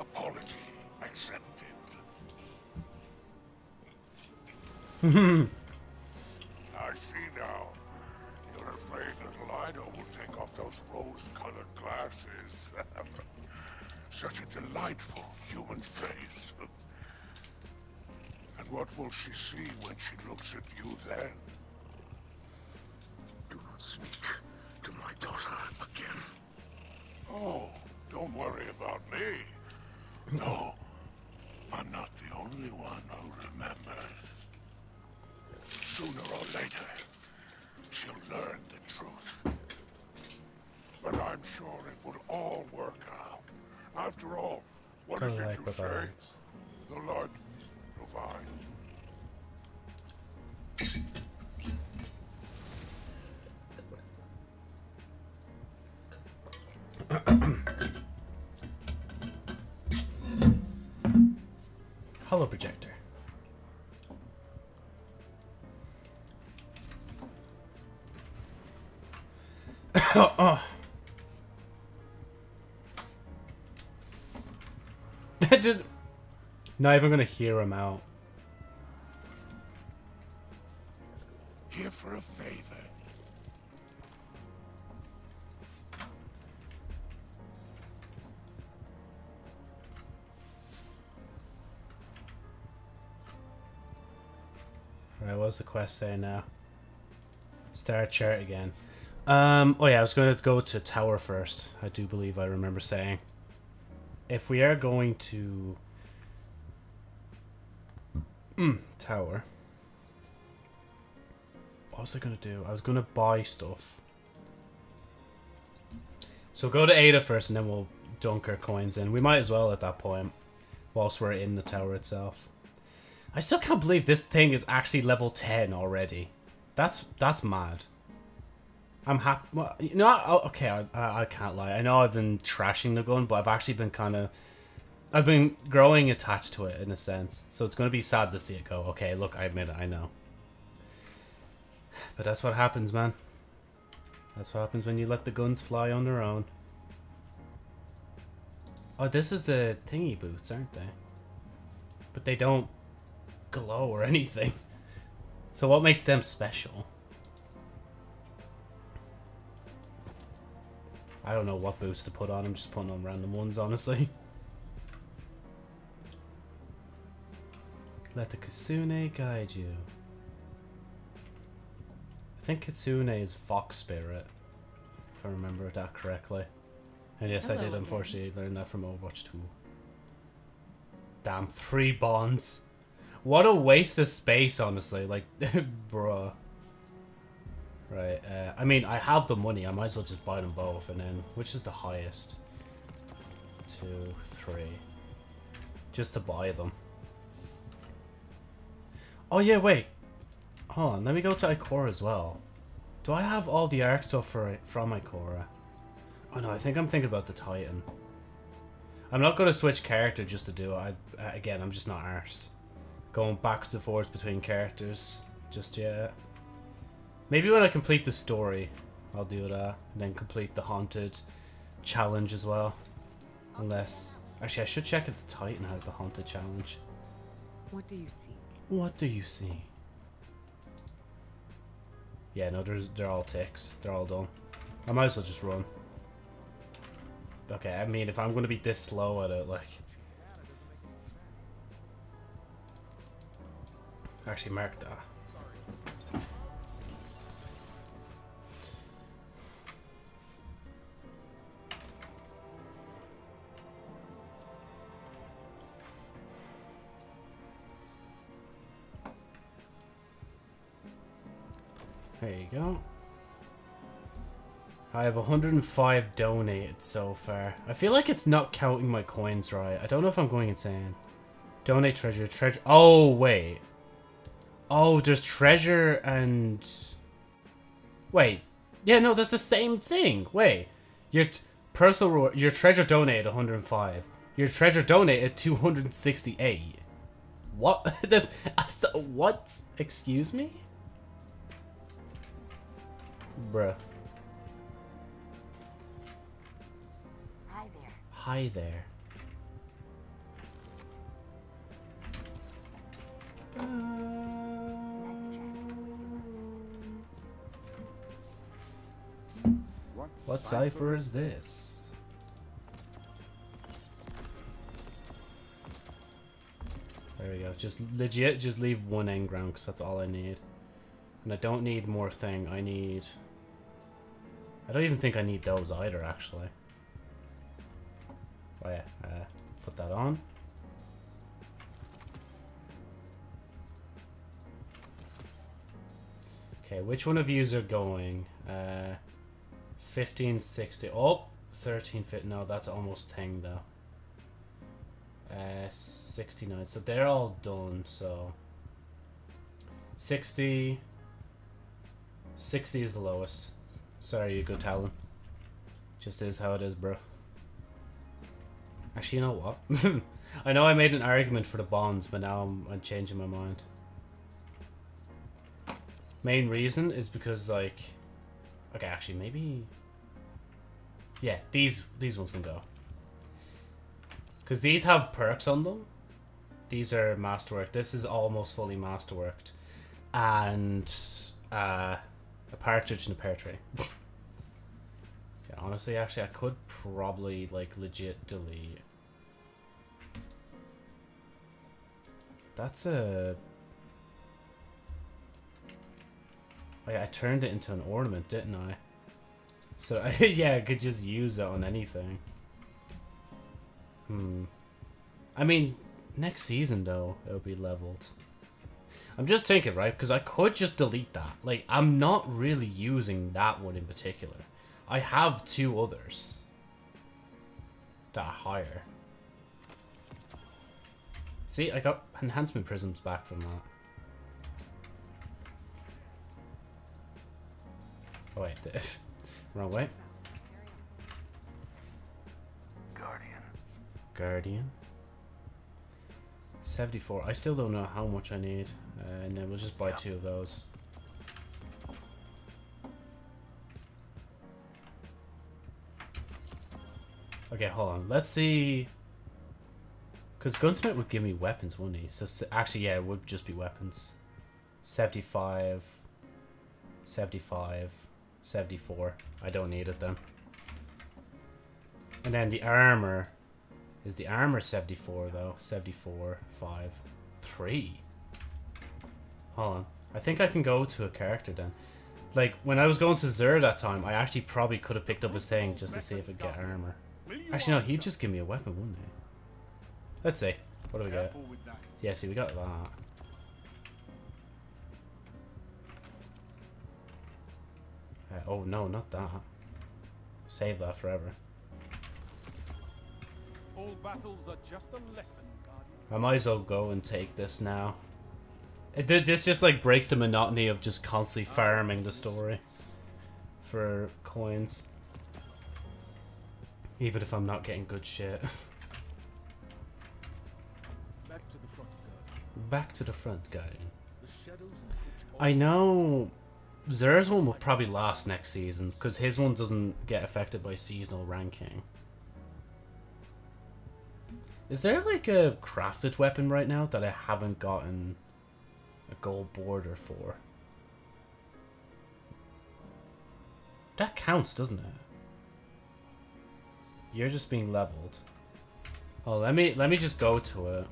Apology accepted. I see now. You're afraid little Eido will take off those rose-colored glasses. Such a delightful human face. And what will she see when she looks at you then? Do not speak to my daughter again. Oh, don't worry about me. No, I'm not the only one who remembers. Sooner or later, she'll learn the truth. But I'm sure it will all work out. After all, What Kinda it you say? I- The Lord provide. Hollow projector. oh. that Just not even gonna hear him out. Here for a favor. Right, was the quest saying now? Star Chart again. Um, oh yeah, I was going to go to tower first. I do believe I remember saying. If we are going to Mm, tower, what was I going to do? I was going to buy stuff. So go to Ada first, and then we'll dunk our coins in. We might as well at that point, whilst we're in the tower itself. I still can't believe this thing is actually level 10 already. That's that's mad. I'm happy. Well, you know, I, oh, okay, I, I I can't lie. I know I've been trashing the gun, but I've actually been kind of, I've been growing attached to it in a sense. So it's going to be sad to see it go. Okay, look, I admit it. I know. But that's what happens, man. That's what happens when you let the guns fly on their own. Oh, this is the thingy boots, aren't they? But they don't glow or anything. So what makes them special? I don't know what boots to put on. I'm just putting on random ones, honestly. Let the Kitsune guide you. I think Kitsune is Fox Spirit, if I remember that correctly. And yes, oh, I Hello did again. unfortunately learn that from Overwatch 2. Damn, three bonds. What a waste of space, honestly. Like, bruh. Right, uh, I mean, I have the money. I might as well just buy them both. And then, which is the highest? Two, three. Just to buy them. Oh, yeah, wait. Hold on, let me go to Ikora as well. Do I have all the arc stuff for from Ikora? Oh no, I think I'm thinking about the Titan. I'm not going to switch character just to do it. I, uh, again, I'm just not arsed. Going back and forth between characters just yet. Maybe when I complete the story, I'll do that. And then complete the Haunted challenge as well. Unless... Actually, I should check if the Titan has the Haunted challenge. What do you see? What do you see? Yeah, no, they're, they're all ticks. They're all done. I might as well just run. Okay, I mean, if I'm going to be this slow at it, like... Actually, mark that. There you go. I have 105 donated so far. I feel like it's not counting my coins right. I don't know if I'm going insane. Donate treasure, treasure. Oh, wait. Oh, there's treasure and... Wait. Yeah, no, that's the same thing. Wait. Your t- personal reward, your treasure donated 105. Your treasure donated 268. What? That's, what? Excuse me? Bruh. Hi there. Hi there. Let's What cipher is this? There we go. Just legit, just leave one engram because that's all I need. And I don't need more thing. I need... I don't even think I need those either, actually. Oh yeah, uh, put that on. Okay, which one of yous are going? Uh, 1560. Oh, 13 fit. No, that's almost thing though. Uh, 69. So they're all done, so... 60... 60 is the lowest. Sorry, you go Talon. Just is how it is, bro. Actually, you know what? I know I made an argument for the bonds, but now I'm, I'm changing my mind. Main reason is because, like... Okay, actually, maybe... Yeah, these these ones can go. Because these have perks on them. These are masterwork. This is almost fully masterworked. And uh, a partridge and a pear tree. yeah, honestly, actually, I could probably, like, legit delete. That's a... Oh, yeah, I turned it into an ornament, didn't I? So, yeah, I could just use it on anything. Hmm. I mean, next season, though, it'll be leveled. I'm just thinking, right? Because I could just delete that. Like, I'm not really using that one in particular. I have two others that are higher. See, I got enhancement prisms back from that. Oh wait, wrong way. Guardian. Guardian. 74. I still don't know how much I need. Uh, and then we'll just buy two of those. Okay, hold on. Let's see. Because Gunsmith would give me weapons, wouldn't he? So, s- actually, yeah, it would just be weapons. 75. 75. 74. I don't need it then. And then the armor. Is the armor 74 though? 74, 5, 3. Hold on. I think I can go to a character then. Like, when I was going to Xûr that time, I actually probably could have picked up his thing just to see if it'd get armor. Actually, no, he'd just give me a weapon, wouldn't he? Let's see. What do we got? Yeah, see, we got that. Uh, oh, no, not that. Save that forever. All battles are just a lesson, Guardian. I might as well go and take this now. It, this just like breaks the monotony of just constantly farming the story for coins. Even if I'm not getting good shit. Back to the front, Guardian. Back to the front, Guardian. The shadows in which all I know Xûr's one will probably last next season because his one doesn't get affected by seasonal ranking. Is there like a crafted weapon right now that I haven't gotten a gold border for? That counts, doesn't it? You're just being leveled. Oh, let me let me just go to it.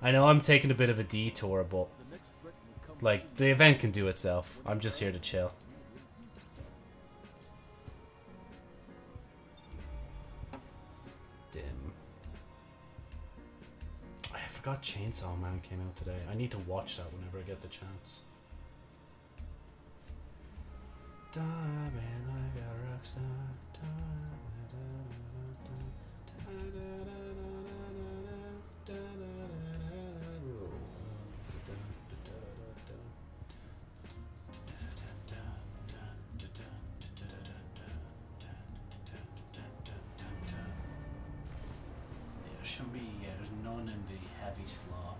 I know I'm taking a bit of a detour, but like, the event can do itself. I'm just here to chill. Dim. I forgot Chainsaw Man came out today. I need to watch that whenever I get the chance. Diamond like a rock star. There should be, yeah, there's none in the heavy slot.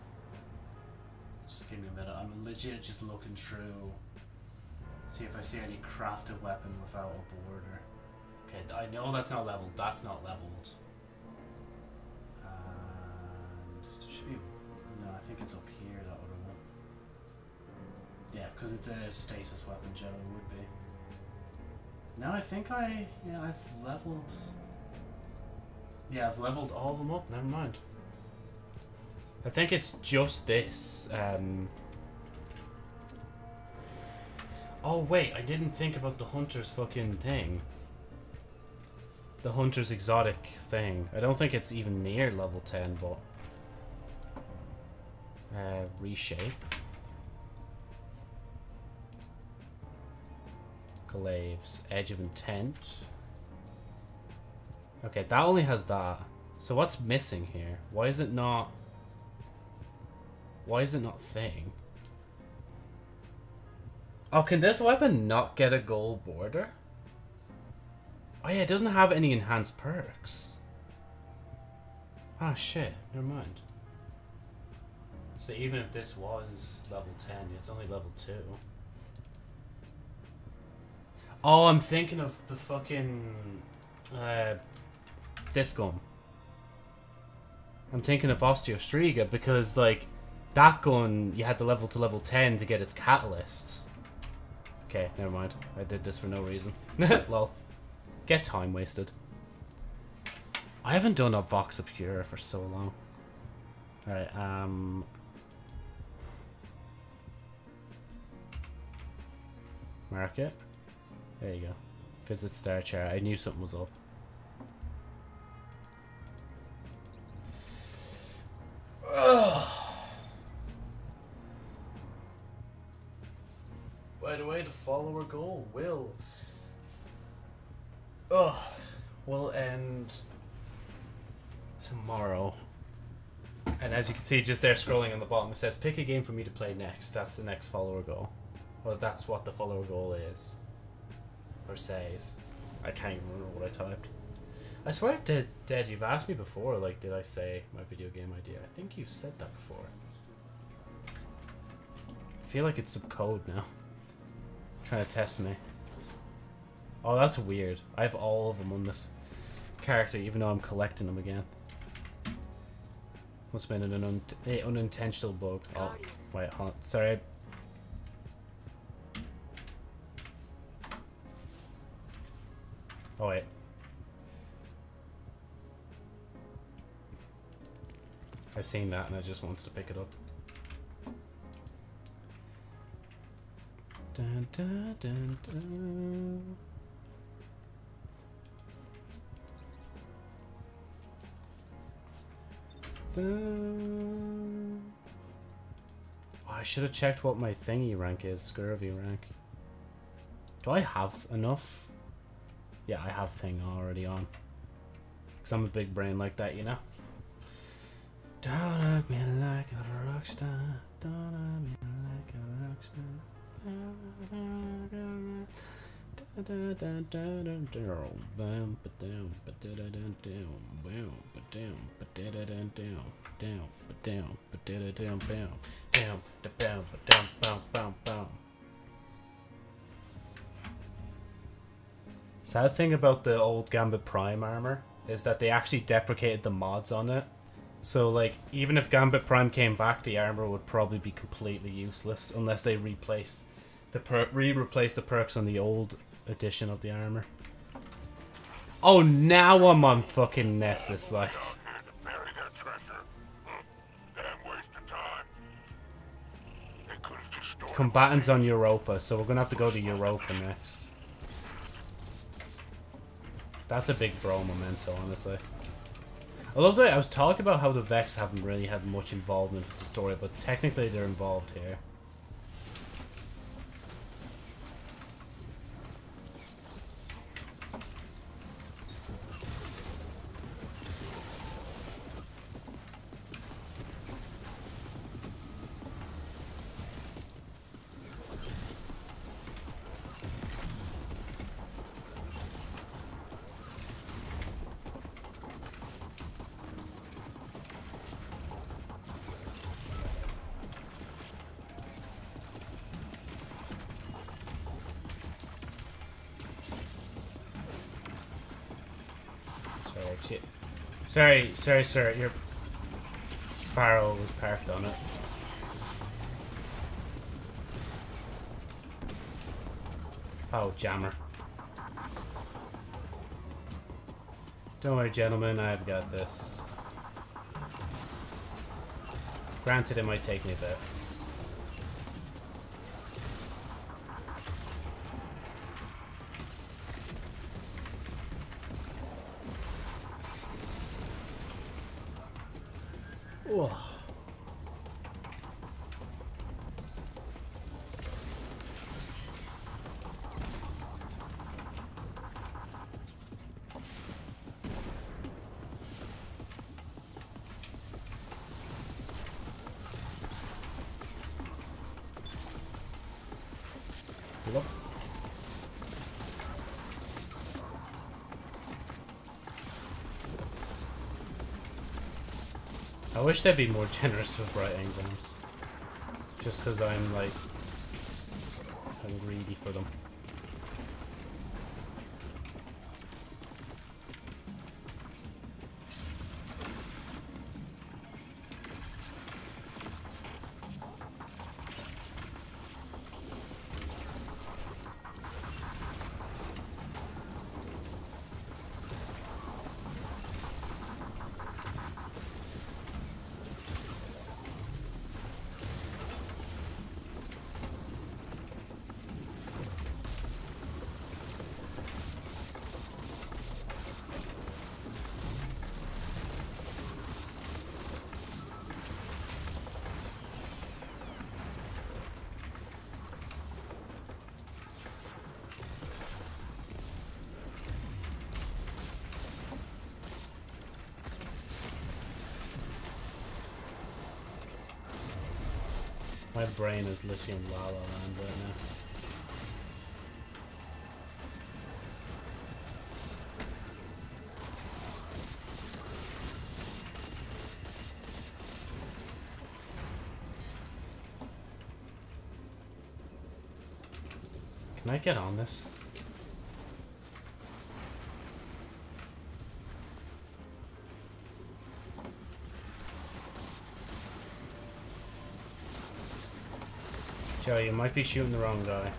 Just give me a minute. I'm legit just looking through. See if I see any crafted weapon without a border. Okay, I know that's not leveled. That's not leveled. And should be. No, I think it's up here, that other one. Yeah, because it's a stasis weapon, Joe. It would be. No, I think I. Yeah, I've leveled. Yeah, I've leveled all of them up. Never mind. I think it's just this. Um... Oh wait, I didn't think about the hunter's fucking thing. The hunter's exotic thing. I don't think it's even near level 10, but... Uh, reshape. Glaives. Edge of Intent. Okay, that only has that. So what's missing here? Why is it not... Why is it not thing? Oh, can this weapon not get a gold border? Oh yeah, it doesn't have any enhanced perks. Ah shit, never mind. So even if this was level 10, it's only level 2. Oh, I'm thinking of the fucking... Uh, gun. I'm thinking of Osteo Striga because, like, that gun, you had to level to level 10 to get its catalysts. Okay, never mind. I did this for no reason. Lol. Get time wasted. I haven't done a Vox Obscura for so long. Alright, um... Mark it. There you go. Visit Star Chart. I knew something was up. Follower goal will. Ugh. Will end tomorrow. And as you can see, just there scrolling on the bottom, it says pick a game for me to play next. That's the next follower goal. Well, that's what the follower goal is. Or says. I can't even remember what I typed. I swear, did Dad, you've asked me before, like, did I say my video game idea? I think you've said that before. I feel like it's some code now. Trying to test me. Oh, that's weird. I have all of them on this character, even though I'm collecting them again. Must have been an un unintentional bug. Oh, wait, hold Sorry. Oh, wait. I seen that and I just wanted to pick it up. Dun, dun, dun. Oh, I should have checked what my thingy rank is, scurvy rank. Do I have enough? Yeah, I have thing already on. Because I'm a big brain like that, you know? Don't hug me like a. Don't hug me like a. Sad thing about the old Gambit Prime armor is that they actually deprecated the mods on it. So, like, even if Gambit Prime came back, the armor would probably be completely useless unless they replaced the per re-replace the perks on the old edition of the armor. Oh, now I'm on fucking Nessus, like. Out here to bury their treasure. Mm, damn waste of time. They could have just stored Combatants on Europa, so we're gonna have to go to Europa next. That's a big bro memento, honestly. I love the way I was talking about how the Vex haven't really had much involvement with the story, but technically they're involved here. Sorry, sorry, sir. Your Sparrow was parked on it. Oh, jammer. Don't worry, gentlemen. I've got this. Granted, it might take me a bit. Wish they'd be more generous with bright engrams. Just because I'm like, I'm greedy for them. Brain is literally in La La Land right now. Can I get on this? You might be shooting the wrong guy.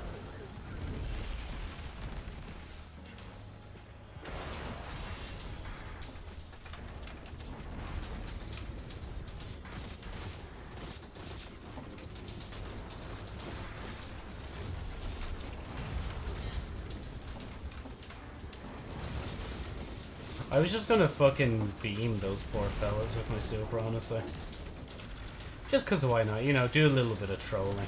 I was just gonna fucking beam those poor fellas with my super, honestly. Just cause why not? You know, do a little bit of trolling.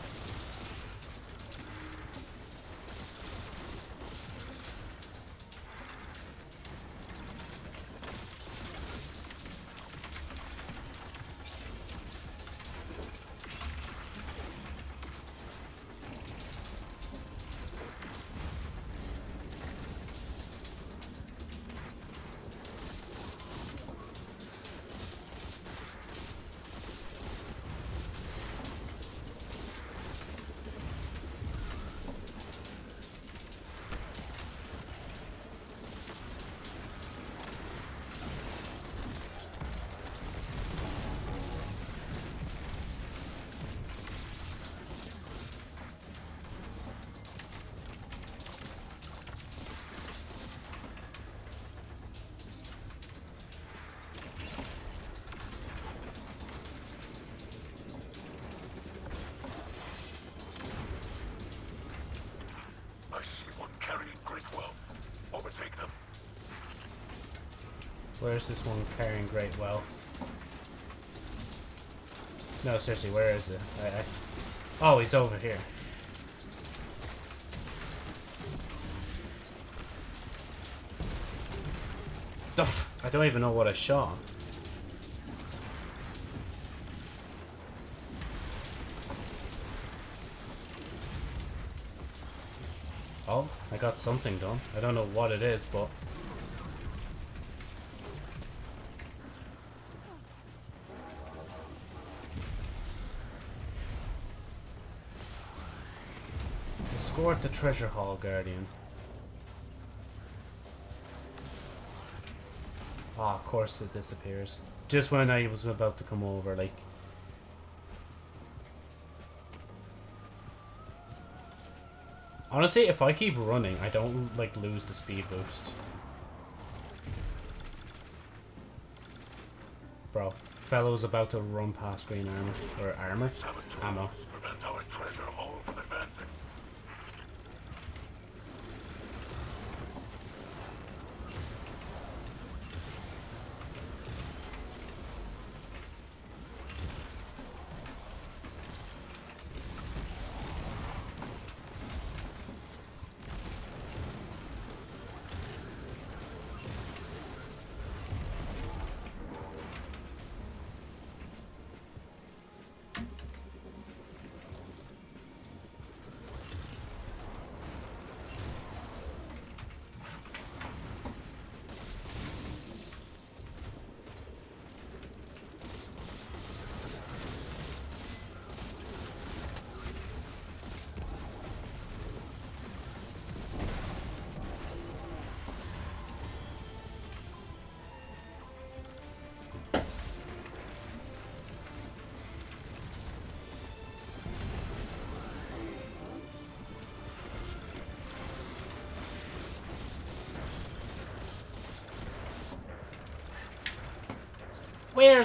I see one carrying great wealth. Overtake them. Where's this one carrying great wealth? No, seriously, where is it? I, I... Oh, he's over here. The f I don't even know what I shot. Oh, I got something done. I don't know what it is, but the treasure hall, Guardian. Ah, of course it disappears. Just when I was about to come over, like. Honestly, if I keep running, I don't, like, lose the speed boost. Bro, fellow's about to run past green armor. Or armor? Ammo.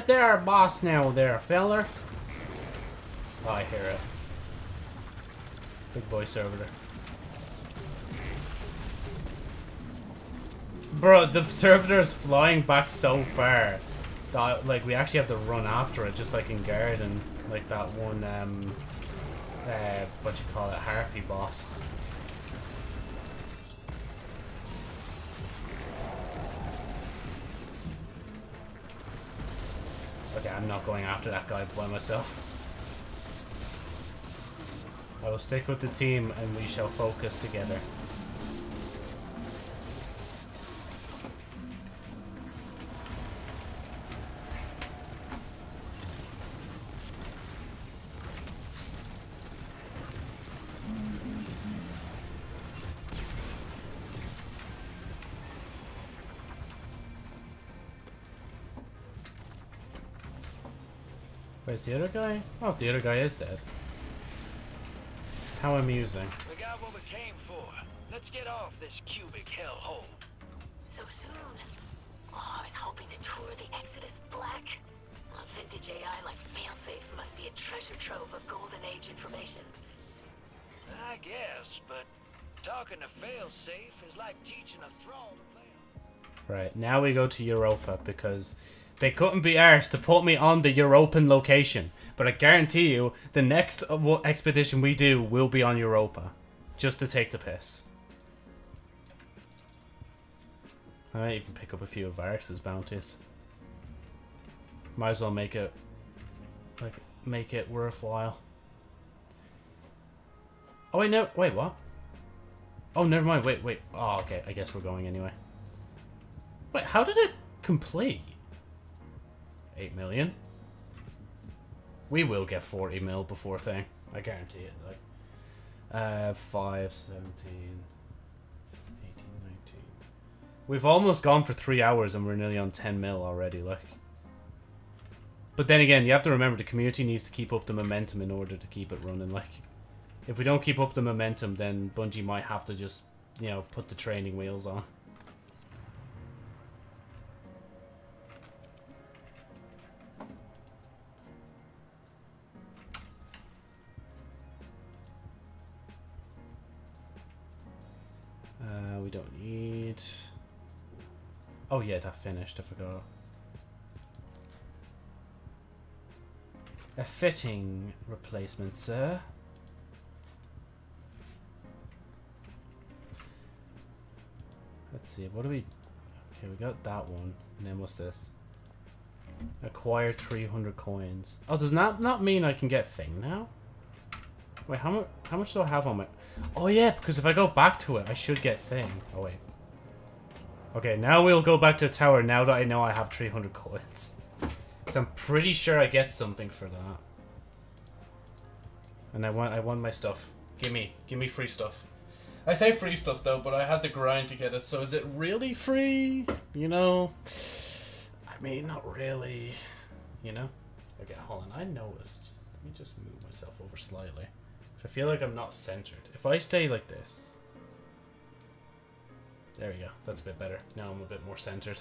Where's their boss now, there, feller? Oh, I hear it. Big boy servitor. Bro, the servitor is flying back so far that like we actually have to run after it, just like in Garden, like that one um uh what you call it, harpy boss. Going after that guy by myself. I will stick with the team and we shall focus together. Where's the other guy? Oh, the other guy is dead. How amusing. We got what we came for. Let's get off this cubic hellhole. So soon. Oh, I was hoping to tour the Exodus Black. A vintage AI like Failsafe must be a treasure trove of Golden Age information. I guess, but talking to failsafe is like teaching a thrall to play. Right, now we go to Europa because they couldn't be arsed to put me on the European location. But I guarantee you, the next uh, expedition we do will be on Europa. Just to take the piss. I might even pick up a few of Variks's bounties. Might as well make it, like, make it worthwhile. Oh wait, no, wait, what? Oh, never mind. Wait, wait. Oh, okay. I guess we're going anyway. Wait, how did it complete? 8 million? We will get 40 mil before thing. I guarantee it. Like, uh, 5, 17, 18, 19. We've almost gone for 3 hours and we're nearly on 10 mil already, like. But then again, you have to remember the community needs to keep up the momentum in order to keep it running, like. If we don't keep up the momentum, then Bungie might have to just, you know, put the training wheels on. Oh yeah, that finished, I forgot. A fitting replacement, sir. Let's see, what do we... Okay, we got that one. And then what's this? Acquire 300 coins. Oh, does that not mean I can get thing now? Wait, how much? How much do I have on my? Oh yeah, because if I go back to it, I should get thing. Oh wait. Okay, now we'll go back to the tower. Now that I know I have 300 coins, because I'm pretty sure I get something for that. And I want, I want my stuff. Give me, give me free stuff. I say free stuff though, but I had to grind to get it. So is it really free? You know, I mean, not really. You know. Okay, hold on. I noticed. Let me just move myself over slightly. 'Cause I feel like I'm not centered. If I stay like this. There we go. That's a bit better. Now I'm a bit more centered.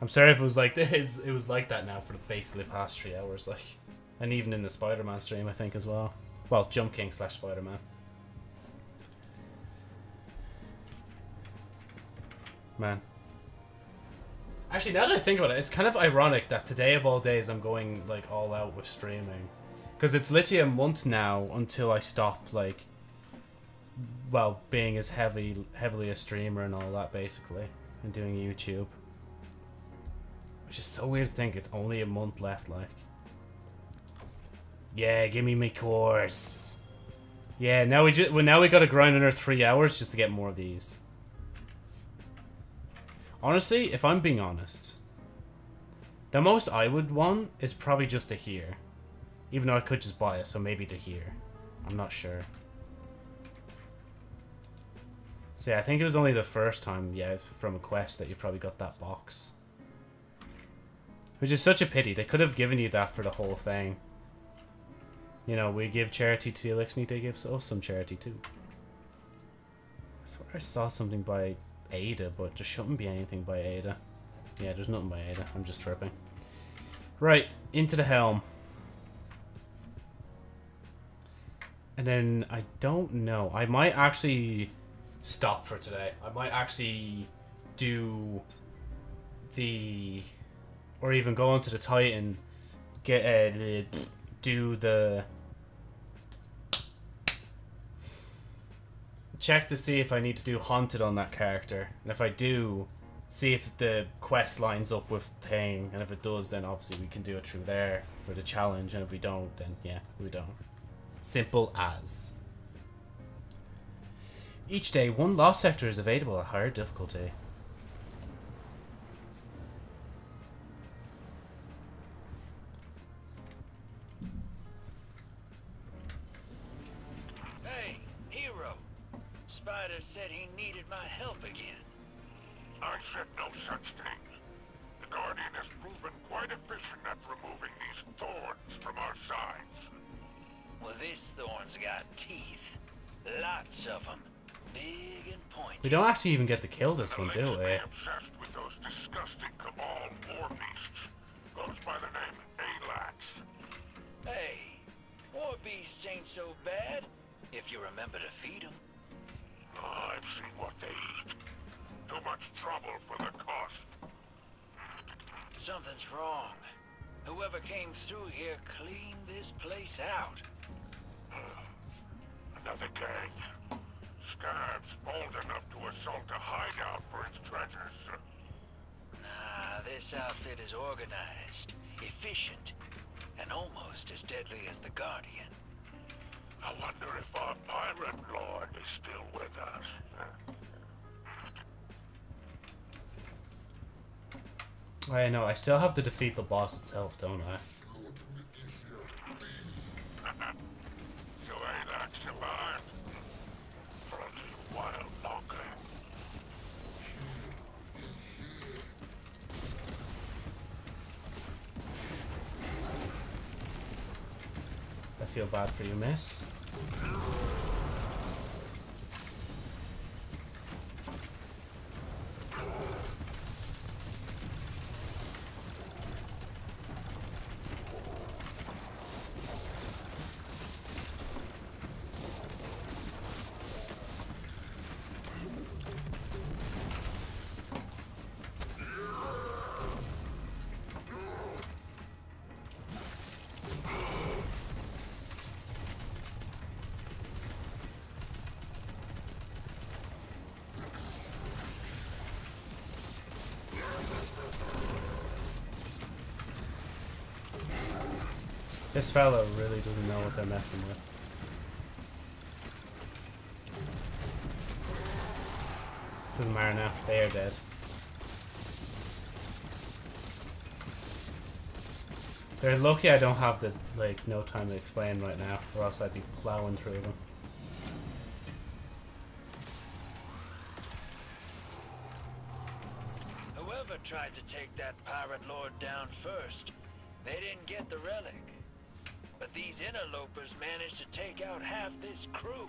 I'm sorry if it was like this. It was like that now for the basically past three hours, like, and even in the Spider-Man stream, I think as well. Well, Jump King slash Spider-Man. Man. Actually, now that I think about it, it's kind of ironic that today of all days I'm going like all out with streaming, because it's literally a month now until I stop like, well, being as heavy, heavily a streamer and all that basically, and doing YouTube. Which is so weird to think it's only a month left, like. Yeah, give me my course. Yeah, now we just well now we got to grind another three hours just to get more of these. Honestly, if I'm being honest, the most I would want is probably just to here. Even though I could just buy it, so maybe to here. I'm not sure. Yeah, I think it was only the first time, yeah, from a quest that you probably got that box. Which is such a pity. They could have given you that for the whole thing. You know, we give charity to the Eliksni, they give us some charity too. I swear I saw something by Ada, but there shouldn't be anything by Ada. Yeah, there's nothing by Ada. I'm just tripping. Right, into the helm. And then I don't know. I might actually stop for today. I might actually do the or even go into the Titan, get uh, do the check to see if I need to do haunted on that character, and if I do, see if the quest lines up with thing, and if it does, then obviously we can do it through there for the challenge, and if we don't, then yeah, we don't. Simple as. Each day, one lost sector is available at higher difficulty. Hey, hero. Spider said he needed my help again. I said no such thing. The Guardian has proven quite efficient at removing these thorns from our sides. Well, this thorn's got teeth. Lots of them. Big and pointy. We don't actually even get to kill this one, do we? obsessed with those disgusting Cabal war beasts. Goes by the name Alax. Hey, war beasts ain't so bad if you remember to feed them. I've seen what they eat. Too much trouble for the cost. Something's wrong. Whoever came through here cleaned this place out. Another gang. Scabs bold enough to assault a hideout for its treasures. Nah, this outfit is organized, efficient, and almost as deadly as the Guardian. I wonder if our pirate lord is still with us. I know, I still have to defeat the boss itself, don't I? So Alax survived. For a little while longer. I feel bad for you, miss. This fellow really doesn't know what they're messing with. Doesn't matter now, they are dead. They're lucky I don't have the, like, no time to explain right now, or else I'd be plowing through them. Whoever tried to take that pirate lord down first, they didn't get the relic. These interlopers managed to take out half this crew.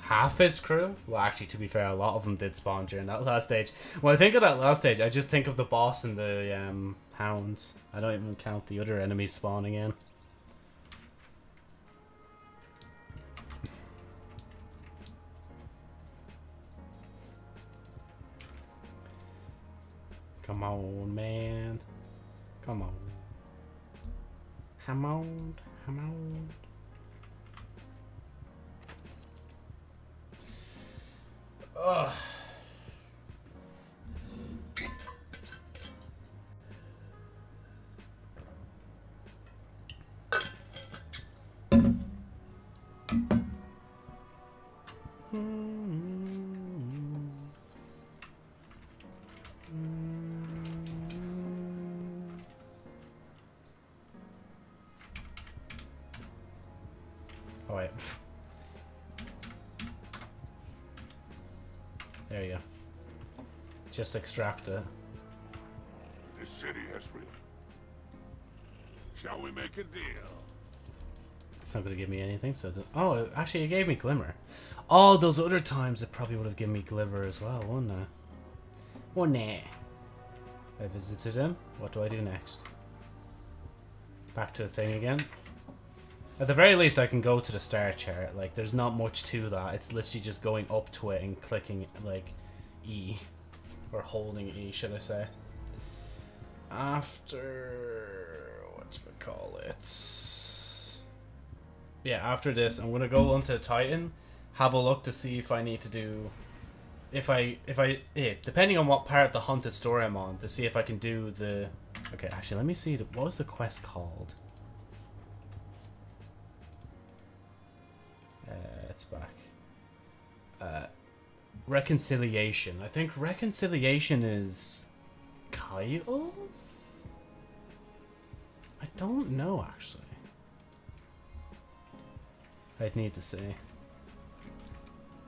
half his crew. Well, actually, to be fair, a lot of them did spawn during that last stage. When I think of that last stage, I just think of the boss and the um, hounds. I don't even count the other enemies spawning in. Come on, man. Come on. Come on. Come on. Ugh. Just extract it. This city has real. Shall we make a deal? It's not gonna give me anything, so oh, it- actually, it gave me glimmer. Oh, those other times it probably would have given me glimmer as well, wouldn't it? Wouldn't it? I visited him. What do I do next? Back to the thing again. At the very least, I can go to the star chart. Like, there's not much to that. It's literally just going up to it and clicking, like, E. Or holding E, should I say. After... Whatchamacallit? Yeah, after this, I'm going to go onto Titan. Have a look to see if I need to do... If I... If I... Yeah, depending on what part of the Haunted Story I'm on, to see if I can do the... Okay, actually, let me see. The, what was the quest called? Uh, it's back. Uh, reconciliation. I think reconciliation is Kyle's? I don't know, actually. I'd need to see.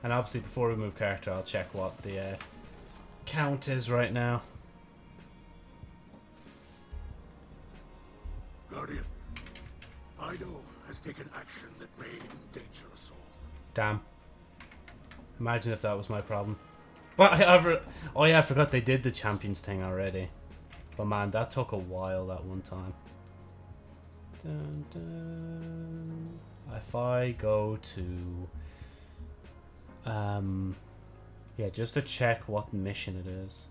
And obviously, before we move character, I'll check what the uh, count is right now. Guardian, Eido has taken action that may endanger us all. Damn. Imagine if that was my problem. But I ever. Oh yeah, I forgot they did the champions thing already. But man, that took a while that one time. Dun, dun. If I go to. Um. Yeah, just to check what mission it is.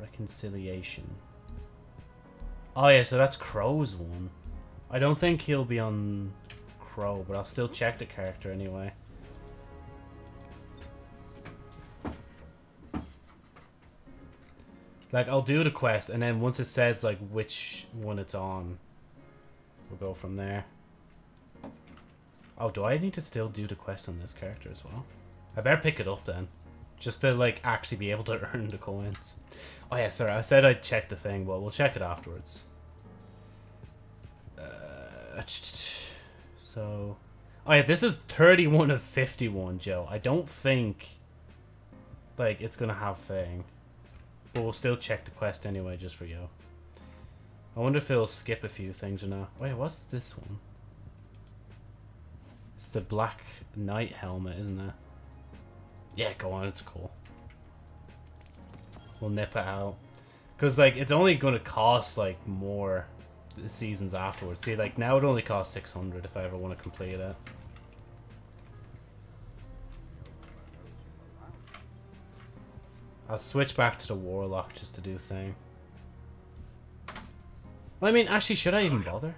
Reconciliation. Oh yeah, so that's Crow's one. I don't think he'll be on Crow, but I'll still check the character anyway. Like, I'll do the quest, and then once it says, like, which one it's on, we'll go from there. Oh, do I need to still do the quest on this character as well? I better pick it up then. Just to, like, actually be able to earn the coins. Oh yeah, sorry, I said I'd check the thing, but we'll check it afterwards. Uh, so... Oh yeah, this is 31 of 51, Joe. I don't think, like, it's gonna have thing. But we'll still check the quest anyway, just for you. I wonder if it'll skip a few things or not. Wait, what's this one? It's the Black Knight helmet, isn't it? Yeah, go on, it's cool. We'll nip it out. Because, like, it's only going to cost, like, more seasons afterwards. See, like, now it only costs 600 if I ever want to complete it. I'll switch back to the Warlock just to do thing. I mean, actually, should I even bother?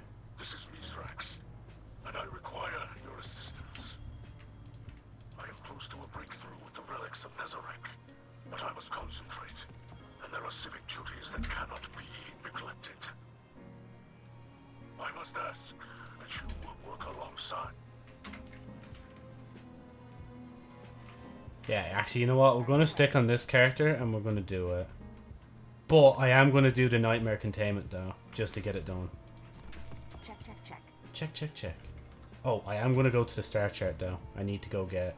Yeah, actually, you know what? We're going to stick on this character and we're going to do it. But I am going to do the Nightmare Containment, though, just to get it done. Check, check, check. Check, check, check. Oh, I am going to go to the star chart, though. I need to go get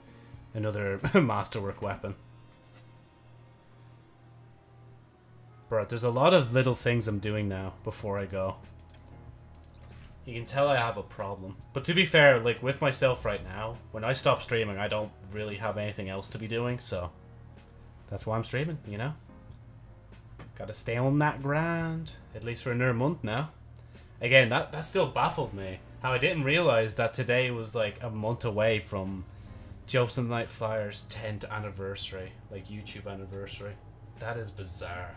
another Masterwork weapon. Bro, there's a lot of little things I'm doing now before I go. You can tell I have a problem. But to be fair, like, with myself right now, when I stop streaming, I don't really have anything else to be doing, so... That's why I'm streaming, you know? Gotta stay on that grind. At least for another month now. Again, that, that still baffled me. How I didn't realize that today was, like, a month away from JosephniteFlyer's 10th anniversary. Like, YouTube anniversary. That is bizarre.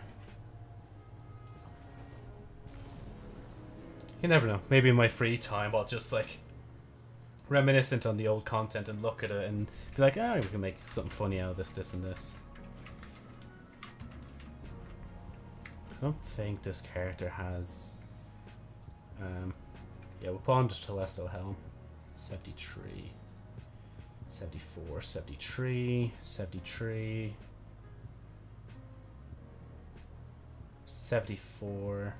You never know. Maybe in my free time I'll just like reminiscent on the old content and look at it and be like, ah, oh, we can make something funny out of this, this, and this. I don't think this character has. Um, yeah, we'll put on the Telesto helm. 73. 74, 73, 73. 74.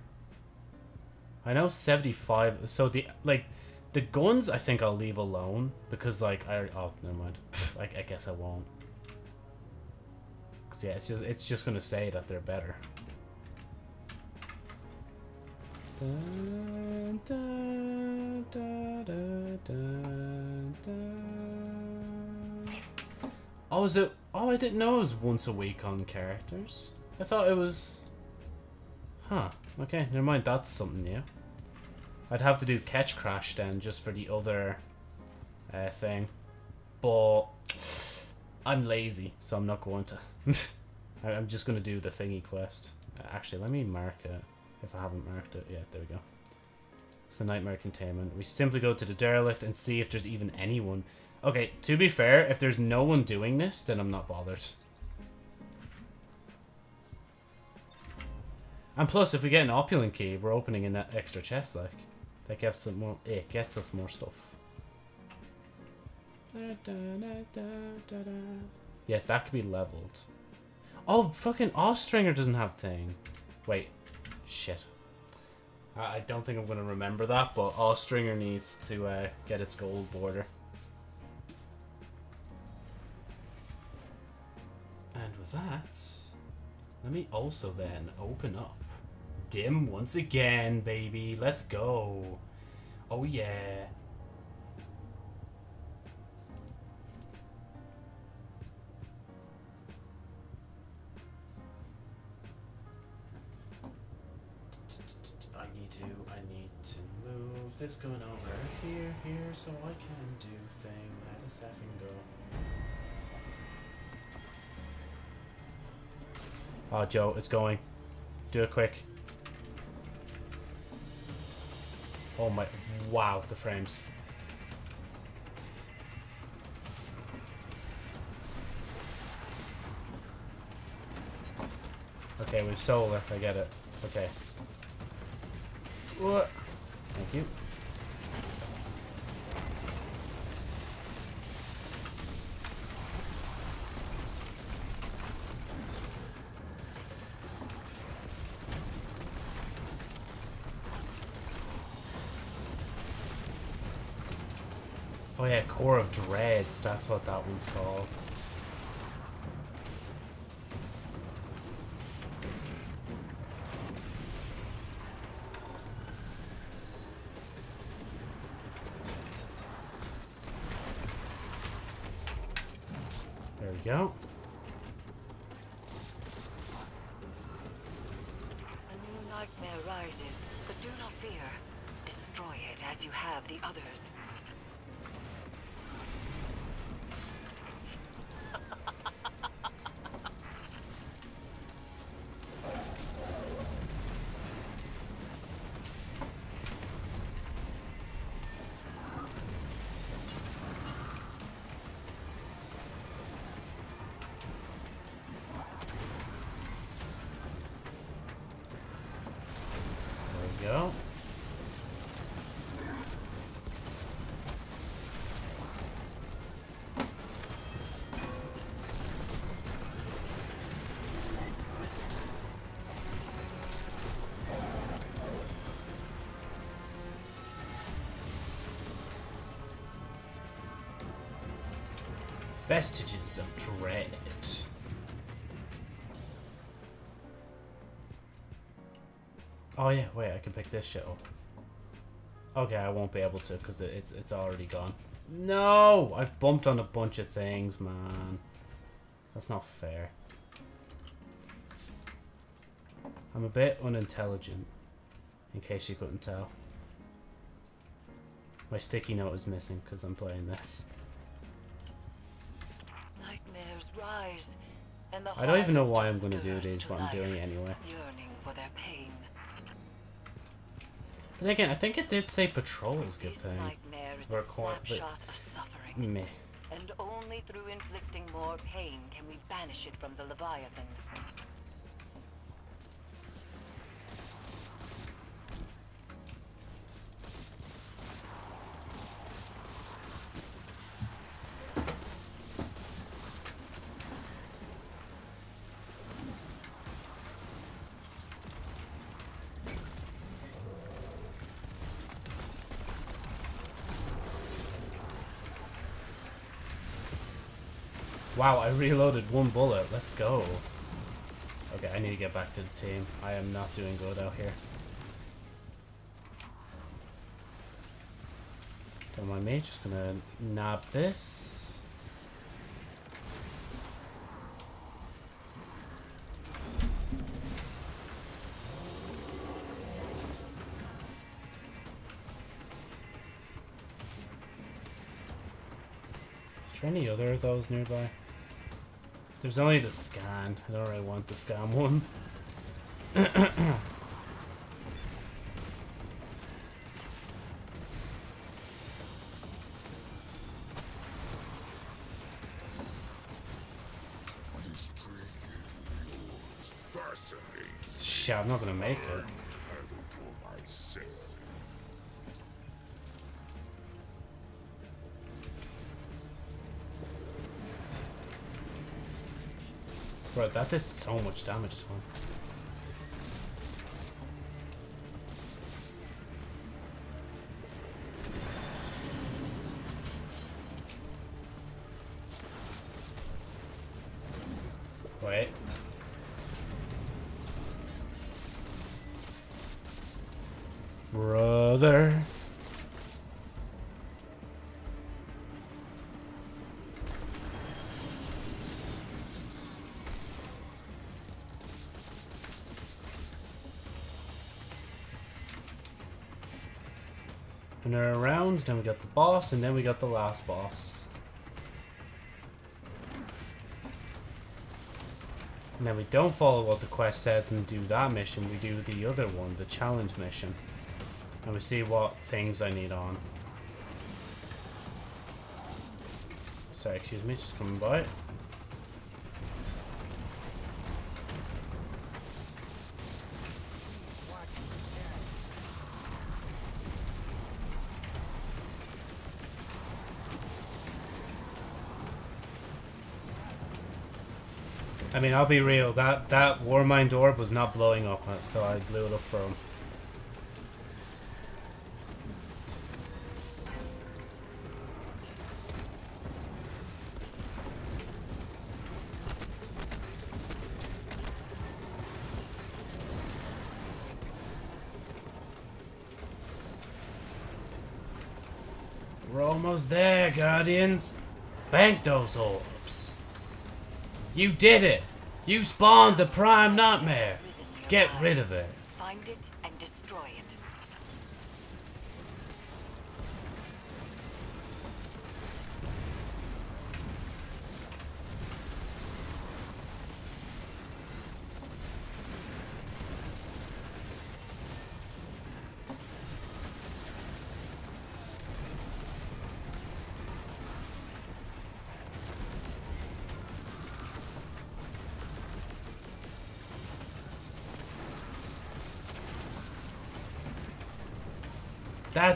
I know 75. So the like the guns I think I'll leave alone because like I oh never mind. I, I guess I won't. Cause yeah, it's just it's just gonna say that they're better. Oh, is it? Oh, I didn't know it was once a week on characters. I thought it was... Huh. Okay, never mind. That's something new. I'd have to do Ketchcrash then, just for the other uh, thing. But I'm lazy, so I'm not going to. I'm just going to do the thingy quest. Actually, let me mark it. If I haven't marked it. Yeah, there we go. So nightmare containment. We simply go to the derelict and see if there's even anyone. Okay, to be fair, if there's no one doing this, then I'm not bothered. And plus, if we get an opulent key, we're opening an extra chest, like. That gets some more. It gets us more stuff. Yes, that could be leveled. Oh, fucking Osteo Striga doesn't have thing. Wait, shit. I I don't think I'm gonna remember that, but Osteo Striga needs to uh, get its gold border. And with that, let me also then open up Dim once again, baby. Let's go. Oh yeah. I need to, I need to move this going over here, here, so I can do thing. Let us effing go. Oh, Joe, it's going. Do it quick. Oh my, wow, the frames. Okay, with solar, I get it. Okay. What? Thank you. Oh yeah, Core of Dreads, that's what that one's called. There we go. A new nightmare rises, but do not fear. Destroy it as you have the others. Vestiges of Dread. Oh yeah, wait, I can pick this shit up. Okay, I won't be able to because it's it's already gone. No, I've bumped on a bunch of things, man. That's not fair. I'm a bit unintelligent, in case you couldn't tell. My sticky note is missing because I'm playing this. I don't even know why I'm going to do these, but I'm doing it anyway. Yearning for their pain. But then again, I think it did say patrols give This thing. nightmare is Or a coin- but-. Meh. And only through inflicting more pain can we banish it from the Leviathan. Wow, I reloaded one bullet. Let's go. Okay, I need to get back to the team. I am not doing good out here. Don't mind me, just gonna nab this. Is there any other of those nearby? There's only the scan. I don't really want the scan one. much damage to him. Another round, then we got the boss, and then we got the last boss. And then we don't follow what the quest says and do that mission, we do the other one, the challenge mission. And we see what things I need on. Sorry, excuse me, just coming by. I mean, I'll be real. That that Warmind orb was not blowing up, uh, so I blew it up for him. We're almost there, Guardians. Bank those orbs. You did it! You spawned the Prime Nightmare! Get rid of it.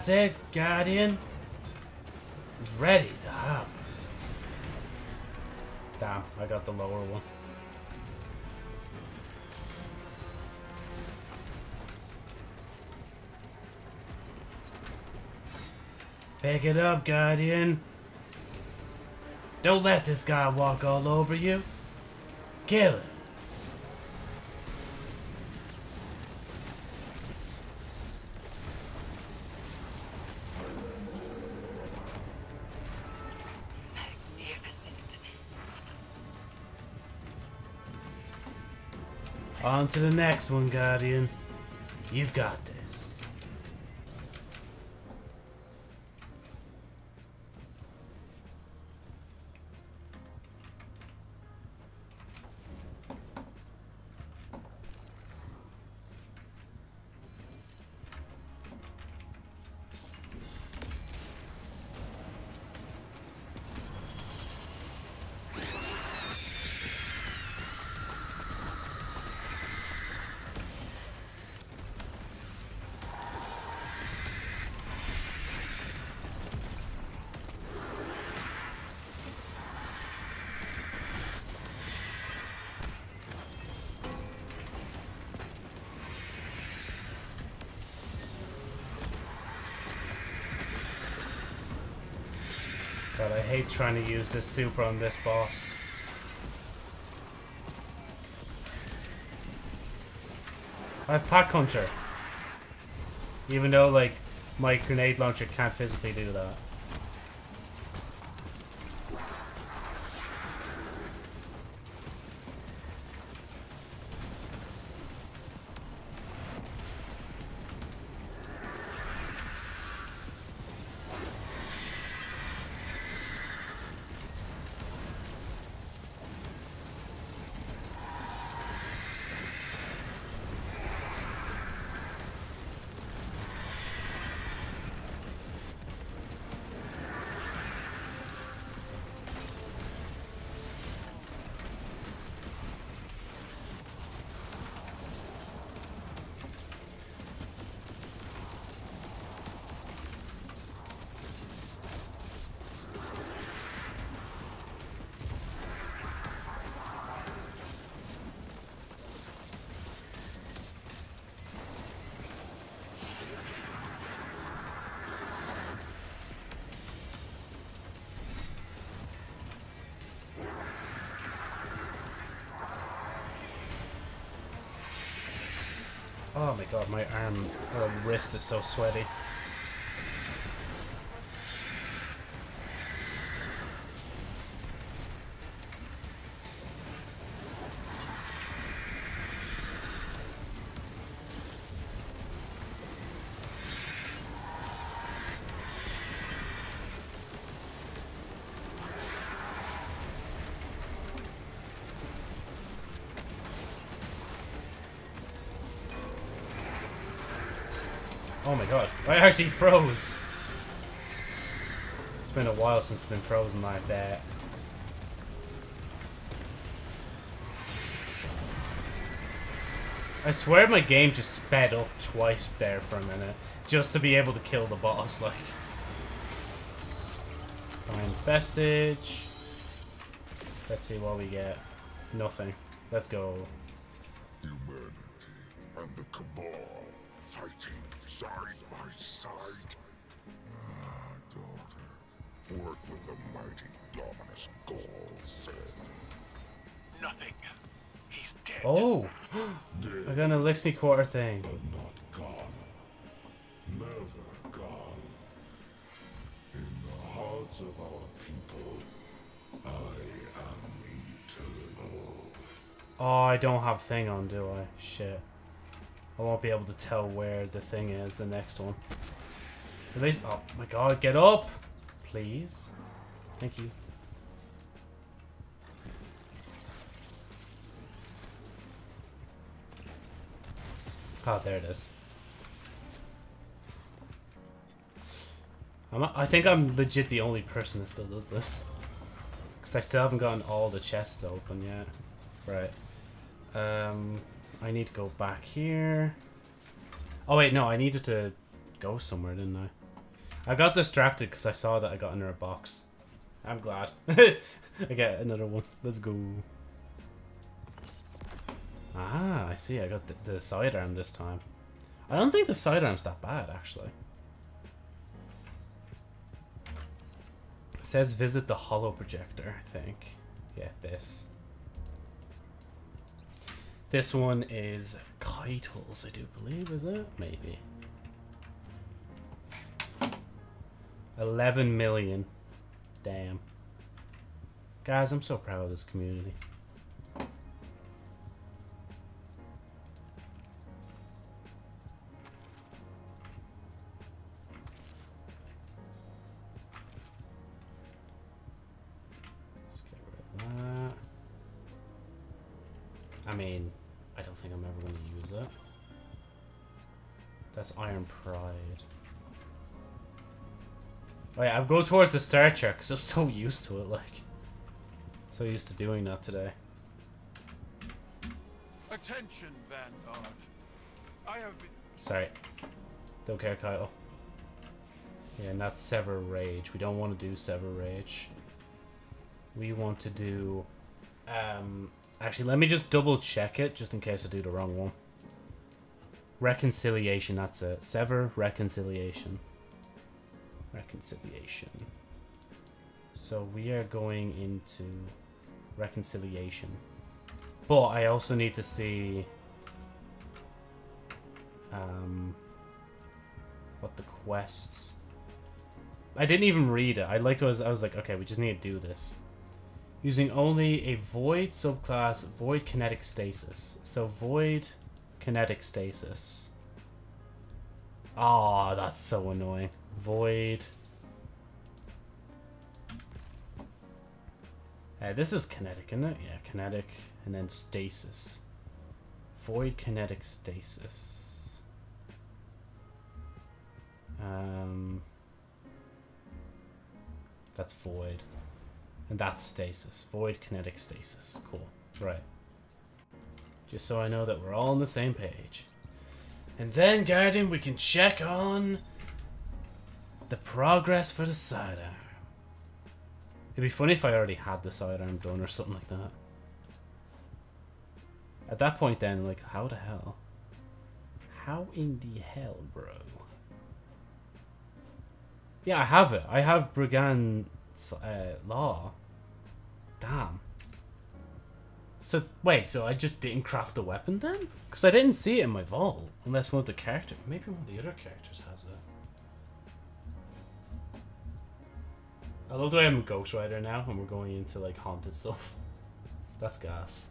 That's it, Guardian. It's ready to harvest. Damn, I got the lower one. Pick it up, Guardian. Don't let this guy walk all over you. Kill him. On to the next one, Guardian. You've got this. I hate trying to use this super on this boss. I have Pack Hunter. Even though, like, my grenade launcher can't physically do that. Wrist is so sweaty. I actually froze. It's been a while since it's been frozen like that. I swear my game just sped up twice there for a minute. Just to be able to kill the boss, like. Find Vestige. Let's see what we get. Nothing. Let's go. I got an Eliksni Quarter thing. But not gone. Never gone. In the hearts of our people, I am eternal. Oh, I don't have thing on, do I? Shit. I won't be able to tell where the thing is, the next one. At least, oh my god, get up! Please. Thank you. Oh, there it is. I'm, I think I'm legit the only person that still does this. Because I still haven't gotten all the chests open yet. Right. Um, I need to go back here. Oh wait, no, I needed to go somewhere, didn't I? I got distracted because I saw that I got another box. I'm glad. I get another one. Let's go. I see. I got the, the sidearm this time. I don't think the sidearm's that bad, actually. It says visit the hollow projector, I think. Yeah, this. This one is Keitels, I do believe, is it? Maybe. 11 million. Damn. Guys, I'm so proud of this community. Iron Pride. Oh yeah, I'm going towards the star check because I'm so used to it, like. So used to doing that today. Attention, Vanguard. I have been Sorry. Don't care, Kyle. Yeah, and that's Sever Rage. We don't want to do Sever Rage. We want to do... Um, actually, let me just double check it, just in case I do the wrong one. Reconciliation, that's it. Sever Reconciliation. Reconciliation. So we are going into Reconciliation. But I also need to see um, what the quests. I didn't even read it. I liked. Was I was like, okay, we just need to do this. Using only a void subclass, void kinetic stasis. So void kinetic stasis. Ah, that's so annoying. Void. Uh, this is kinetic, isn't it? Yeah, kinetic, and then stasis. Void kinetic stasis. Um, that's void. And that's stasis. Void kinetic stasis. Cool. Right. Just so I know that we're all on the same page. And then, Guardian, we can check on the progress for the sidearm. It'd be funny if I already had the sidearm done or something like that. At that point then, like, how the hell? How in the hell, bro? Yeah, I have it. I have Brigand uh, Law. Damn. So, wait, so I just didn't craft the weapon then? Because I didn't see it in my vault. Unless one of the characters, maybe one of the other characters has it. I love the way I'm a Ghost Rider now and we're going into like haunted stuff. That's gas.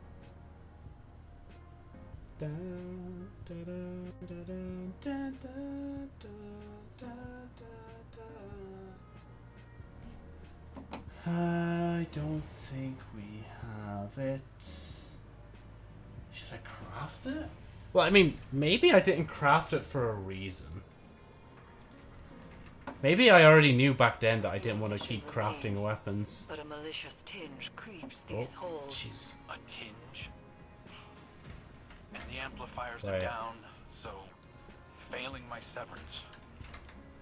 I don't think we have it. Should I craft it? Well, I mean, maybe I didn't craft it for a reason. Maybe I already knew back then that I didn't want to keep crafting weapons. But a malicious tinge creeps Oh, these holes. jeez. A tinge. And the amplifiers Right. are down, so failing my severance,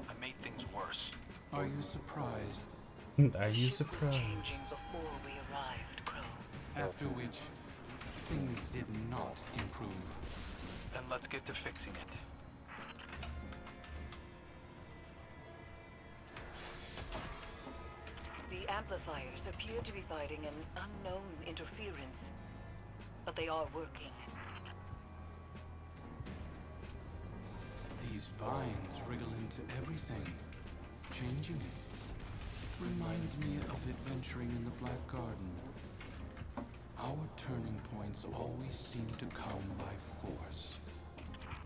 I made things worse. Are you surprised? Are you surprised? changing before we arrived, Crow. After which, things did not improve. Then let's get to fixing it. The amplifiers appear to be fighting an unknown interference. But they are working. These vines wriggle into everything, changing it. Reminds me of adventuring in the Black Garden. Our turning points always seem to come by force.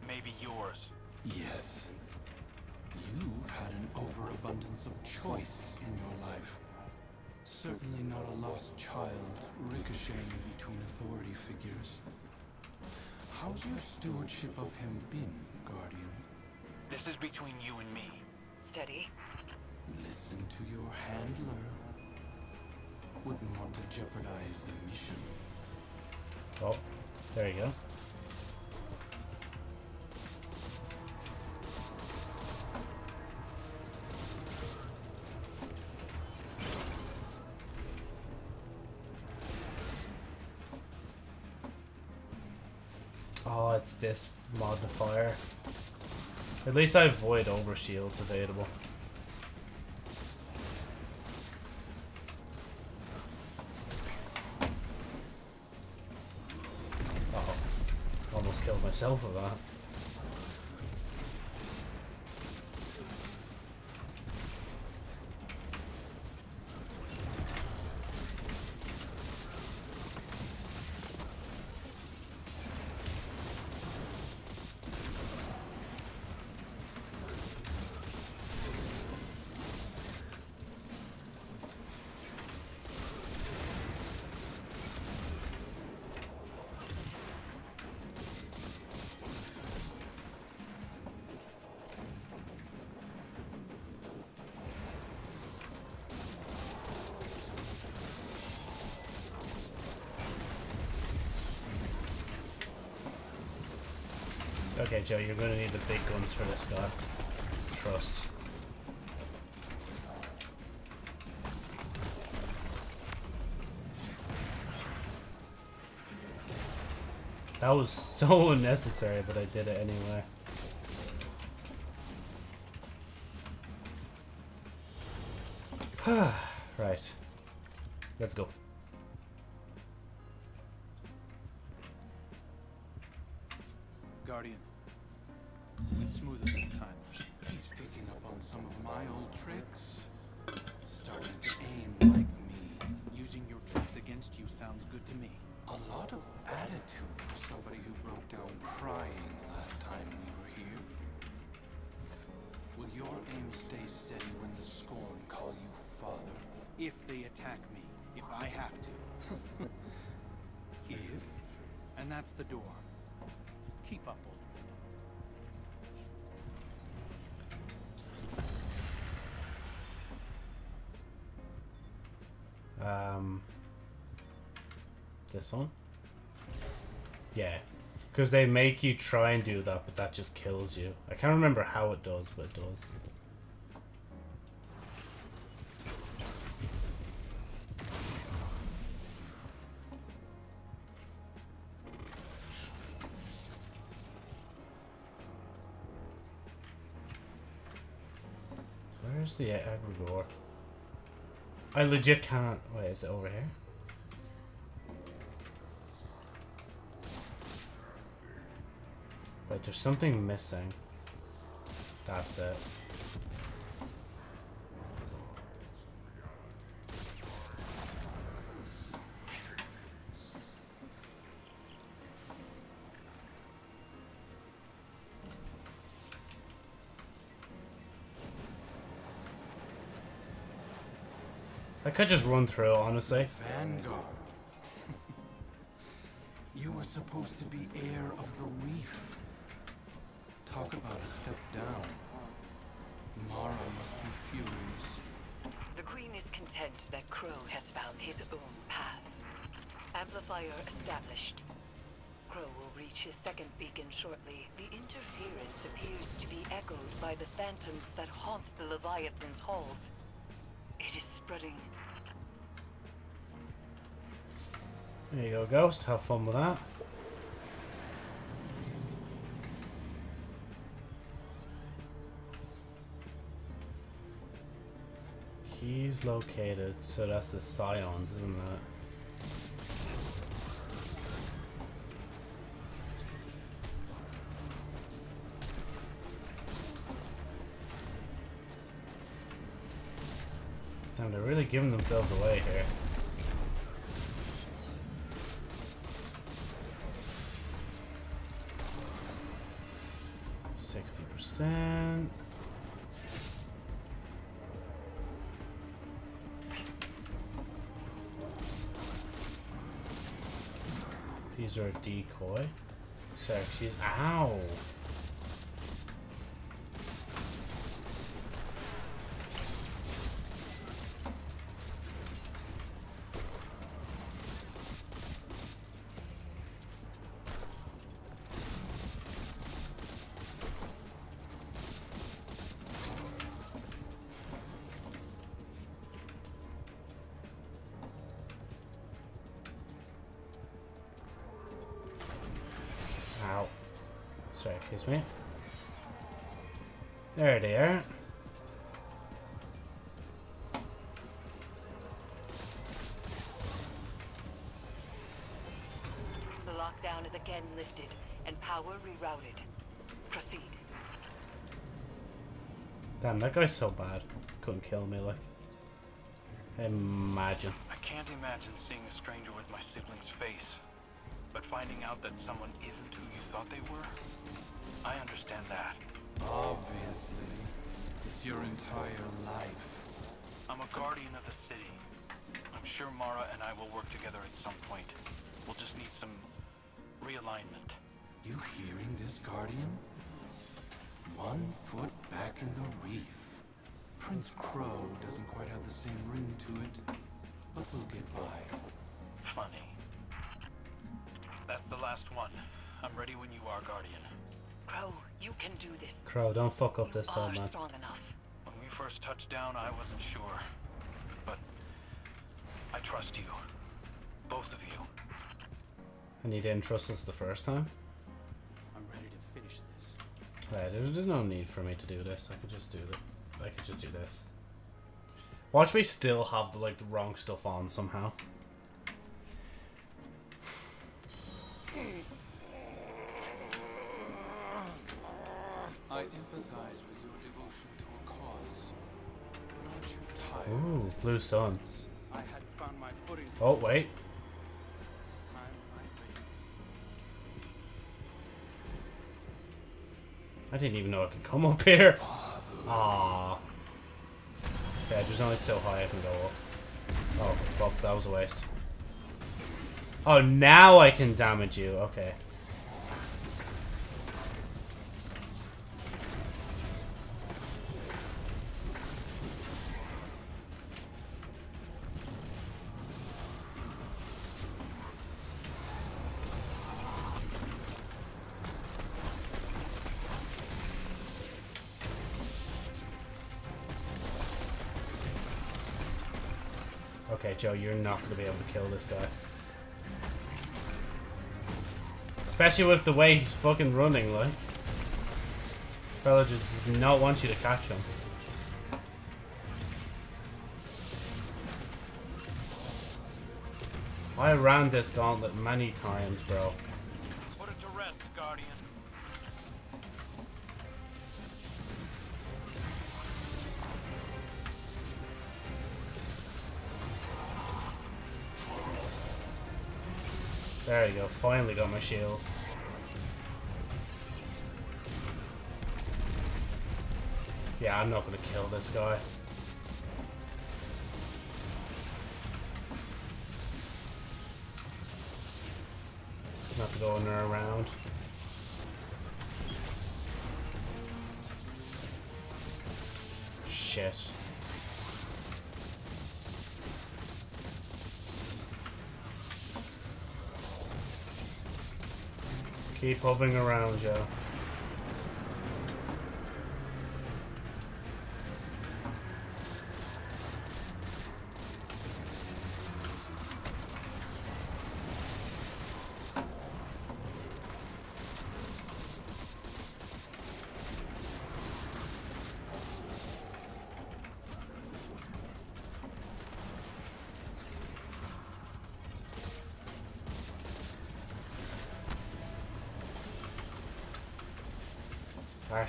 Maybe yours. Yes. You've had an overabundance of choice in your life. Certainly not a lost child ricocheting between authority figures. How's your stewardship of him been, Guardian? This is between you and me. Steady. Listen to your handler. Wouldn't want to jeopardize the mission. Oh, there you go. Oh, it's this modifier. At least I have void overshields available. Joe, you're gonna need the big guns for this guy. Trust. That was so unnecessary, but I did it anyway. right. Let's go. Because they make you try and do that, but that just kills you. I can't remember how it does, but it does. Where's the aggregor? I legit can't. Wait, is it over here? There's something missing. That's it. I could just run through, honestly. Vanguard. you were supposed to be heir of the reef. Talk about a step down. Mara must be furious. The Queen is content that Crow has found his own path. Amplifier established. Crow will reach his second beacon shortly. The interference appears to be echoed by the phantoms that haunt the Leviathan's halls. It is spreading. There you go, Ghost. Have fun with that. Keys located. So that's the Scions, isn't it? Damn, they're really giving themselves away here. Decoy. Sorry, she's. Ow. Sorry, excuse me. There they are. The lockdown is again lifted and power rerouted. Proceed. Damn, that guy's so bad. Couldn't kill me, like. Imagine. I can't imagine seeing a stranger with my sibling's face. But finding out that someone isn't who you thought they were, I understand that. Obviously. It's your entire life. I'm a guardian of the city. I'm sure Mara and I will work together at some point. We'll just need some realignment. You hearing this, Guardian? One foot back in the reef. Prince Crow doesn't quite have the same ring to it, but we'll get by. Funny. That's the last one. I'm ready when you are, Guardian. Crow, you can do this. Crow, don't fuck up this Are time, man. strong enough. When we first touched down, I wasn't sure. But I trust you. Both of you. And you didn't trust us the first time? I'm ready to finish this. Right, there's there's no need for me to do this. I could just do the I could just do this. Watch me still have the like the wrong stuff on somehow. I empathize with your devotion to a cause. But aren't you tired? Ooh, blue sun. I hadn't found my footing. Oh wait. This time I'm. I didn't even know I could come up here. Ah. Okay, there's only so high I can go up. Oh, well, that was a waste. Oh, now I can damage you. Okay. Joe, you're not going to be able to kill this guy. Especially with the way he's fucking running, like. Fella just does not want you to catch him. I ran this gauntlet many times, bro. There you go. Finally got my shield. Yeah, I'm not gonna kill this guy. Not to go in there around. Keep hovering around, Joe.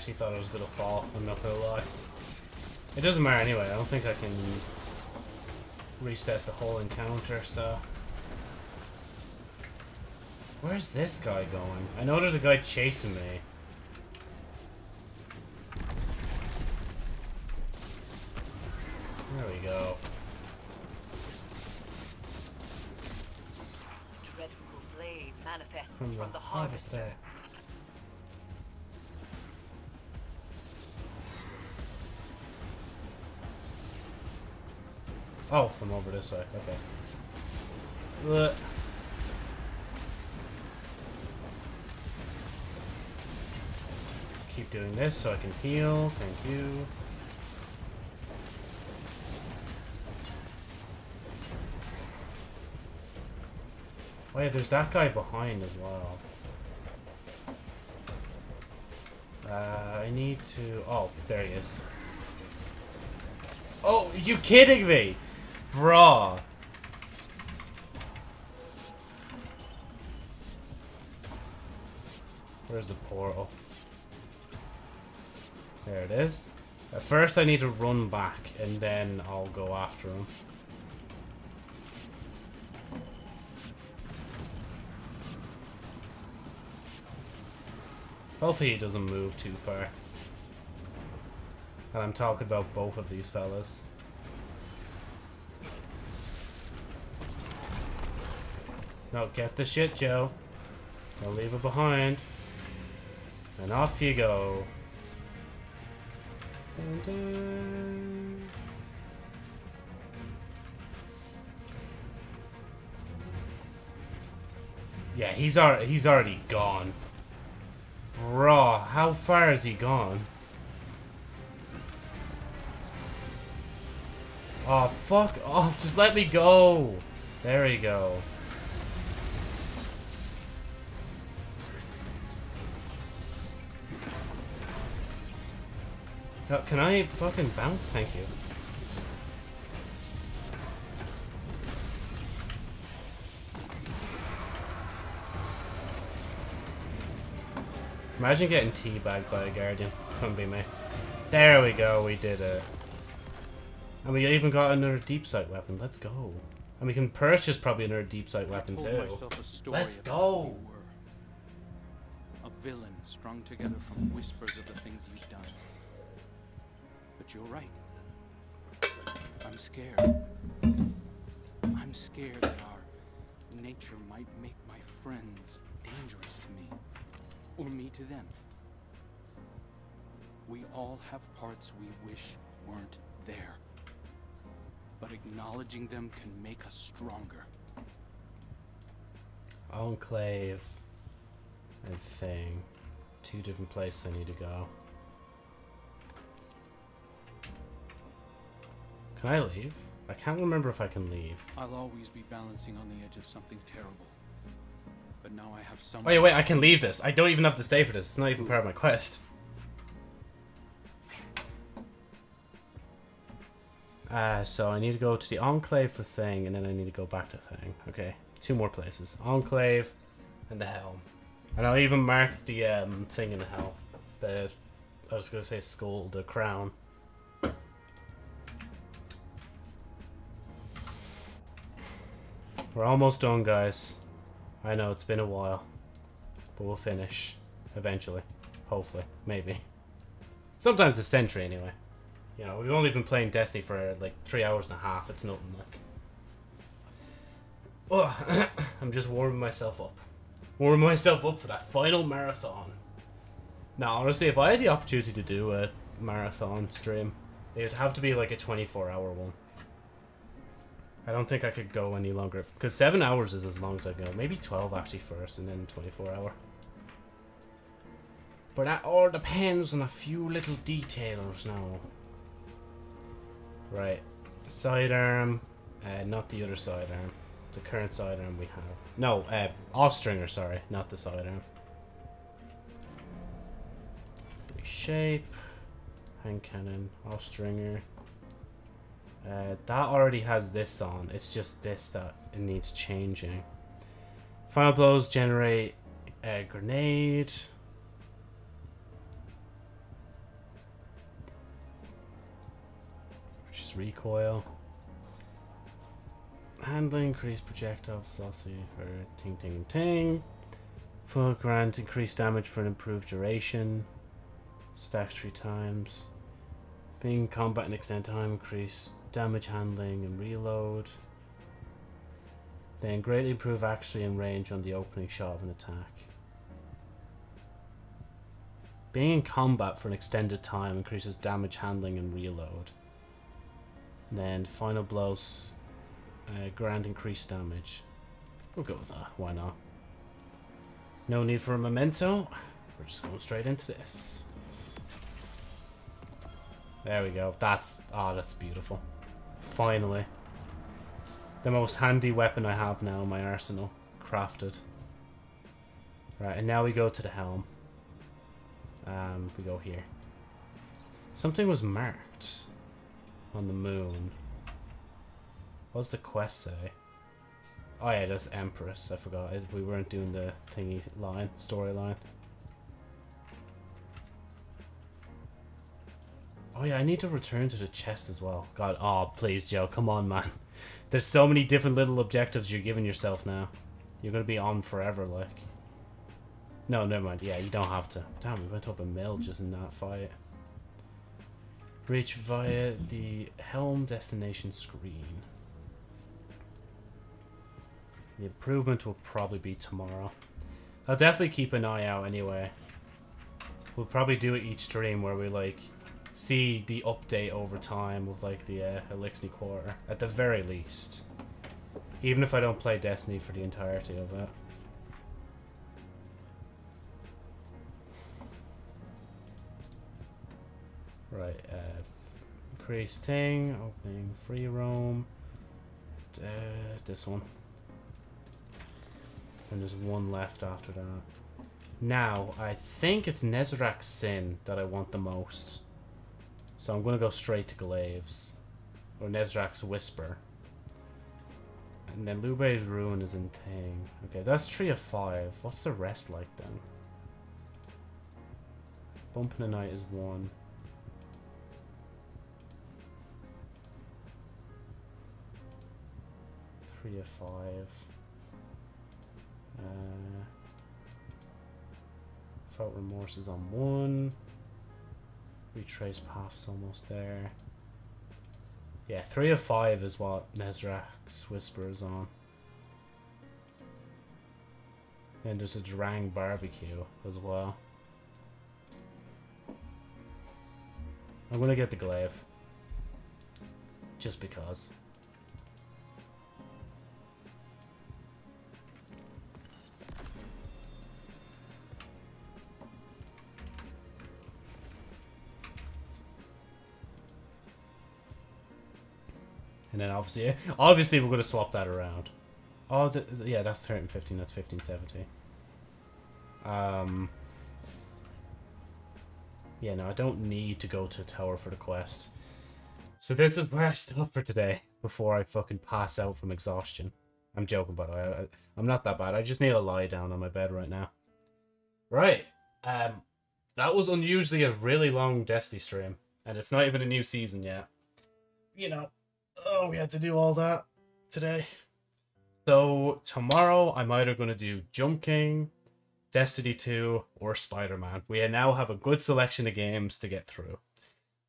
Actually thought it was gonna fall, I'm not gonna lie. It doesn't matter anyway, I don't think I can reset the whole encounter, so... Where's this guy going? I know there's a guy chasing me. This way. Okay. Ugh. Keep doing this so I can heal. Thank you. Oh yeah, there's that guy behind as well. Uh, I need to... Oh, there he is. Oh, you kidding me? Bruh. Where's the portal? There it is. At first I need to run back and then I'll go after him. Hopefully he doesn't move too far. And I'm talking about both of these fellas. No, get the shit, Joe. Don't leave it behind. And off you go. Dun dun. Yeah, he's already he's already gone. Bruh, how far has he gone? Oh, fuck off. Just let me go. There we go. Can I fucking bounce? Thank you. Imagine getting teabagged by a guardian. Couldn't be me. There we go, we did it. And we even got another Deepsight weapon. Let's go. And we can purchase probably another Deepsight weapon too. myself a story Let's go. you. A villain strung together from whispers of the things done. But you're right. I'm scared. I'm scared that our nature might make my friends dangerous to me. Or me to them. We all have parts we wish weren't there. But acknowledging them can make us stronger. Enclave and thing. Two different places I need to go. Can I leave? I can't remember if I can leave. I'll always be balancing on the edge of something terrible. But now I have Oh someone. yeah, wait, I can leave this. I don't even have to stay for this. It's not even part of my quest. Uh, so I need to go to the Enclave for Thing, and then I need to go back to Thing. Okay, two more places. Enclave and the Helm. And I'll even mark the um, thing in the Helm. The, I was going to say skull, the crown. We're almost done, guys. I know it's been a while, but we'll finish eventually. Hopefully, maybe. Sometimes a century anyway. You know, we've only been playing Destiny for like three hours and a half. It's nothing like. Oh, I'm just warming myself up. Warming myself up for that final marathon. Now, honestly, if I had the opportunity to do a marathon stream, it would have to be like a 24 hour one. I don't think I could go any longer. Because 7 hours is as long as I can go. Maybe 12 actually first and then 24 hour. But that all depends on a few little details now. Right. Sidearm. Uh, not the other sidearm. The current sidearm we have. No, uh, Austringer, sorry. Not the sidearm. Shape. Hand cannon. Austringer. Uh, that already has this on. It's just this that it needs changing. Final blows generate a grenade. Just recoil. Handling increase projectile velocity for ting ting ting. Full grant increased damage for an improved duration. Stacks three times. Being combat and extend time increase damage handling and reload. Then greatly improve accuracy and range on the opening shot of an attack. Being in combat for an extended time increases damage handling and reload. Then final blows uh, grant increased damage. We'll go with that, why not? No need for a memento. We're just going straight into this. There we go. That's oh, that's beautiful. Finally. The most handy weapon I have now in my arsenal. Crafted. Right, and now we go to the helm. Um, we go here. Something was marked on the moon. What's the quest say? Oh yeah, that's Empress. I forgot. We weren't doing the thingy line, storyline. Oh yeah, I need to return to the chest as well. God, oh please, Joe, come on, man. There's so many different little objectives you're giving yourself now. You're gonna be on forever, like. No, never mind. Yeah, you don't have to. Damn, we went up a mill just in that fight. Reach via the helm destination screen. The improvement will probably be tomorrow. I'll definitely keep an eye out anyway. We'll probably do it each stream where we like see the update over time of like the uh, Eliksni Quarter at the very least. Even if I don't play Destiny for the entirety of it. Right, uh, increase thing, opening free roam. Uh, this one. And there's one left after that. Now, I think it's Nezarec's Sin that I want the most. So I'm going to go straight to Glaives. Or Nezarec's Whisper. And then Lubrae's Ruin is in Thing. Okay, that's 3 of 5. What's the rest like then? Bump in the Night is 1. Three of five. Uh, felt remorse is on one. Retrace path's almost there. Yeah, three of five is what Nezarec's Whisper is on. And there's a Drang Baroque as well. I'm gonna get the glaive. Just because. And then obviously, obviously we're going to swap that around. Oh, the, yeah, that's 1315, that's 1570. Um, yeah, no, I don't need to go to Tower for the quest. So this is where I stop for today, before I fucking pass out from exhaustion. I'm joking, by the way. I, I'm not that bad. I just need to lie down on my bed right now. Right. Um, that was unusually a really long Destiny stream, and it's not even a new season yet. You know, oh, we had to do all that today. So tomorrow I'm either going to do Jump King, Destiny 2, or Spider Man. We now have a good selection of games to get through.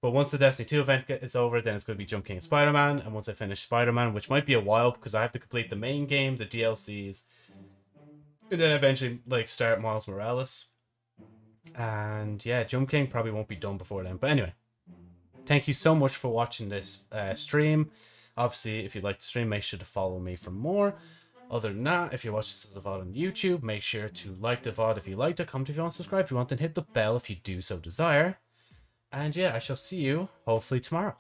But once the Destiny 2 event is over, then it's going to be Jump King and Spider Man. And once I finish Spider Man, which might be a while because I have to complete the main game, the DLCs, and then eventually like start Miles Morales. And yeah, Jump King probably won't be done before then. But anyway, thank you so much for watching this uh, stream. Obviously, if you'd like the stream, make sure to follow me for more. Other than that, if you watch this as a VOD on YouTube, make sure to like the VOD if you liked it, comment if you want to subscribe if you want, and hit the bell if you do so desire. And yeah, I shall see you hopefully tomorrow.